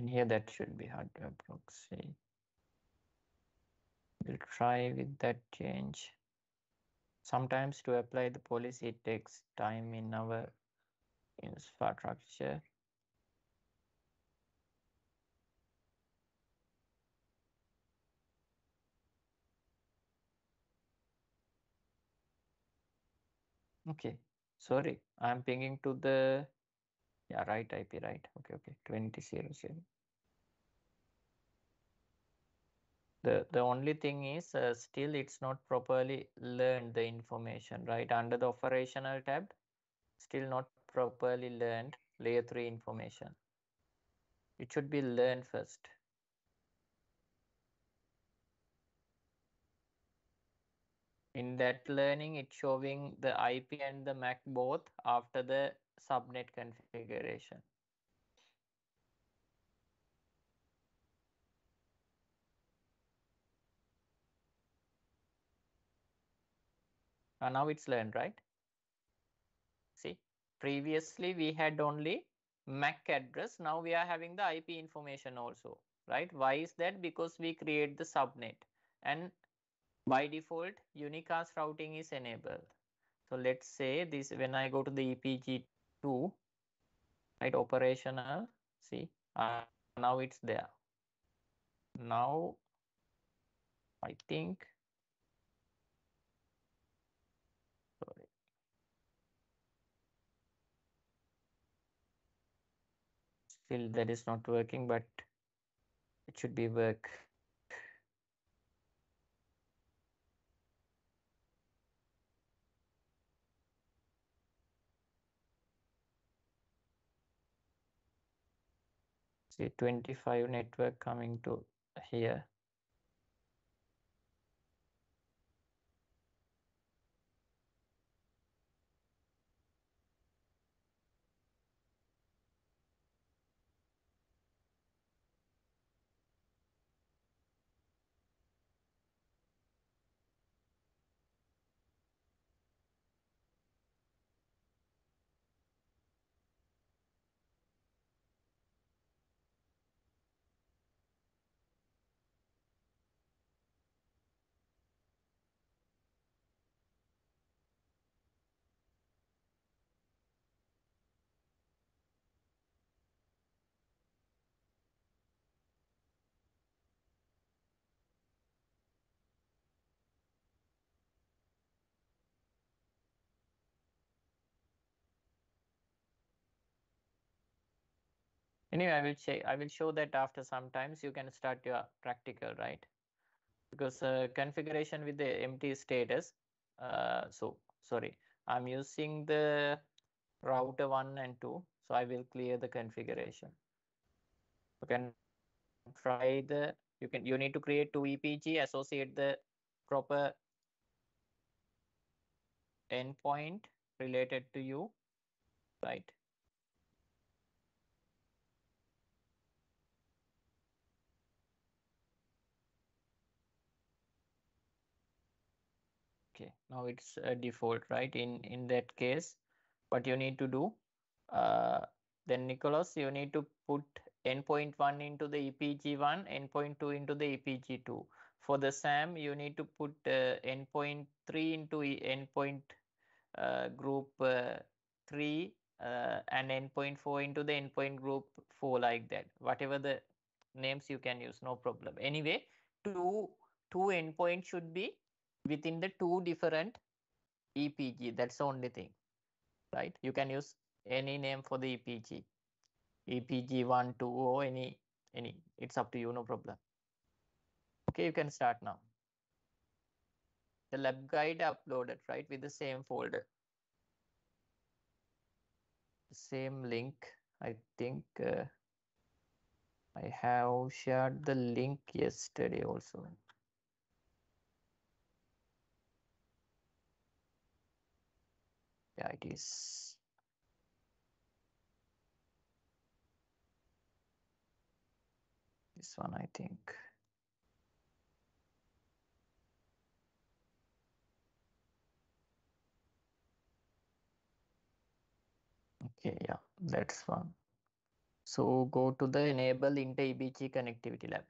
Here that should be hardware proxy. We'll try with that change. Sometimes to apply the policy, it takes time in our infrastructure. Okay, sorry, I'm pinging to the yeah, right IP, right. Okay, okay. 2000. The the only thing is uh, still it's not properly learned the information, right? Under the operational tab, still not properly learned layer 3 information. It should be learned first. In that learning, it's showing the IP and the MAC both after the subnet configuration. Uh, now it's learned, right? See, previously we had only MAC address. Now we are having the IP information also, right? Why is that? Because we create the subnet and by default unicast routing is enabled. So let's say this when I go to the EPG2, right? Operational, see, uh, now it's there. Now I think still that is not working but it should be work. See 25 network coming to here Anyway, I will say I will show that after some times you can start your practical, right? Because uh, configuration with the empty status. Uh, so sorry, I'm using the router one and two. So I will clear the configuration. You can try the you can you need to create two EPG, associate the proper endpoint related to you, right? okay now it's a default right in in that case. What you need to do uh, then Nicholas you need to put endpoint 1 into the EPG1 endpoint 2 into the EPG2 for the SAM you need to put uh, 3 into endpoint uh, group uh, 3 uh, and endpoint 4 into the endpoint group 4 like that. Whatever the names you can use no problem. Anyway two two endpoints should be within the two different EPG. That's the only thing, right? You can use any name for the EPG, EPG one, two, or any any. It's up to you, no problem. Okay, you can start now. The lab guide uploaded, right, with the same folder, same link. I think uh, I have shared the link yesterday also. Yeah, it is. This one, I think. Okay, yeah, that's one. So go to the enable inter EPG connectivity lab.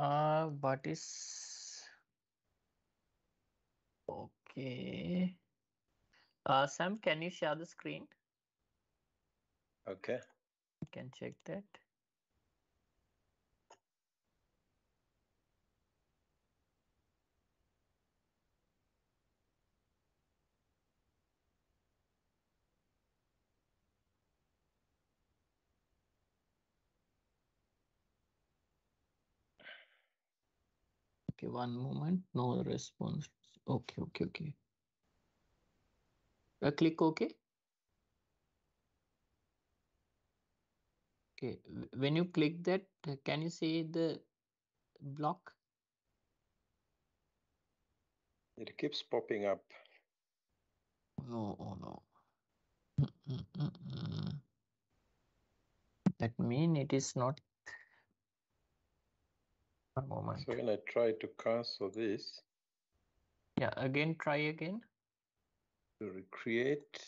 Uh, what is okay? Uh, Sam, can you share the screen? Okay. You can check that. Okay, one moment. No response. Okay, okay, okay. Uh, click OK. Okay, when you click that, uh, can you see the block? It keeps popping up. No, oh no. Mm, mm, mm. That mean it is not. One moment. So when I try to cancel this, Yeah, again, try again. to recreate,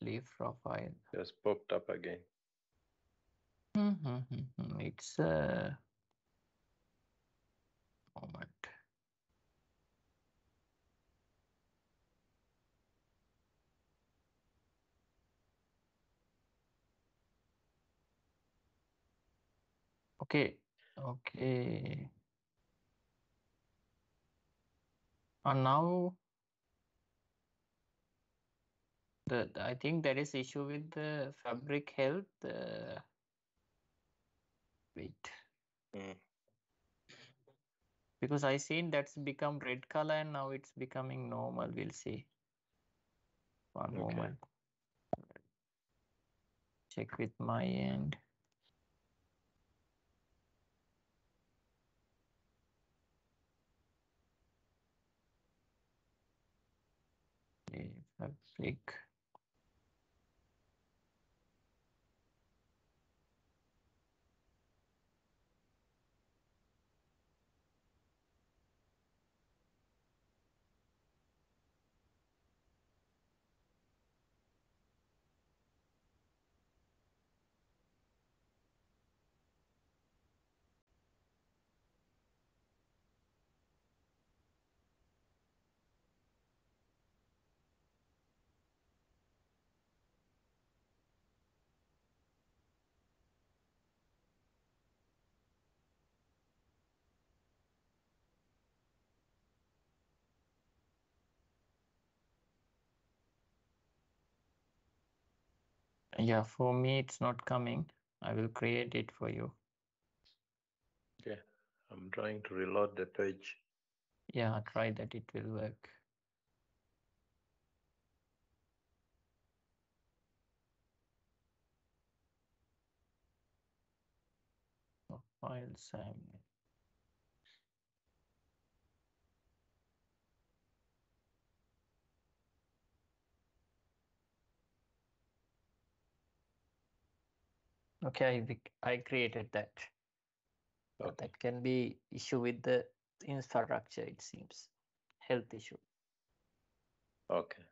Leaf profile. just popped up again. Mm-hmm. It's a moment. Okay, okay. And now the I think there is issue with the fabric health. Uh, wait, Mm. because I seen that's become red color and now it's becoming normal. We'll see. One Okay. moment. Check with my end. Okay, Fabric. Yeah, for me it's not coming. I will create it for you. Okay. I'm trying to reload the page. Yeah, try that. It will work. Oh, Files. Um, okay. I I created that. Okay. that can be issue with the infrastructure. It seems health issue. Okay.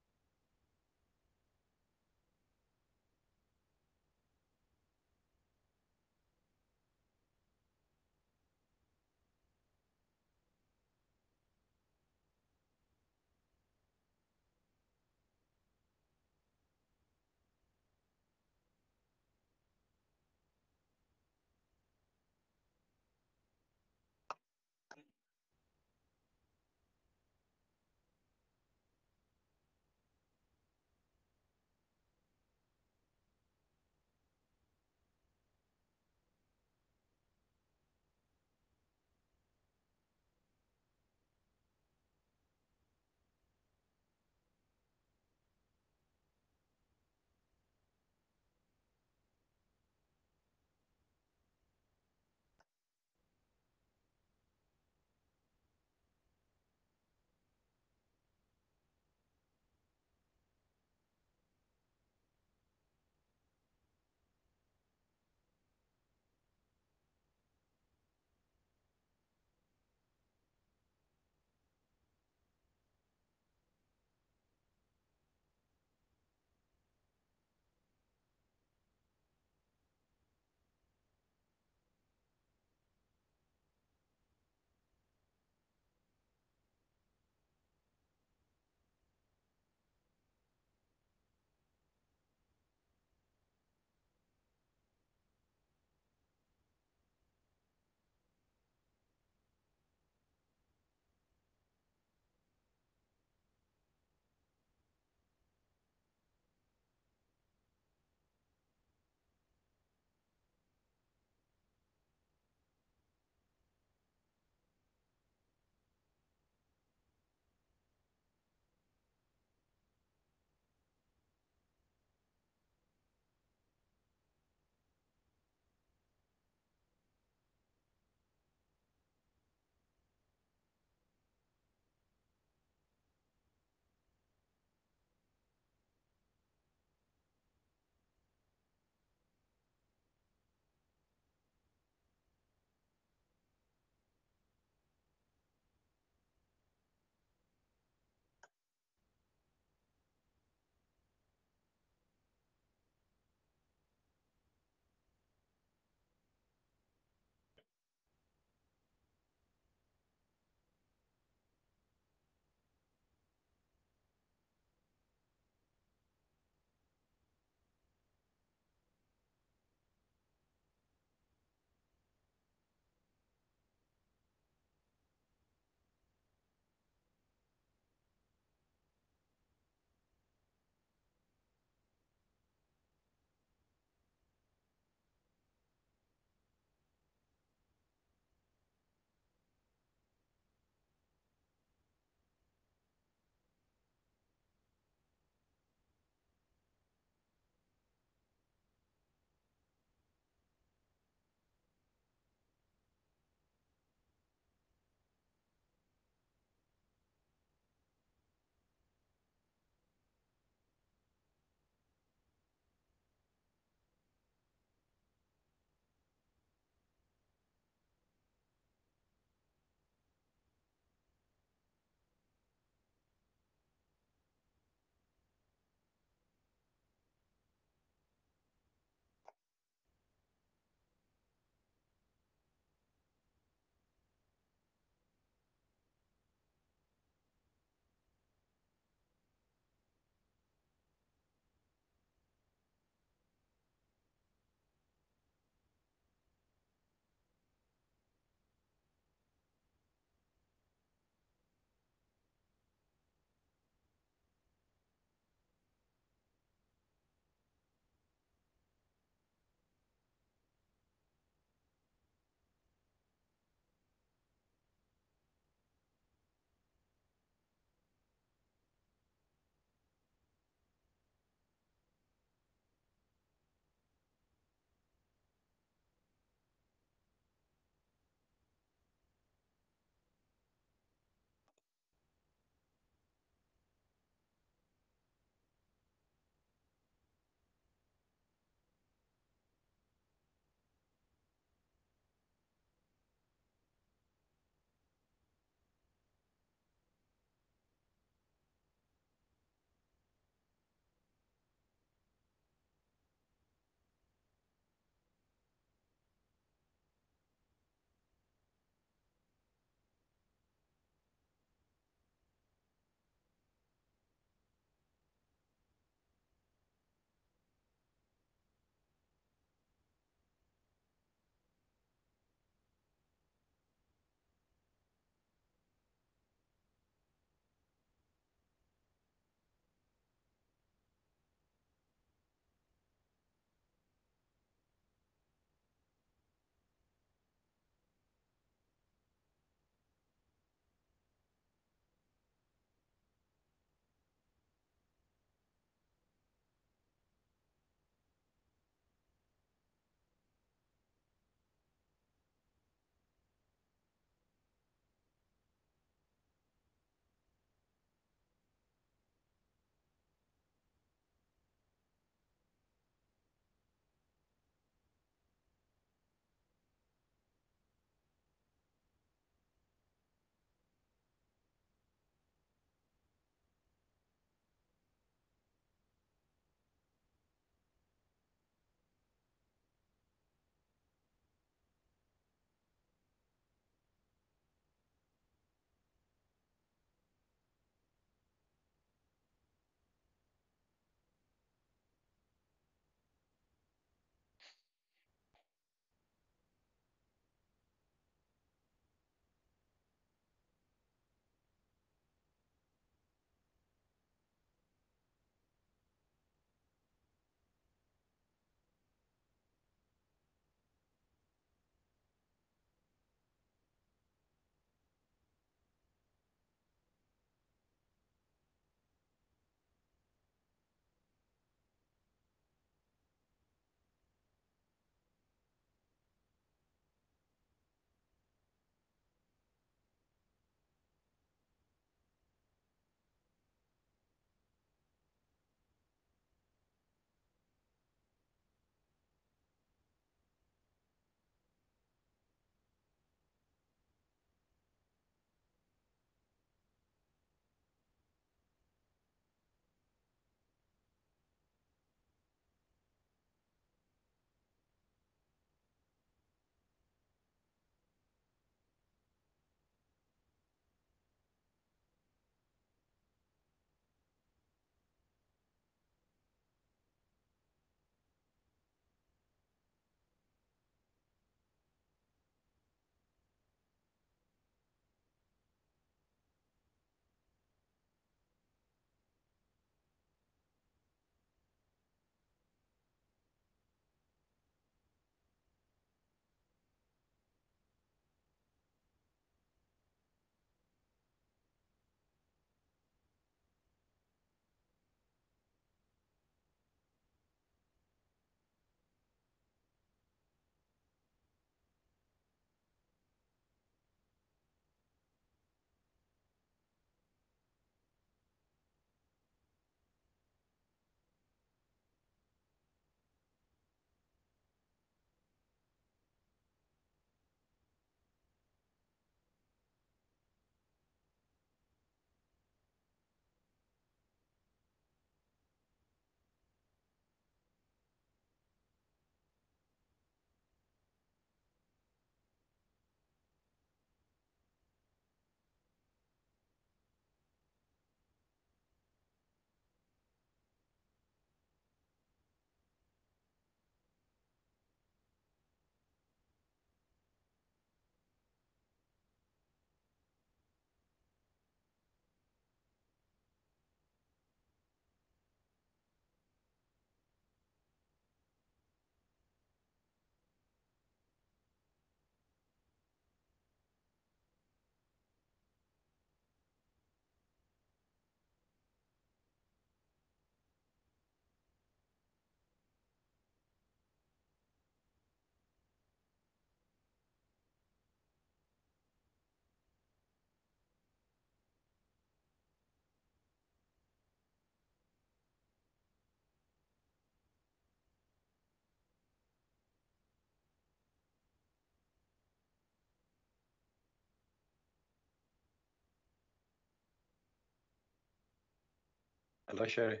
Hello, Sherry.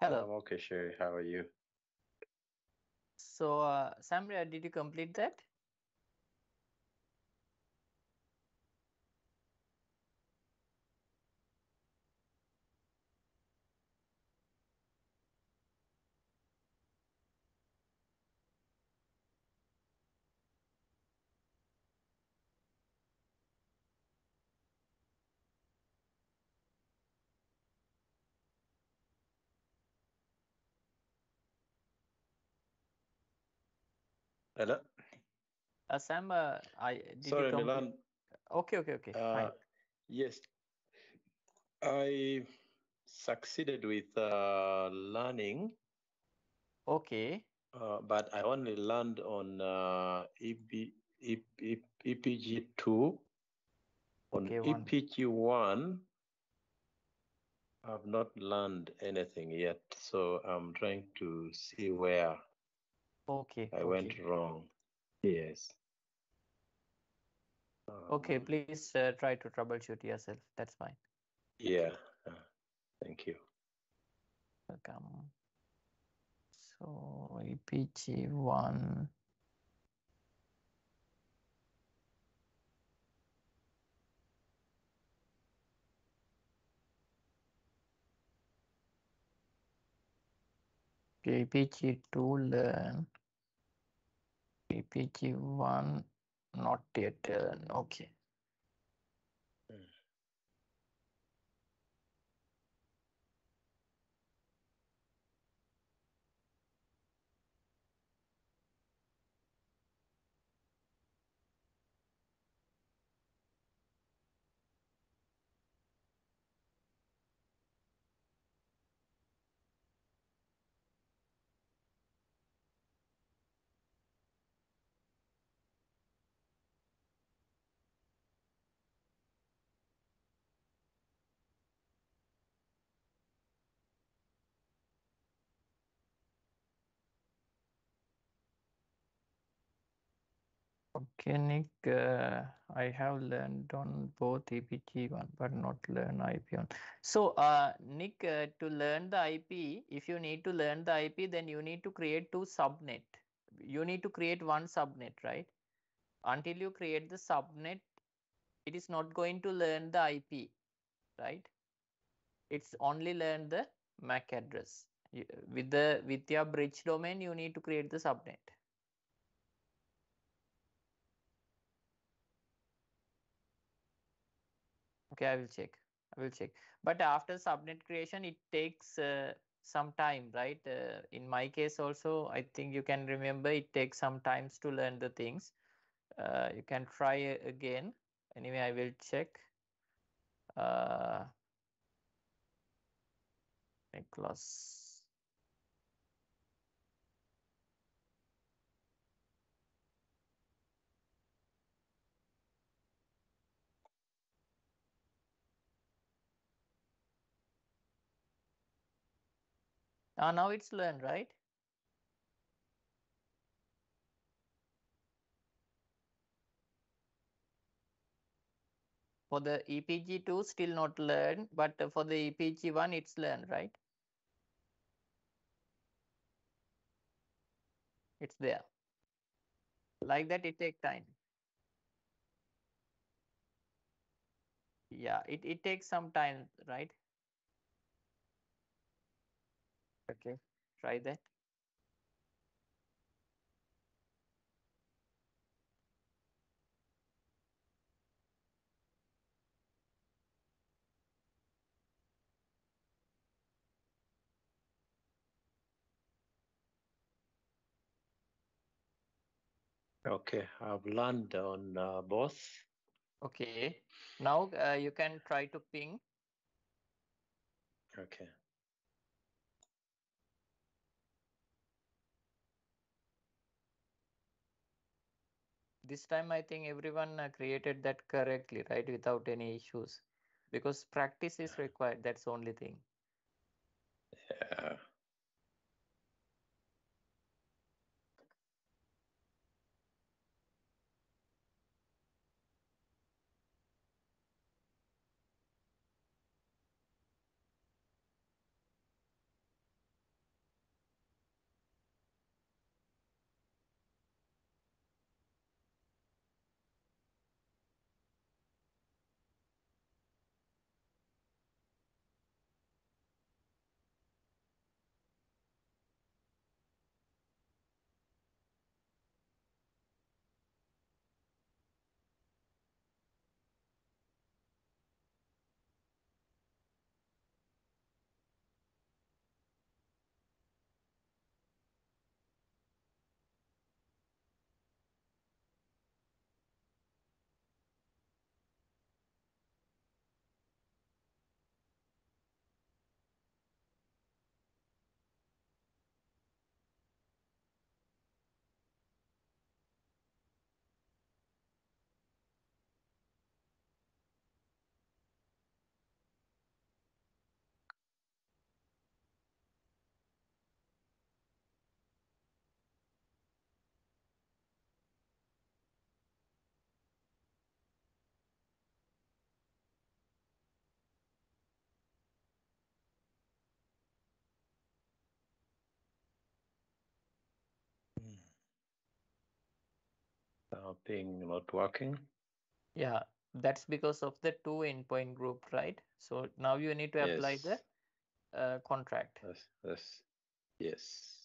Hello. I'm okay, Sherry. How are you? So, uh, Samria, did you complete that? Hello. Uh, Sam, uh, I did Sorry, you? Milan. Okay, okay, okay, Uh, yes, I succeeded with uh, learning, Okay, uh, but I only learned on uh, EP, EP, EPG two. On Okay, one. EPG one, I've not learned anything yet, so I'm trying to see where okay, I went wrong. Yes. Okay, Um, please uh, try to troubleshoot yourself. That's fine. Yeah. uh, thank you. Welcome. So, EPG one. Okay, EPG two learn. EPG1 not yet learn. Okay. Okay, Nick, uh, I have learned on both EPG1 but not learn IP1. So, uh, Nick, uh, to learn the IP, if you need to learn the IP, then you need to create two subnet. You need to create one subnet, right? Until you create the subnet, it is not going to learn the IP, right? It's only learn the MAC address. With the with your bridge domain, you need to create the subnet. Okay, I will check. I will check. But after subnet creation, it takes uh, some time, right? Uh, in my case also, I think you can remember it takes some times to learn the things. Uh, you can try again. Anyway, I will check. Uh, Nicholas. Ah, now it's learned, right? For the EPG2, still not learned, but uh, for the EPG1, it's learned, right? It's there. Like that, it take time. Yeah, it, it takes some time, right? Okay, try that. Okay, I've learned on uh, both. Okay, now uh, you can try to ping. Okay. This time, I think everyone uh, created that correctly, right? Without any issues. Because practice is required, that's the only thing. Yeah. Nothing not working. Yeah, that's because of the two endpoint group, right? So now you need to apply the uh, contract. Yes. Yes. Yes.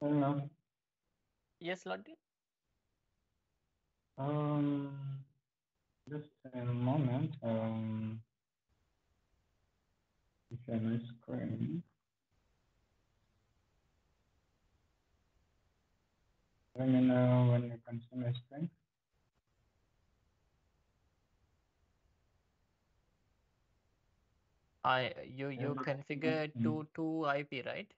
Hello. Yes, Lottie? Um, just a moment. Um, share my screen. Let me know when you can see my screen. I you you configure two two IP, right?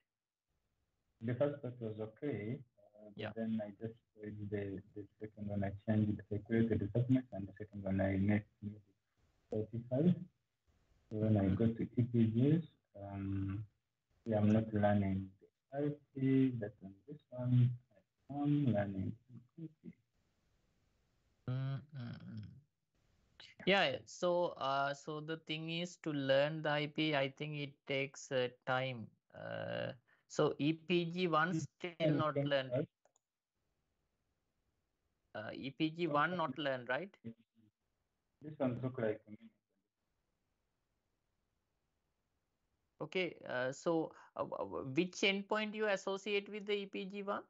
The first part was okay. Uh, Yeah. Then I just tried the, the second one. I changed. The subnet, and the second one I made made it 35. So when I go to EPGs, um, yeah, I'm not learning the IP, but on this one, I am learning IP. Mm, mm, mm. Yeah, so uh, so the thing is to learn the IP, I think it takes uh, time. Uh, so EPG one still not learned. Uh, EPG one not learned, right? This one look like me. Okay, uh, so uh, which endpoint you associate with the EPG one?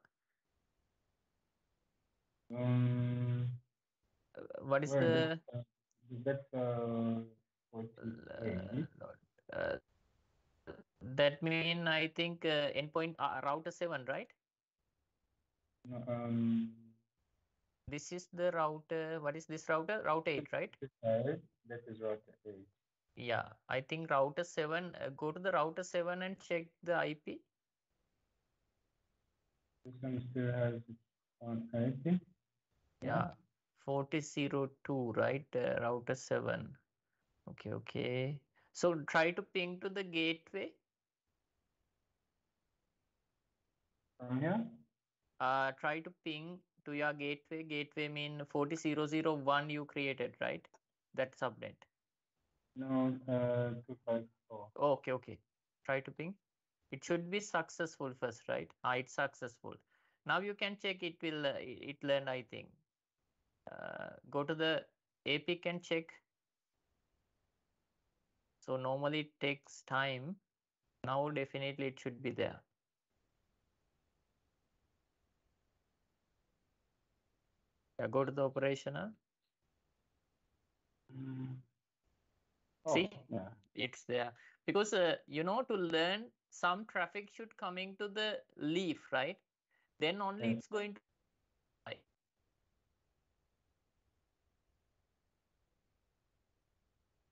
Um, Uh, What is well, the that's, uh, that's uh, what it uh, is. not- uh, that mean I think uh, endpoint uh, router seven, right? Um, This is the router. What is this router? Router eight, right? this side, that is router eight. Yeah, I think router seven. Uh, go to the router seven and check the IP. This one still has own IP. Yeah, 4002, right? Uh, router 7. Okay, okay. So try to ping to the gateway. From here, Uh, try to ping to your gateway. Gateway mean 40001 you created, right? That subnet. no, uh, two five four. Okay, okay. Try to ping. It should be successful first, right? Ah, it's successful. Now you can check it will uh, it it learned, I think. Uh, go to the APIC and check. So normally it takes time. Now definitely it should be there. Yeah, go to the operational. Mm. Oh, See? yeah. It's there because uh, you know to learn some traffic should coming to the leaf, right? Then only Mm. it's going to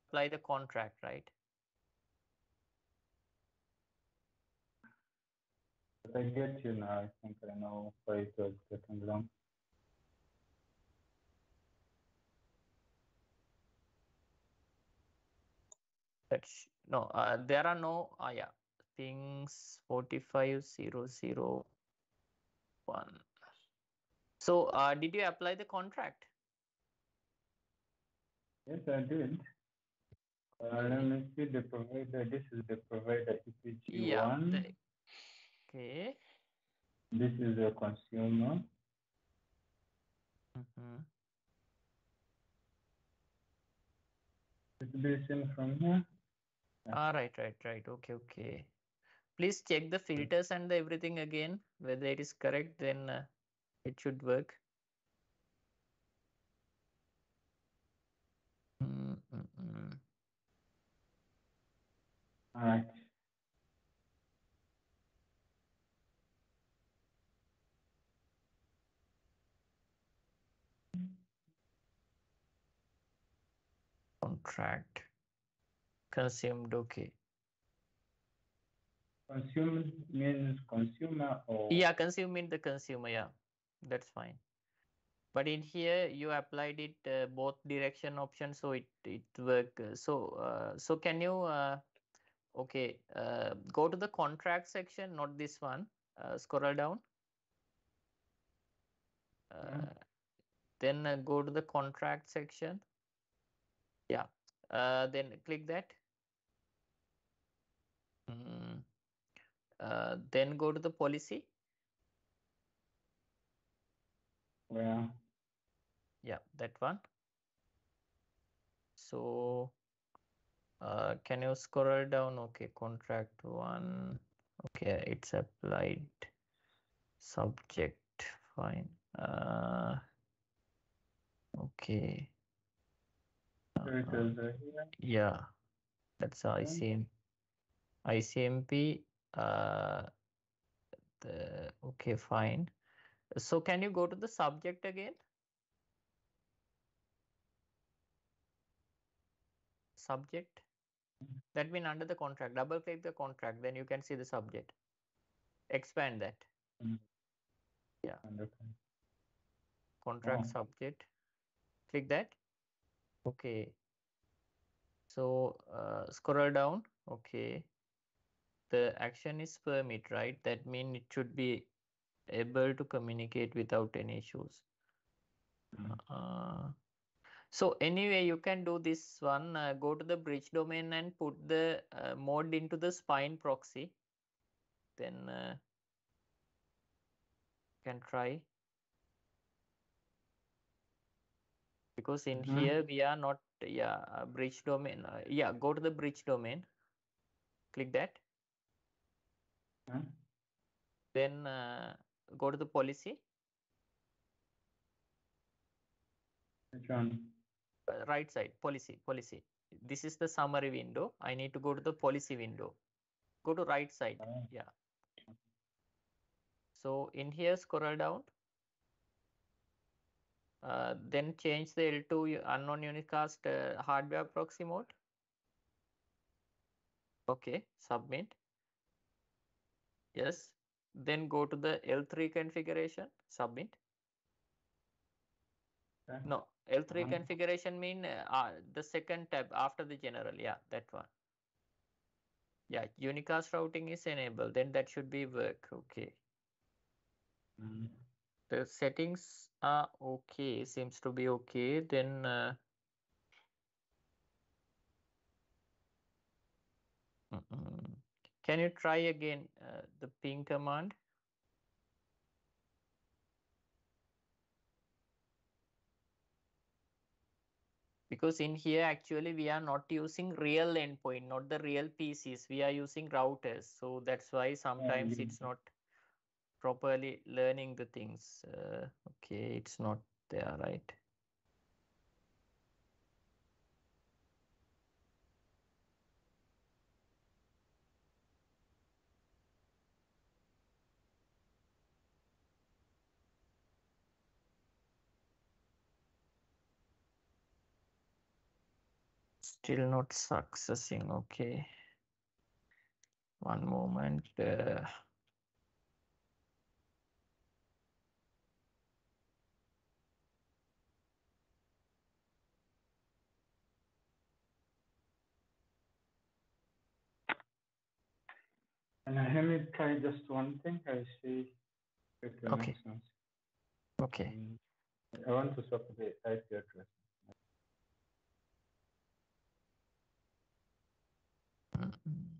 apply the contract, right? But I get you now. I think I know why it was getting long. That's no, uh, there are no, uh, yeah, things 45001. So, uh, did you apply the contract? Yes, I did. Uh, let me see the provider. This is the provider EPG Yeah. the- okay. This is the consumer. mhm. Is this in from here? Yeah. Ah, right, right, right. Okay, okay. Please check the filters and the everything again, whether it is correct, then uh, it should work. Mm, mm, mm. All right. Contract consumed. Okay. Consumer means consumer or Yeah, consume mean the consumer. Yeah, that's fine. But in here you applied it uh, both direction option, so it it work. So uh, so can you uh, okay uh, go to the contract section, not this one. Uh, scroll down. Uh, then uh, go to the contract section. Yeah. Uh, then click that. Mm. Uh, then go to the policy. where Yeah, that one. So, uh, can you scroll down? Okay, contract one. Okay, it's applied. Subject, fine. Uh, okay. Uh, yeah, that's Okay. ICM, ICMP. Uh, the okay, fine. So, can you go to the subject again? Subject. That mean under the contract. Double click the contract, then you can see the subject. Expand that. And okay. Contract Oh. subject. Click that. Okay. So uh, scroll down. Okay. The action is permit, right? That mean it should be able to communicate without any issues. Mm. Uh, so anyway, you can do this one. Uh, go to the bridge domain and put the uh, mode into the spine proxy. Then uh, can try. Because in Mhm. here we are not, yeah, uh, bridge domain. Uh, yeah, go to the bridge domain. Click that. Then uh, go to the policy. Which one? uh, right side policy policy. This is the summary window. I need to go to the policy window. Go to right side. Oh. yeah. So in here scroll down. Uh, then change the l2 unknown unicast uh, hardware proxy mode. Okay submit yes then go to the l3 configuration submit Okay. no L3 Um, configuration mean uh, uh, the second tab after the general. Yeah, that one. Yeah, unicast routing is enabled. Then that should be work. Okay. Mm. The settings are okay. Seems to be okay. Then uh, mm-mm. Can you try again uh, the ping command? because in here actually we are not using real endpoint, not the real PCs. We are using routers, so that's why sometimes you- it's not properly learning the things. Uh, okay, it's not there, right? Still not successing. Okay. One moment. Uh, And let me try just one thing. I see Okay. okay. Um, I want to swap the IP address. Mm.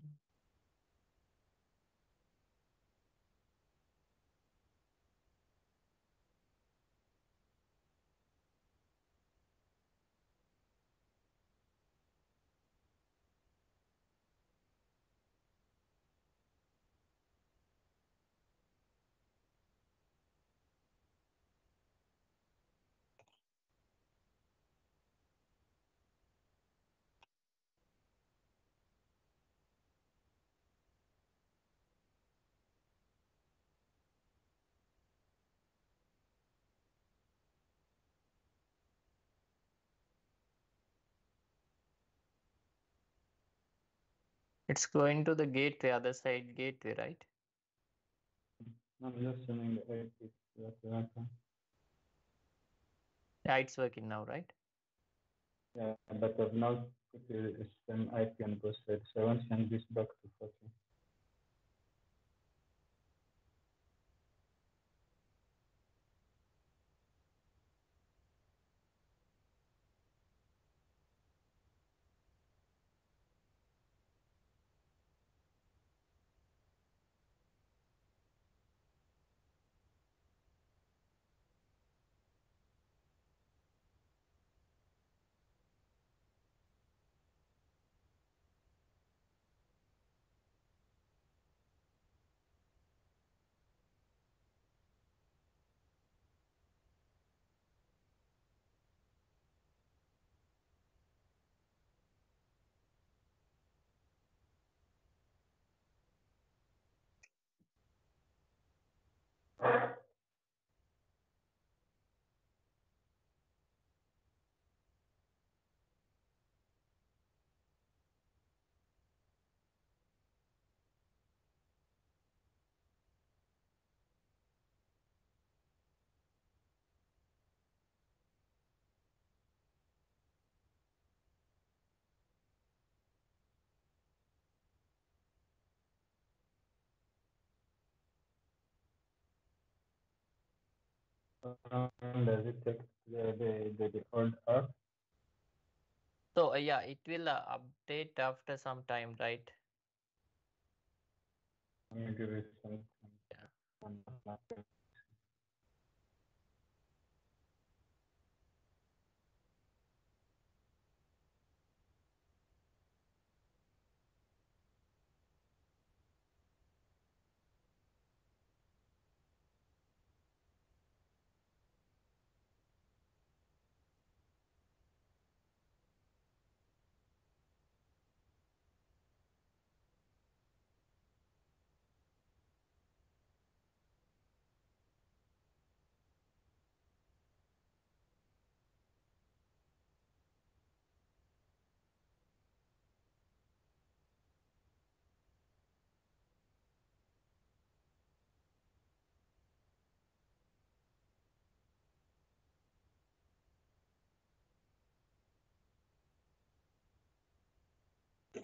It's going to the gateway, other side gateway, right? I'm just sending eh, the IP. That, that, Yeah, it's working now, right? yeah, but now the same IP on both sides. So I want to send this back to 40. Does it take the, the, the, old app? So uh, yeah, it will uh, update after some time, right? Me some Yeah.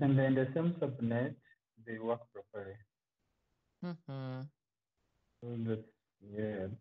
And in the same subnet, they work properly. Mm-hmm. So that's weird.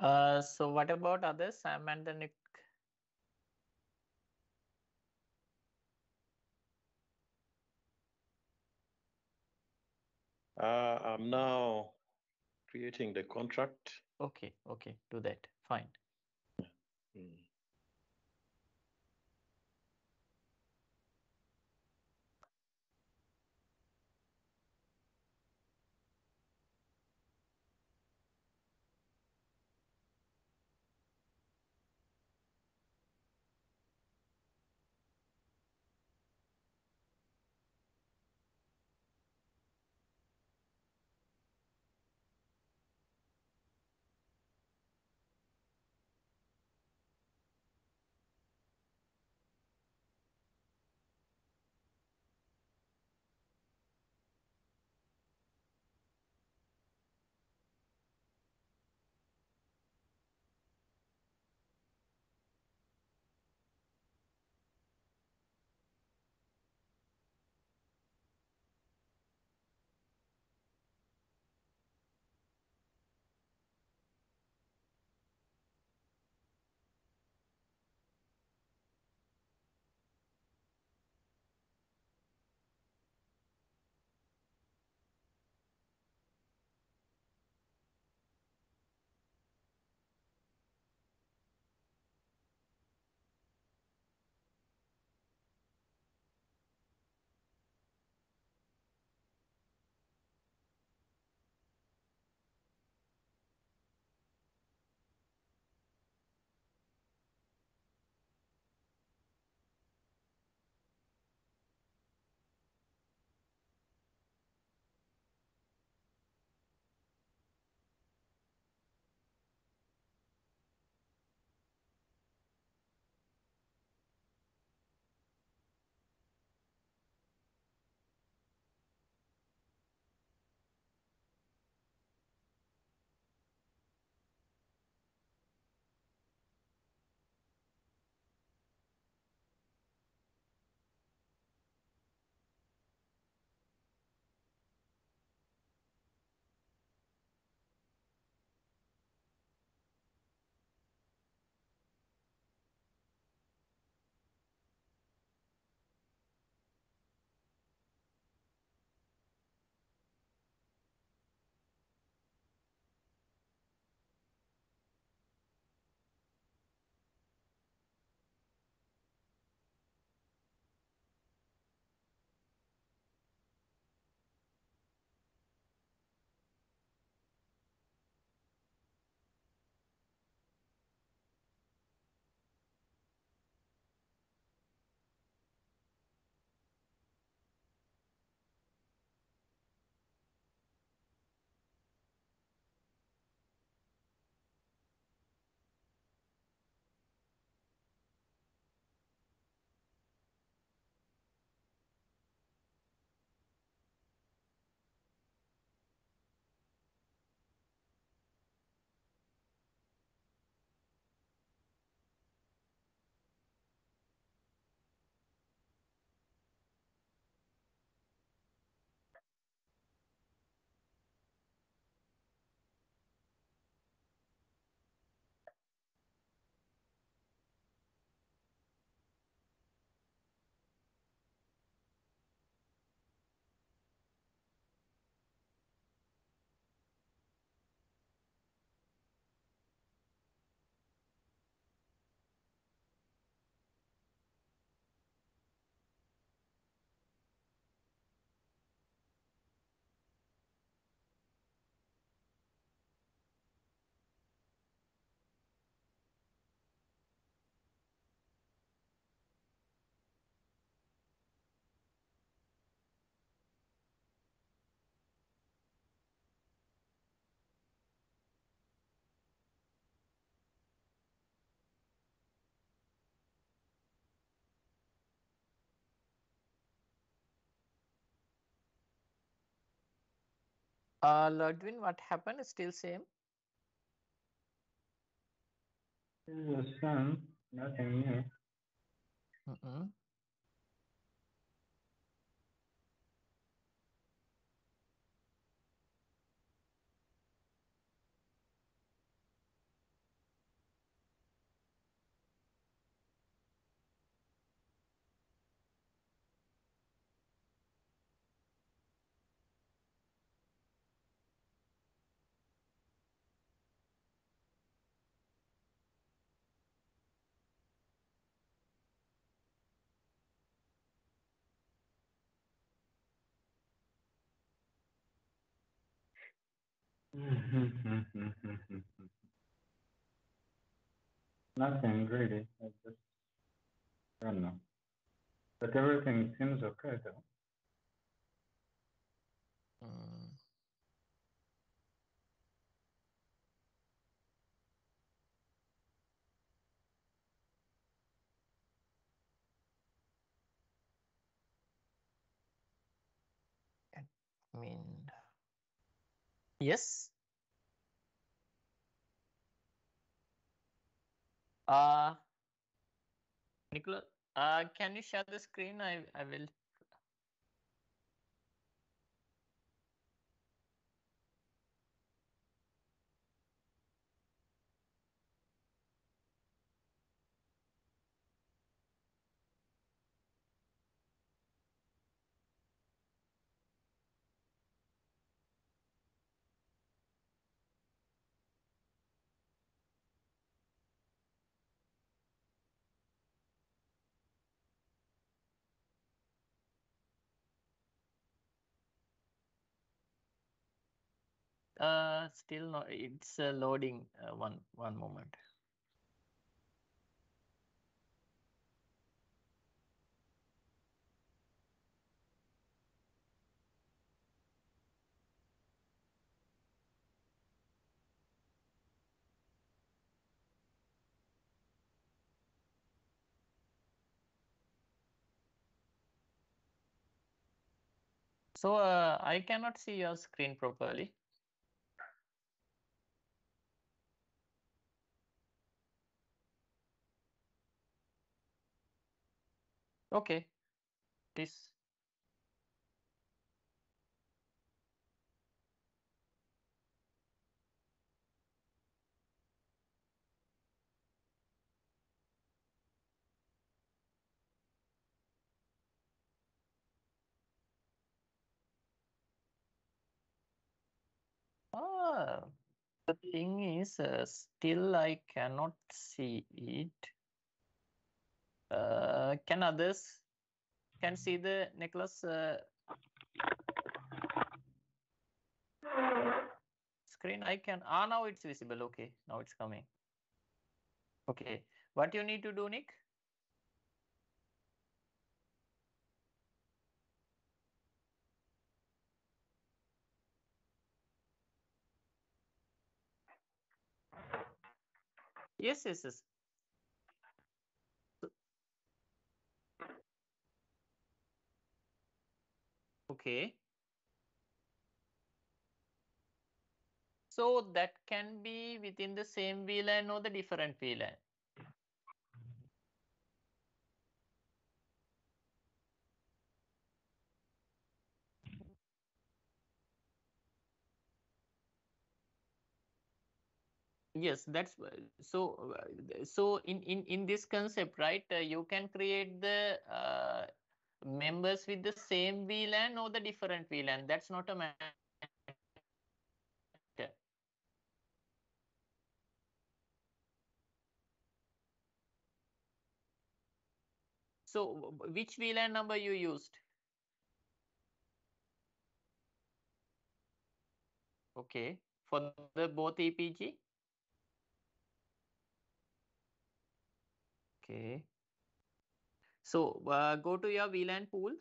Uh, so what about others, Sam and the Nick? Uh, I'm now creating the contract. Okay, okay, do that. Fine. Mm. Uh, Ludwin, what happened? Still same? Was same, nothing new. Mm-mm. Nothing really. I just I don't know. But everything seems okay though. Mm. Admin. Yes. Uh, Nicola, uh, can you share the screen? I, I will. Uh, still not. It's uh, loading. Uh, one one moment. So uh, I cannot see your screen properly. Okay. This. Ah, the thing is, uh, still I cannot see it. Uh, can others can see the Nicola's uh, screen? I can. Ah, now it's visible. Okay, now it's coming. Okay, what you need to do, Nick? Yes, yes, yes. Okay. So that can be within the same VLAN or the different VLAN. Yes, that's so. uh, So in in in this concept, right? Uh, you can create the uh, members with the same VLAN or the different VLAN. That's not a matter. So which VLAN number you used? Okay, for the both EPG. Okay. So uh, go to your VLAN pool.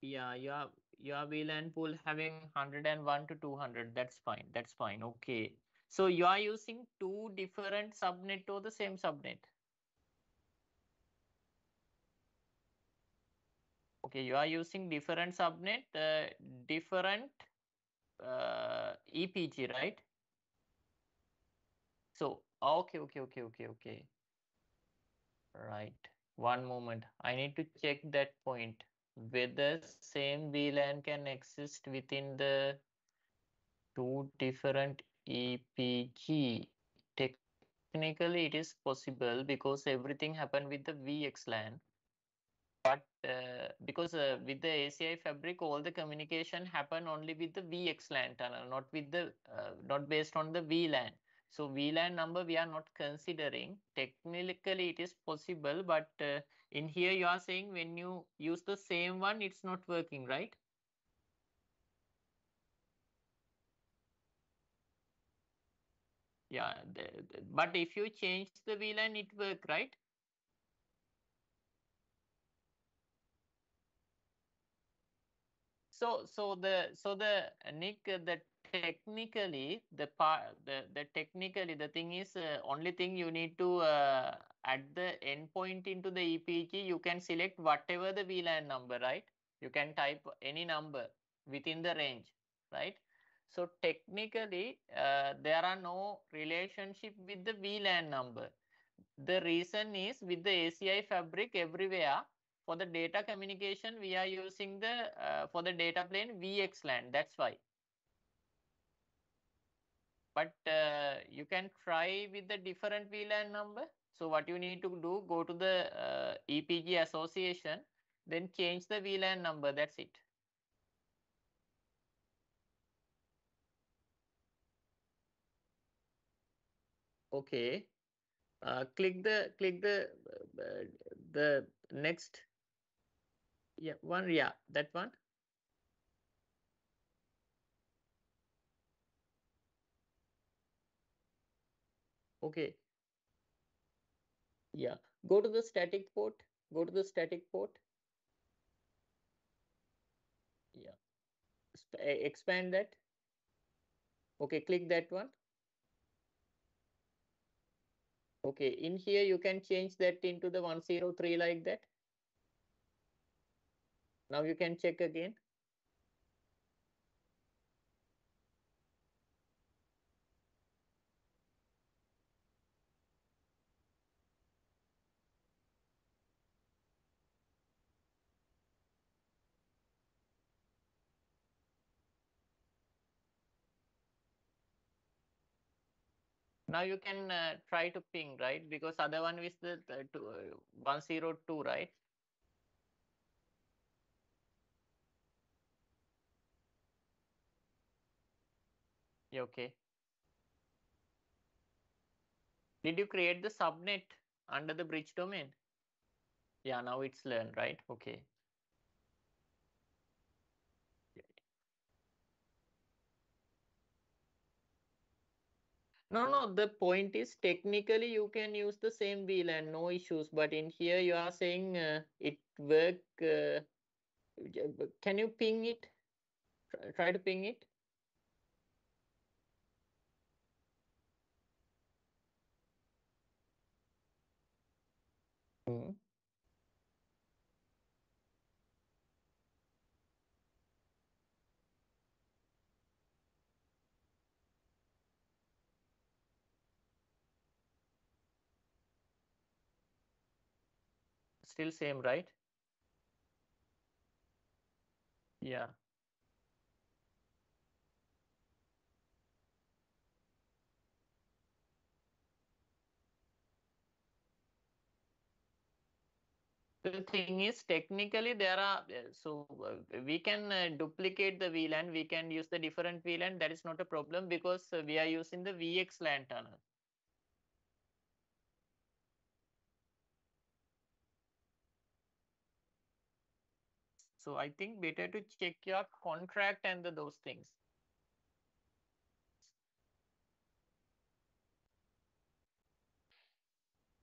Yeah, you have your your VLAN pool having 101 to 200. That's fine. That's fine. Okay. So you are using two different subnet or the same subnet? Okay, you are using different subnet, uh, different uh, EPG, right? So, okay, okay, okay, okay, okay. Right. One moment. I need to check that point. Whether the same VLAN can exist within the two different EPG. Technically, it is possible because everything happened with the VXLAN. But uh, because uh, with the ACI fabric, all the communication happen only with the VXLAN tunnel, not with the uh, not based on the VLAN. So VLAN number we are not considering. Technically, it is possible, but uh, in here you are saying when you use the same one, it's not working, right? Yeah, the, the- but if you change the VLAN, it work, right? So, so the so the Nick the technically the part the the technically the thing is uh, only thing you need to uh, at the endpoint into the EPG you can select whatever the VLAN number, right? You can type any number within the range, right? So technically uh, there are no relationship with the VLAN number. The reason is with the ACI fabric everywhere for the data communication we are using the uh, for the data plane VXLAN. That's why. But uh, you can try with the different VLAN number. So what you need to do, go to the uh, EPG association, then change the VLAN number. That's it. Okay. Uh, click the click the uh, the next. Yeah, one. Yeah, that one. Okay. Yeah. Go to the static port. Go to the static port. Yeah. Sp- expand that. Okay, click that one. Okay, in here you can change that into the 103 like that. Now you can check again. Now you can uh, try to ping, right? Because other one is the, two, uh, 102, right? Yeah, okay. Did you create the subnet under the bridge domain? Yeah, now it's learned, right? Okay. No, no, the point is technically you can use the same VLAN, no issues. But in here you are saying uh, it work. Uh, can you ping it? Try, to ping it. Hmm. Still same, right? Yeah. The thing is, technically there are so uh, we can uh, duplicate the VLAN. We can use the different VLAN. That is not a problem because uh, we are using the VXLAN tunnel. So I think better to check your contract and the, those things.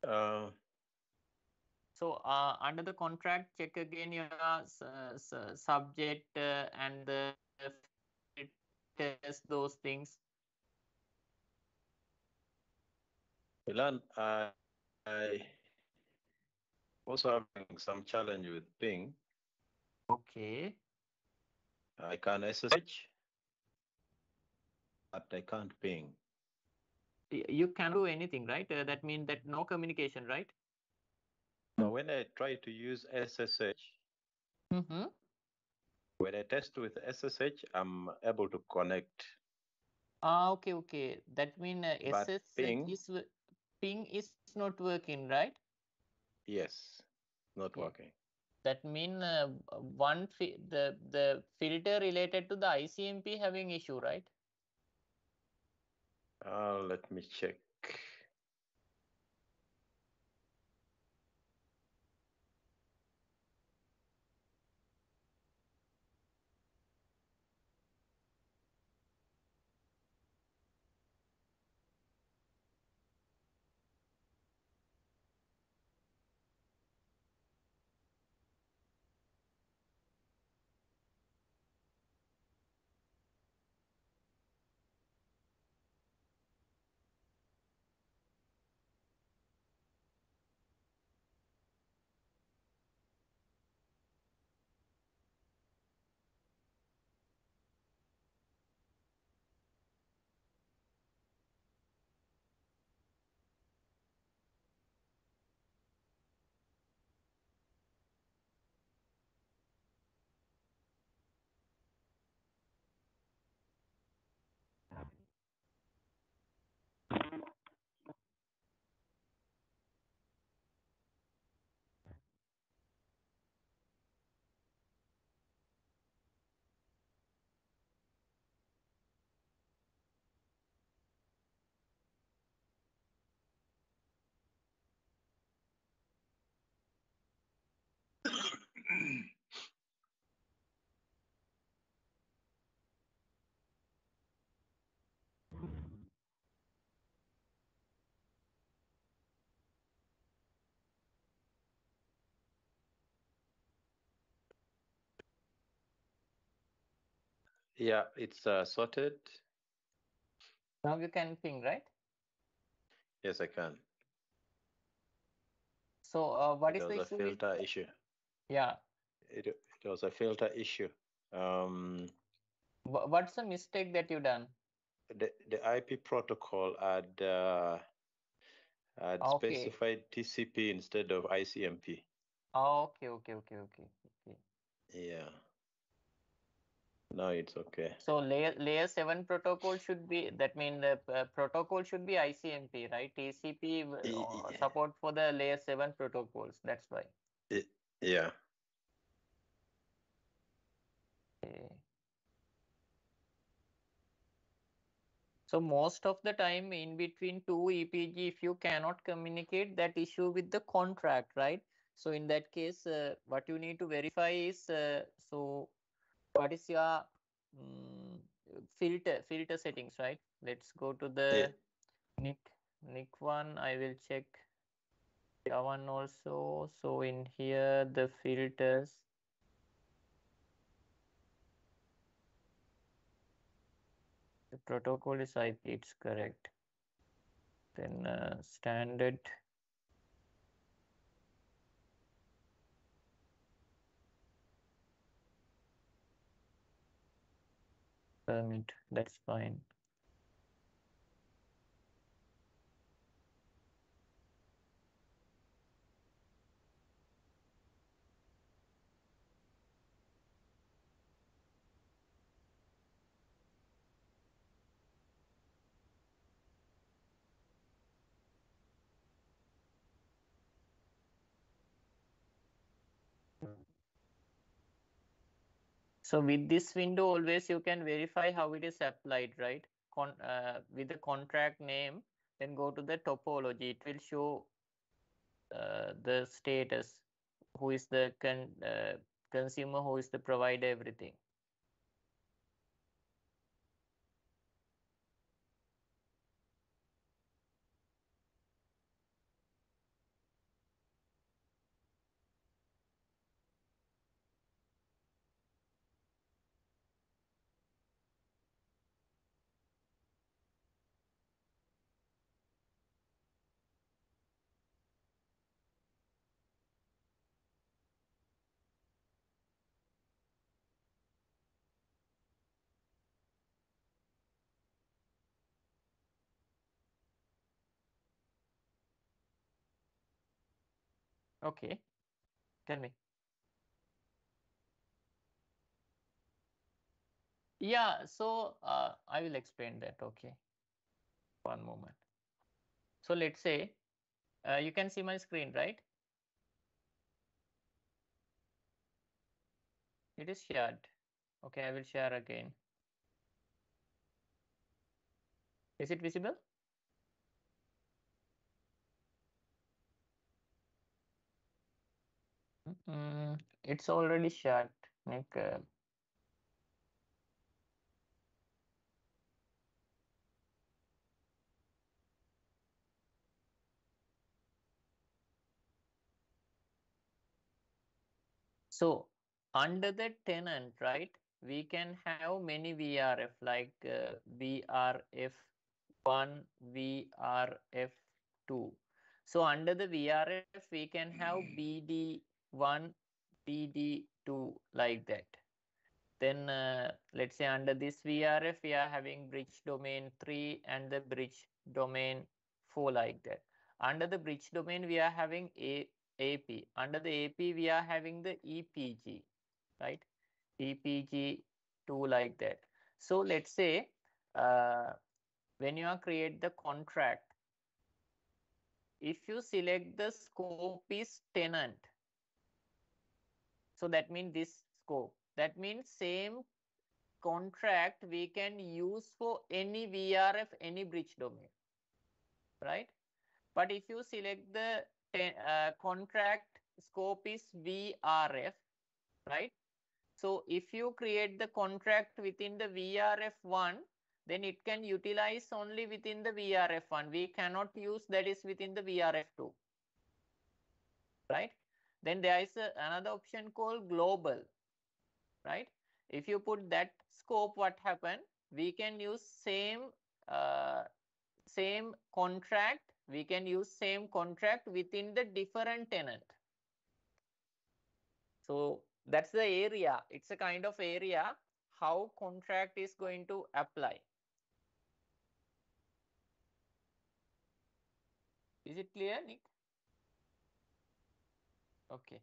Uh, So uh, under the contract, check again your uh, subject uh, and the test those things. Milan, I, I also having some challenge with ping. Okay. I can SSH, but I can't ping. You can do anything, right? Uh, that means that no communication, right? Now, when I try to use SSH, Mm-hmm. when I test with SSH, I'm able to connect. Ah, okay, okay. That means uh, SSH ping- is ping is not working, right? Yes, not Okay. working. That mean uh, one the the filter related to the ICMP having issue, right? Uh, let me check. Yeah, it's uh, sorted. Now you can ping, right? Yes, I can. So uh, what it is was the issue? with- filter issue. Yeah. It, it was a filter issue. Um, What's the mistake that you've done? the, the IP protocol had, uh, had Okay. specified TCP instead of ICMP. Oh, okay, okay, okay, okay, okay. Yeah. Now it's okay. So layer layer seven protocol should be that mean the uh, protocol should be ICMP, right? TCP w- Y- uh, yeah. support for the layer seven protocols. That's why. Yeah. Okay. So most of the time in between two EPG, if you cannot communicate that issue with the contract, right? So in that case, uh, what you need to verify is uh, so what is your mm, filter filter settings, right? Let's go to the Nick Nick one. I will check that one also. So in here the filters. The protocol is IP, it's correct. Then uh, standard. Permit, that's fine. So with this window, always you can verify how it is applied, right? Con uh, with the contract name, then go to the topology. It will show uh, the status, who is the con uh, consumer, who is the provider, everything. Okay. Tell me. Yeah, so uh, I will explain that. Okay. One moment. So let's say uh, you can see my screen, right? It is shared. Okay, I will share again. Is it visible? Mm, it's already shared, Nick. uh, So under the tenant, right, we can have many VRF like uh, VRF1, VRF2. So under the VRF, we can have BD1, BD2 like that. Then uh, let's say under this VRF, we are having bridge domain 3 and the bridge domain 4 like that. Under the bridge domain, we are having a AP. Under the AP, we are having the EPG, right? EPG 2 like that. So let's say uh, when you are create the contract, if you select the scope is tenant, so that means this scope. That means same contract we can use for any VRF, any bridge domain, right? But if you select the uh, contract scope is VRF, right? So if you create the contract within the VRF1, then it can utilize only within the VRF1. We cannot use that is within the VRF2, right? Then there is a, another option called global, right? If you put that scope, what happen? We can use same uh, same contract. We can use same contract within the different tenant. So that's the area. It's a kind of area how contract is going to apply. Is it clear, Nick? Okay,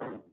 Thank you.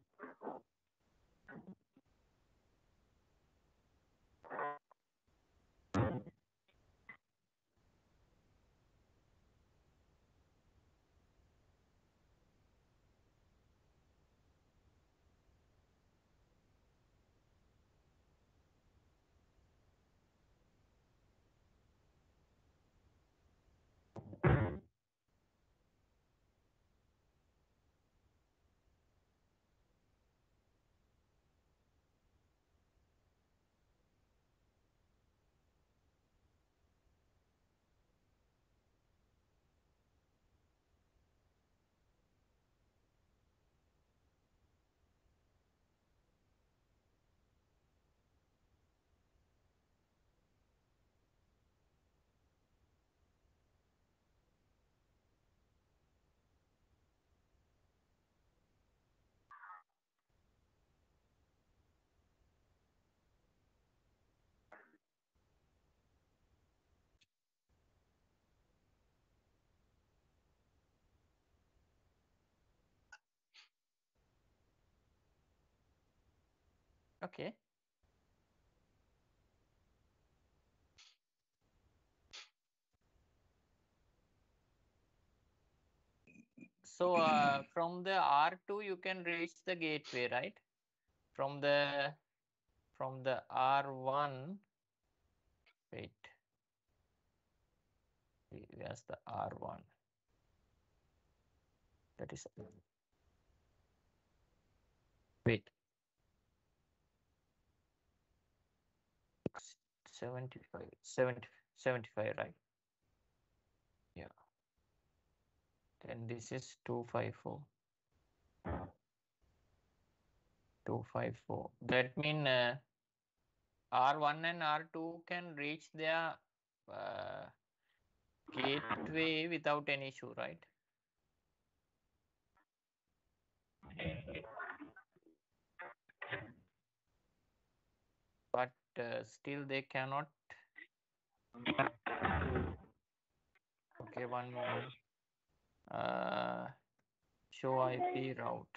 Okay. So uh, from the R2 you can reach the gateway, right? From the from the R1. Wait. Where's the R1? That is wait. 75 70 75 right? Yeah. Then this is 254 254 that mean uh, r1 and r2 can reach their uh, gateway without any issue right but uh, still they cannot. Okay one moment. Uh, show ip route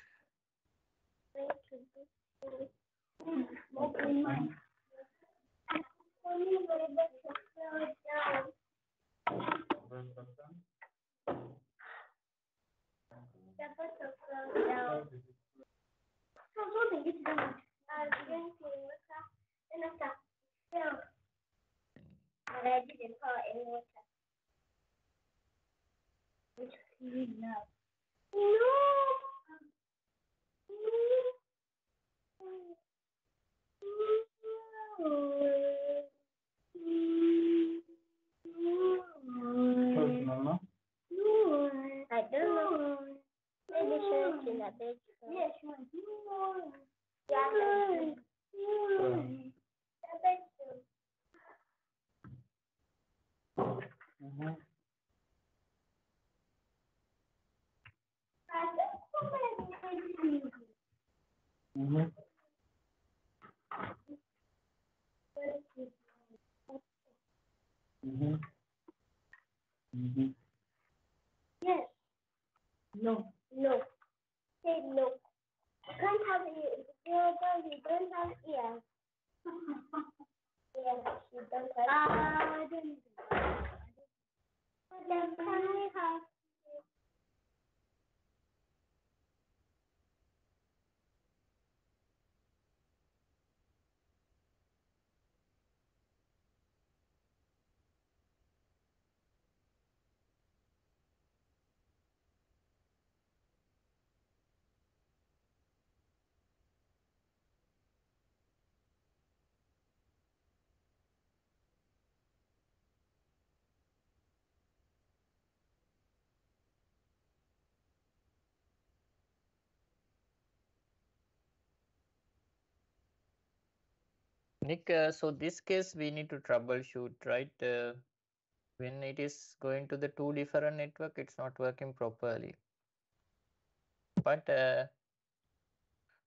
Close, Mama. I don't know. Maybe she's in the bedroom. Yes, she went. Yeah, bedroom. Mhm. Mhm. Mhm. Mhm. Yes. No. No. Say no. You can't have ears. Body don't have ears. యుద్ధం Nick, uh, so this case we need to troubleshoot, right? Uh, when it is going to the two different network, it's not working properly. But uh,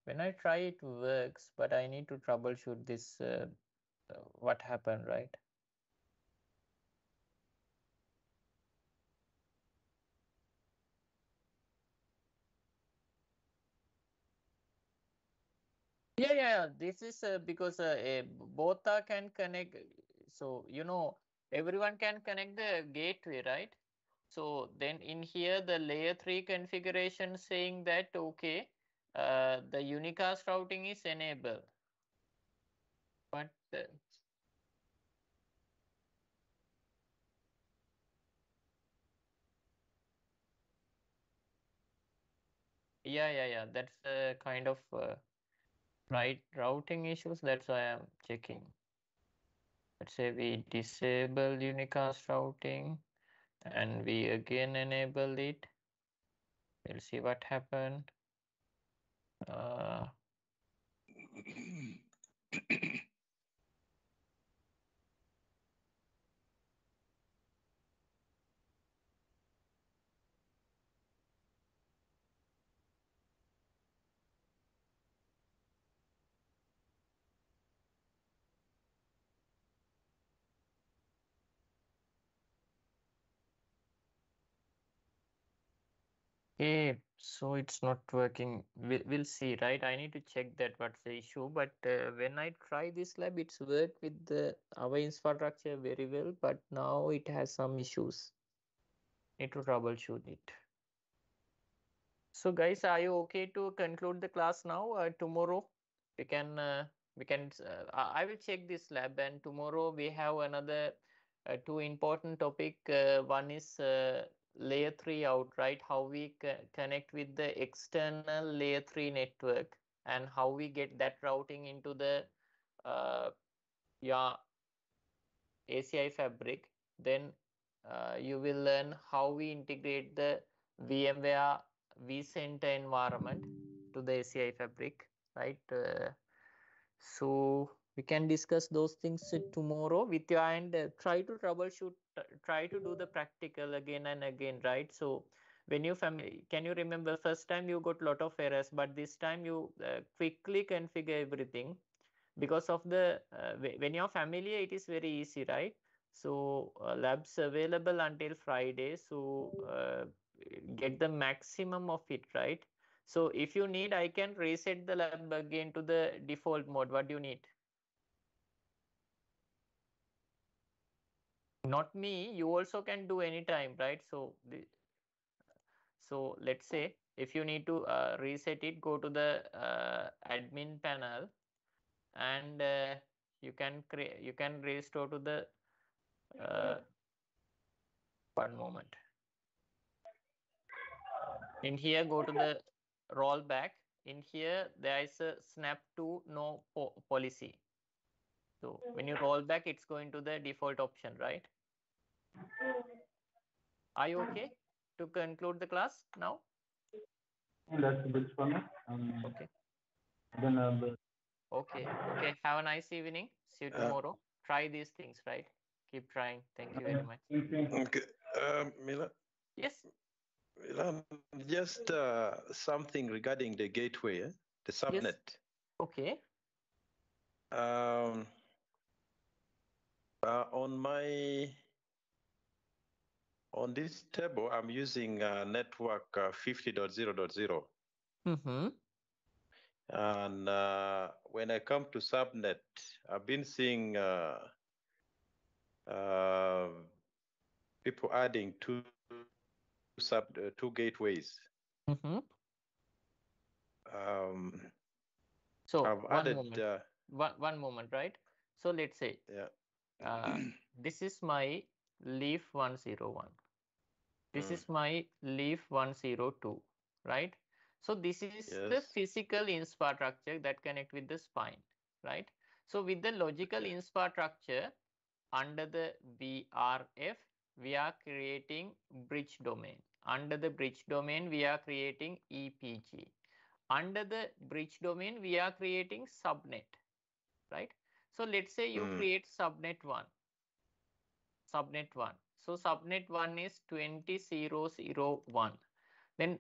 when I try, it works, but I need to troubleshoot this, uh, what happened, right? Yeah, yeah. This is uh, because uh, both are can connect. So, you know, everyone can connect the gateway, right? So then in here, the layer three configuration saying that, okay, uh, the unicast routing is enabled. But uh, yeah, yeah, yeah. That's a kind of uh, right routing issues. That's why I'm checking. Let's say we disable unicast routing and we again enable it. We'll see what happened. Uh, Okay, so it's not working. We'll, we'll see, right? I need to check that what's the issue. But uh, when I try this lab, it's worked with the our infrastructure very well, but now it has some issues. Need to troubleshoot it. So guys, are you okay to conclude the class now? Uh, tomorrow we can uh, we can uh, I will check this lab and tomorrow we have another uh, two important topic. Uh, one is layer 3 out, right? How we co- connect with the external layer 3 network and how we get that routing into the uh, yeah ACI fabric. Then uh, you will learn how we integrate the VMware vCenter environment to the ACI fabric, right? Uh, so we can discuss those things uh, tomorrow with you and uh, try to troubleshoot try to do the practical again and again right? So when you family can you remember first time you got a lot of errors but this time you uh, quickly configure everything? Because of the uh, when you're familiar it is very easy right? So uh, labs available until friday so uh, get the maximum of it right? So if you need i can reset the lab again to the default mode. What do you need not me you also can do anytime right? So the, so let's say if you need to uh, reset it go to the uh, admin panel and uh, you can create you can restore to the uh, one moment. In here go to the rollback. In here there is a snap to no po- policy. So when you roll back it's going to the default option right are you okay to conclude the class now? And that's good for me. Um, okay. Then uh, okay. Okay have a nice evening. See you Uh, tomorrow. Try these things right? Keep trying. Thank you very much. Okay, um, Mila, yes. Milan, just uh, something regarding the gateway, eh? the subnet. okay. Um, uh, on my on this table, I'm using uh, network uh, 50.0.0, mm-hmm. and uh, when I come to subnet, I've been seeing uh, uh, people adding two sub uh, two gateways. Mm-hmm. Um, so I've one added, moment uh, one, one moment right so let's say yeah, uh, this is my leaf 101 this Mm. is my leaf 102 right? So this is the Yes. physical infrastructure that connect with the spine right? So with the logical infrastructure under the vrf we are creating bridge domain. Under the bridge domain we are creating epg under the bridge domain we are creating subnet right? So let's say you Mm. create subnet 1 subnet 1 so subnet 1 is 20001 then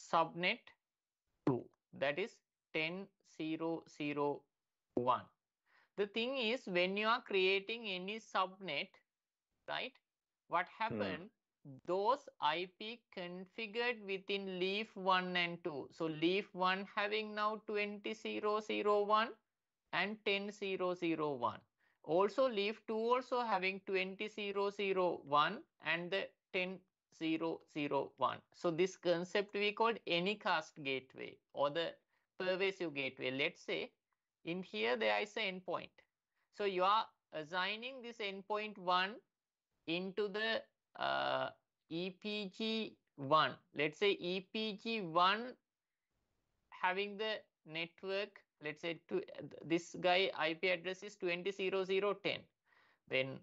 subnet 2 that is 10001 the thing is when you are creating any subnet right what happened hmm. those IP configured within leaf 1 and 2. So leaf 1 having now 20001 and 10001. Also leaf 2 also having 20001 and the 10001. So this concept we called anycast gateway or the pervasive gateway. Let's say in here there is an endpoint. So you are assigning this endpoint 1 into the uh, EPG1. Let's say EPG1 having the network, let's say to, this guy IP address is 200010. Then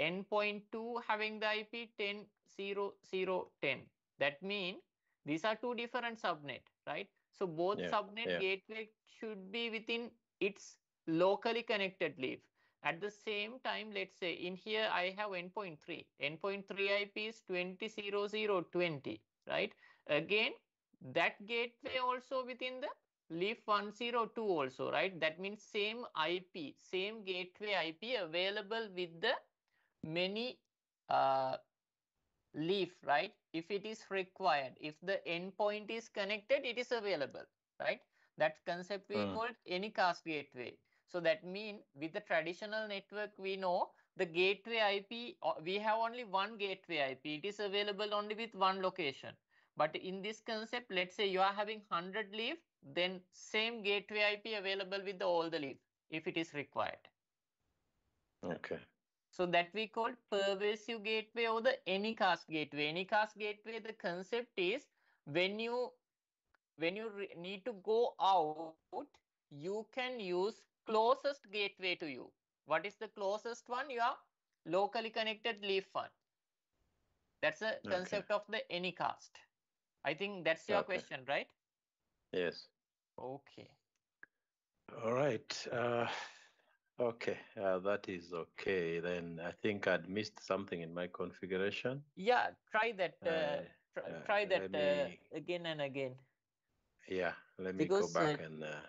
endpoint 2 having the IP 100010. That means these are two different subnet, right? So both Yeah, subnet yeah. gateway should be within its locally connected leaf. At the same time, let's say in here I have endpoint 3. Endpoint 3 IP is 200020, right? Again, that gateway also within the leaf 102 also, right? That means same IP, same gateway IP available with the many uh, leaf, right? If it is required, if the endpoint is connected, it is available, right? That concept we Mm. called anycast gateway. So that mean with the traditional network, we know the gateway IP, uh, we have only one gateway IP. It is available only with one location. But in this concept, let's say you are having 100 leaf, then same gateway IP available with the all the leaf if it is required. Okay. So that we call pervasive gateway or the anycast gateway. Anycast gateway, the concept is when you when you re- need to go out, you can use closest gateway to you. What is the closest one? Your locally connected leaf one. That's the Okay. concept of the anycast. I think that's your Okay. question, right? Yes. Okay. All right. Uh, okay. Uh, that is okay. Then I think I'd missed something in my configuration. Yeah, try that. Uh, Uh, try, uh, try that uh, me- again and again. Yeah. Let me Because, go back and. Uh,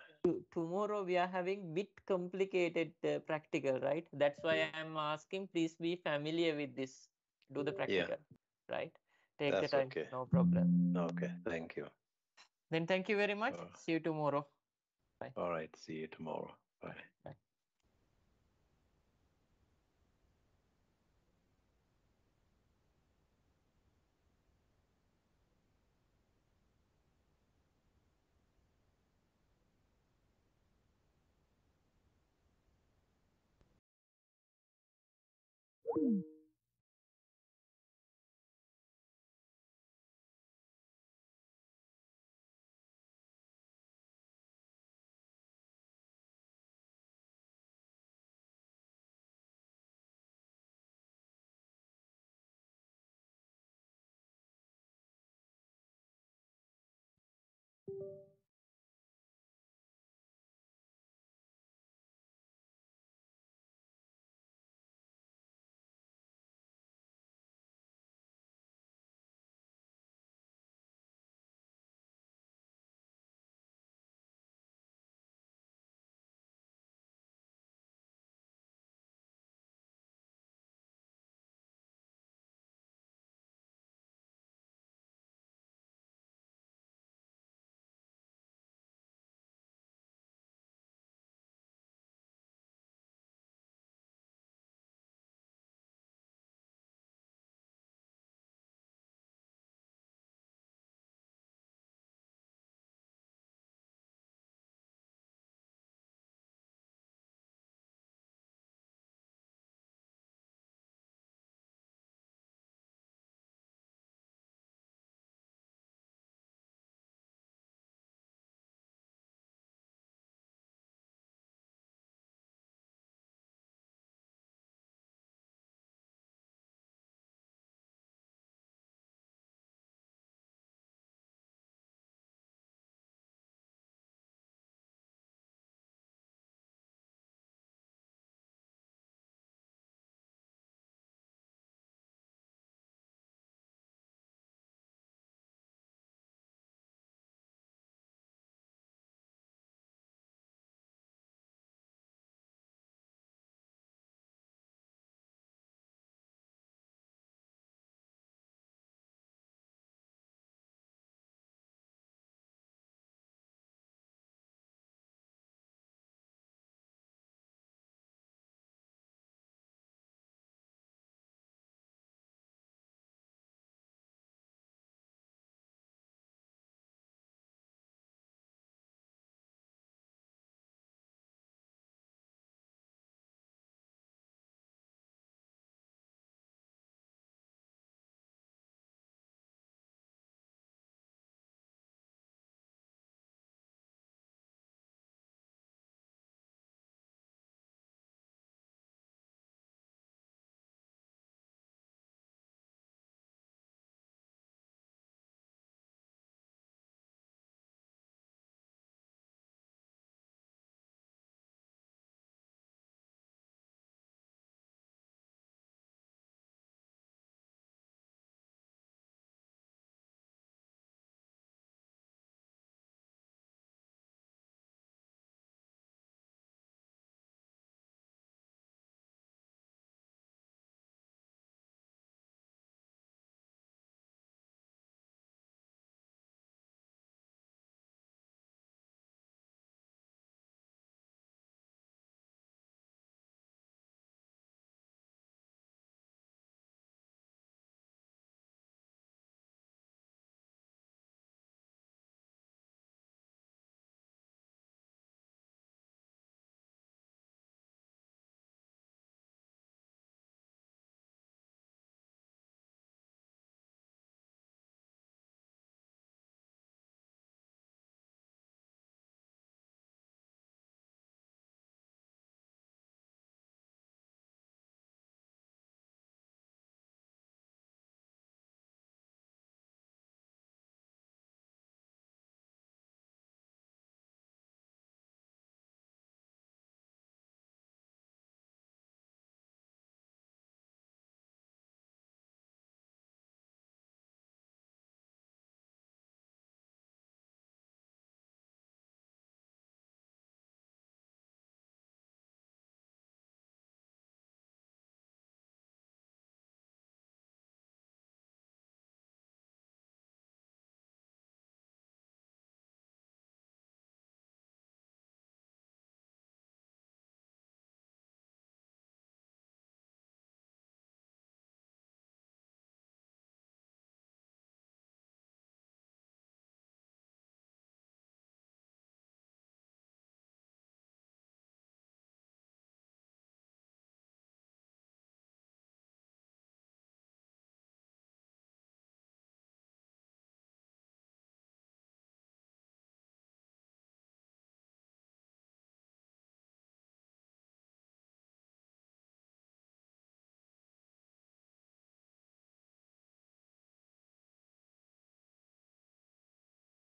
tomorrow we are having bit complicated uh, practical right that's why i'm asking please be familiar with this do the practical yeah. right take the time okay. no problem okay. Thank you. Then thank you very much Uh, see you tomorrow All right. See you tomorrow. Bye.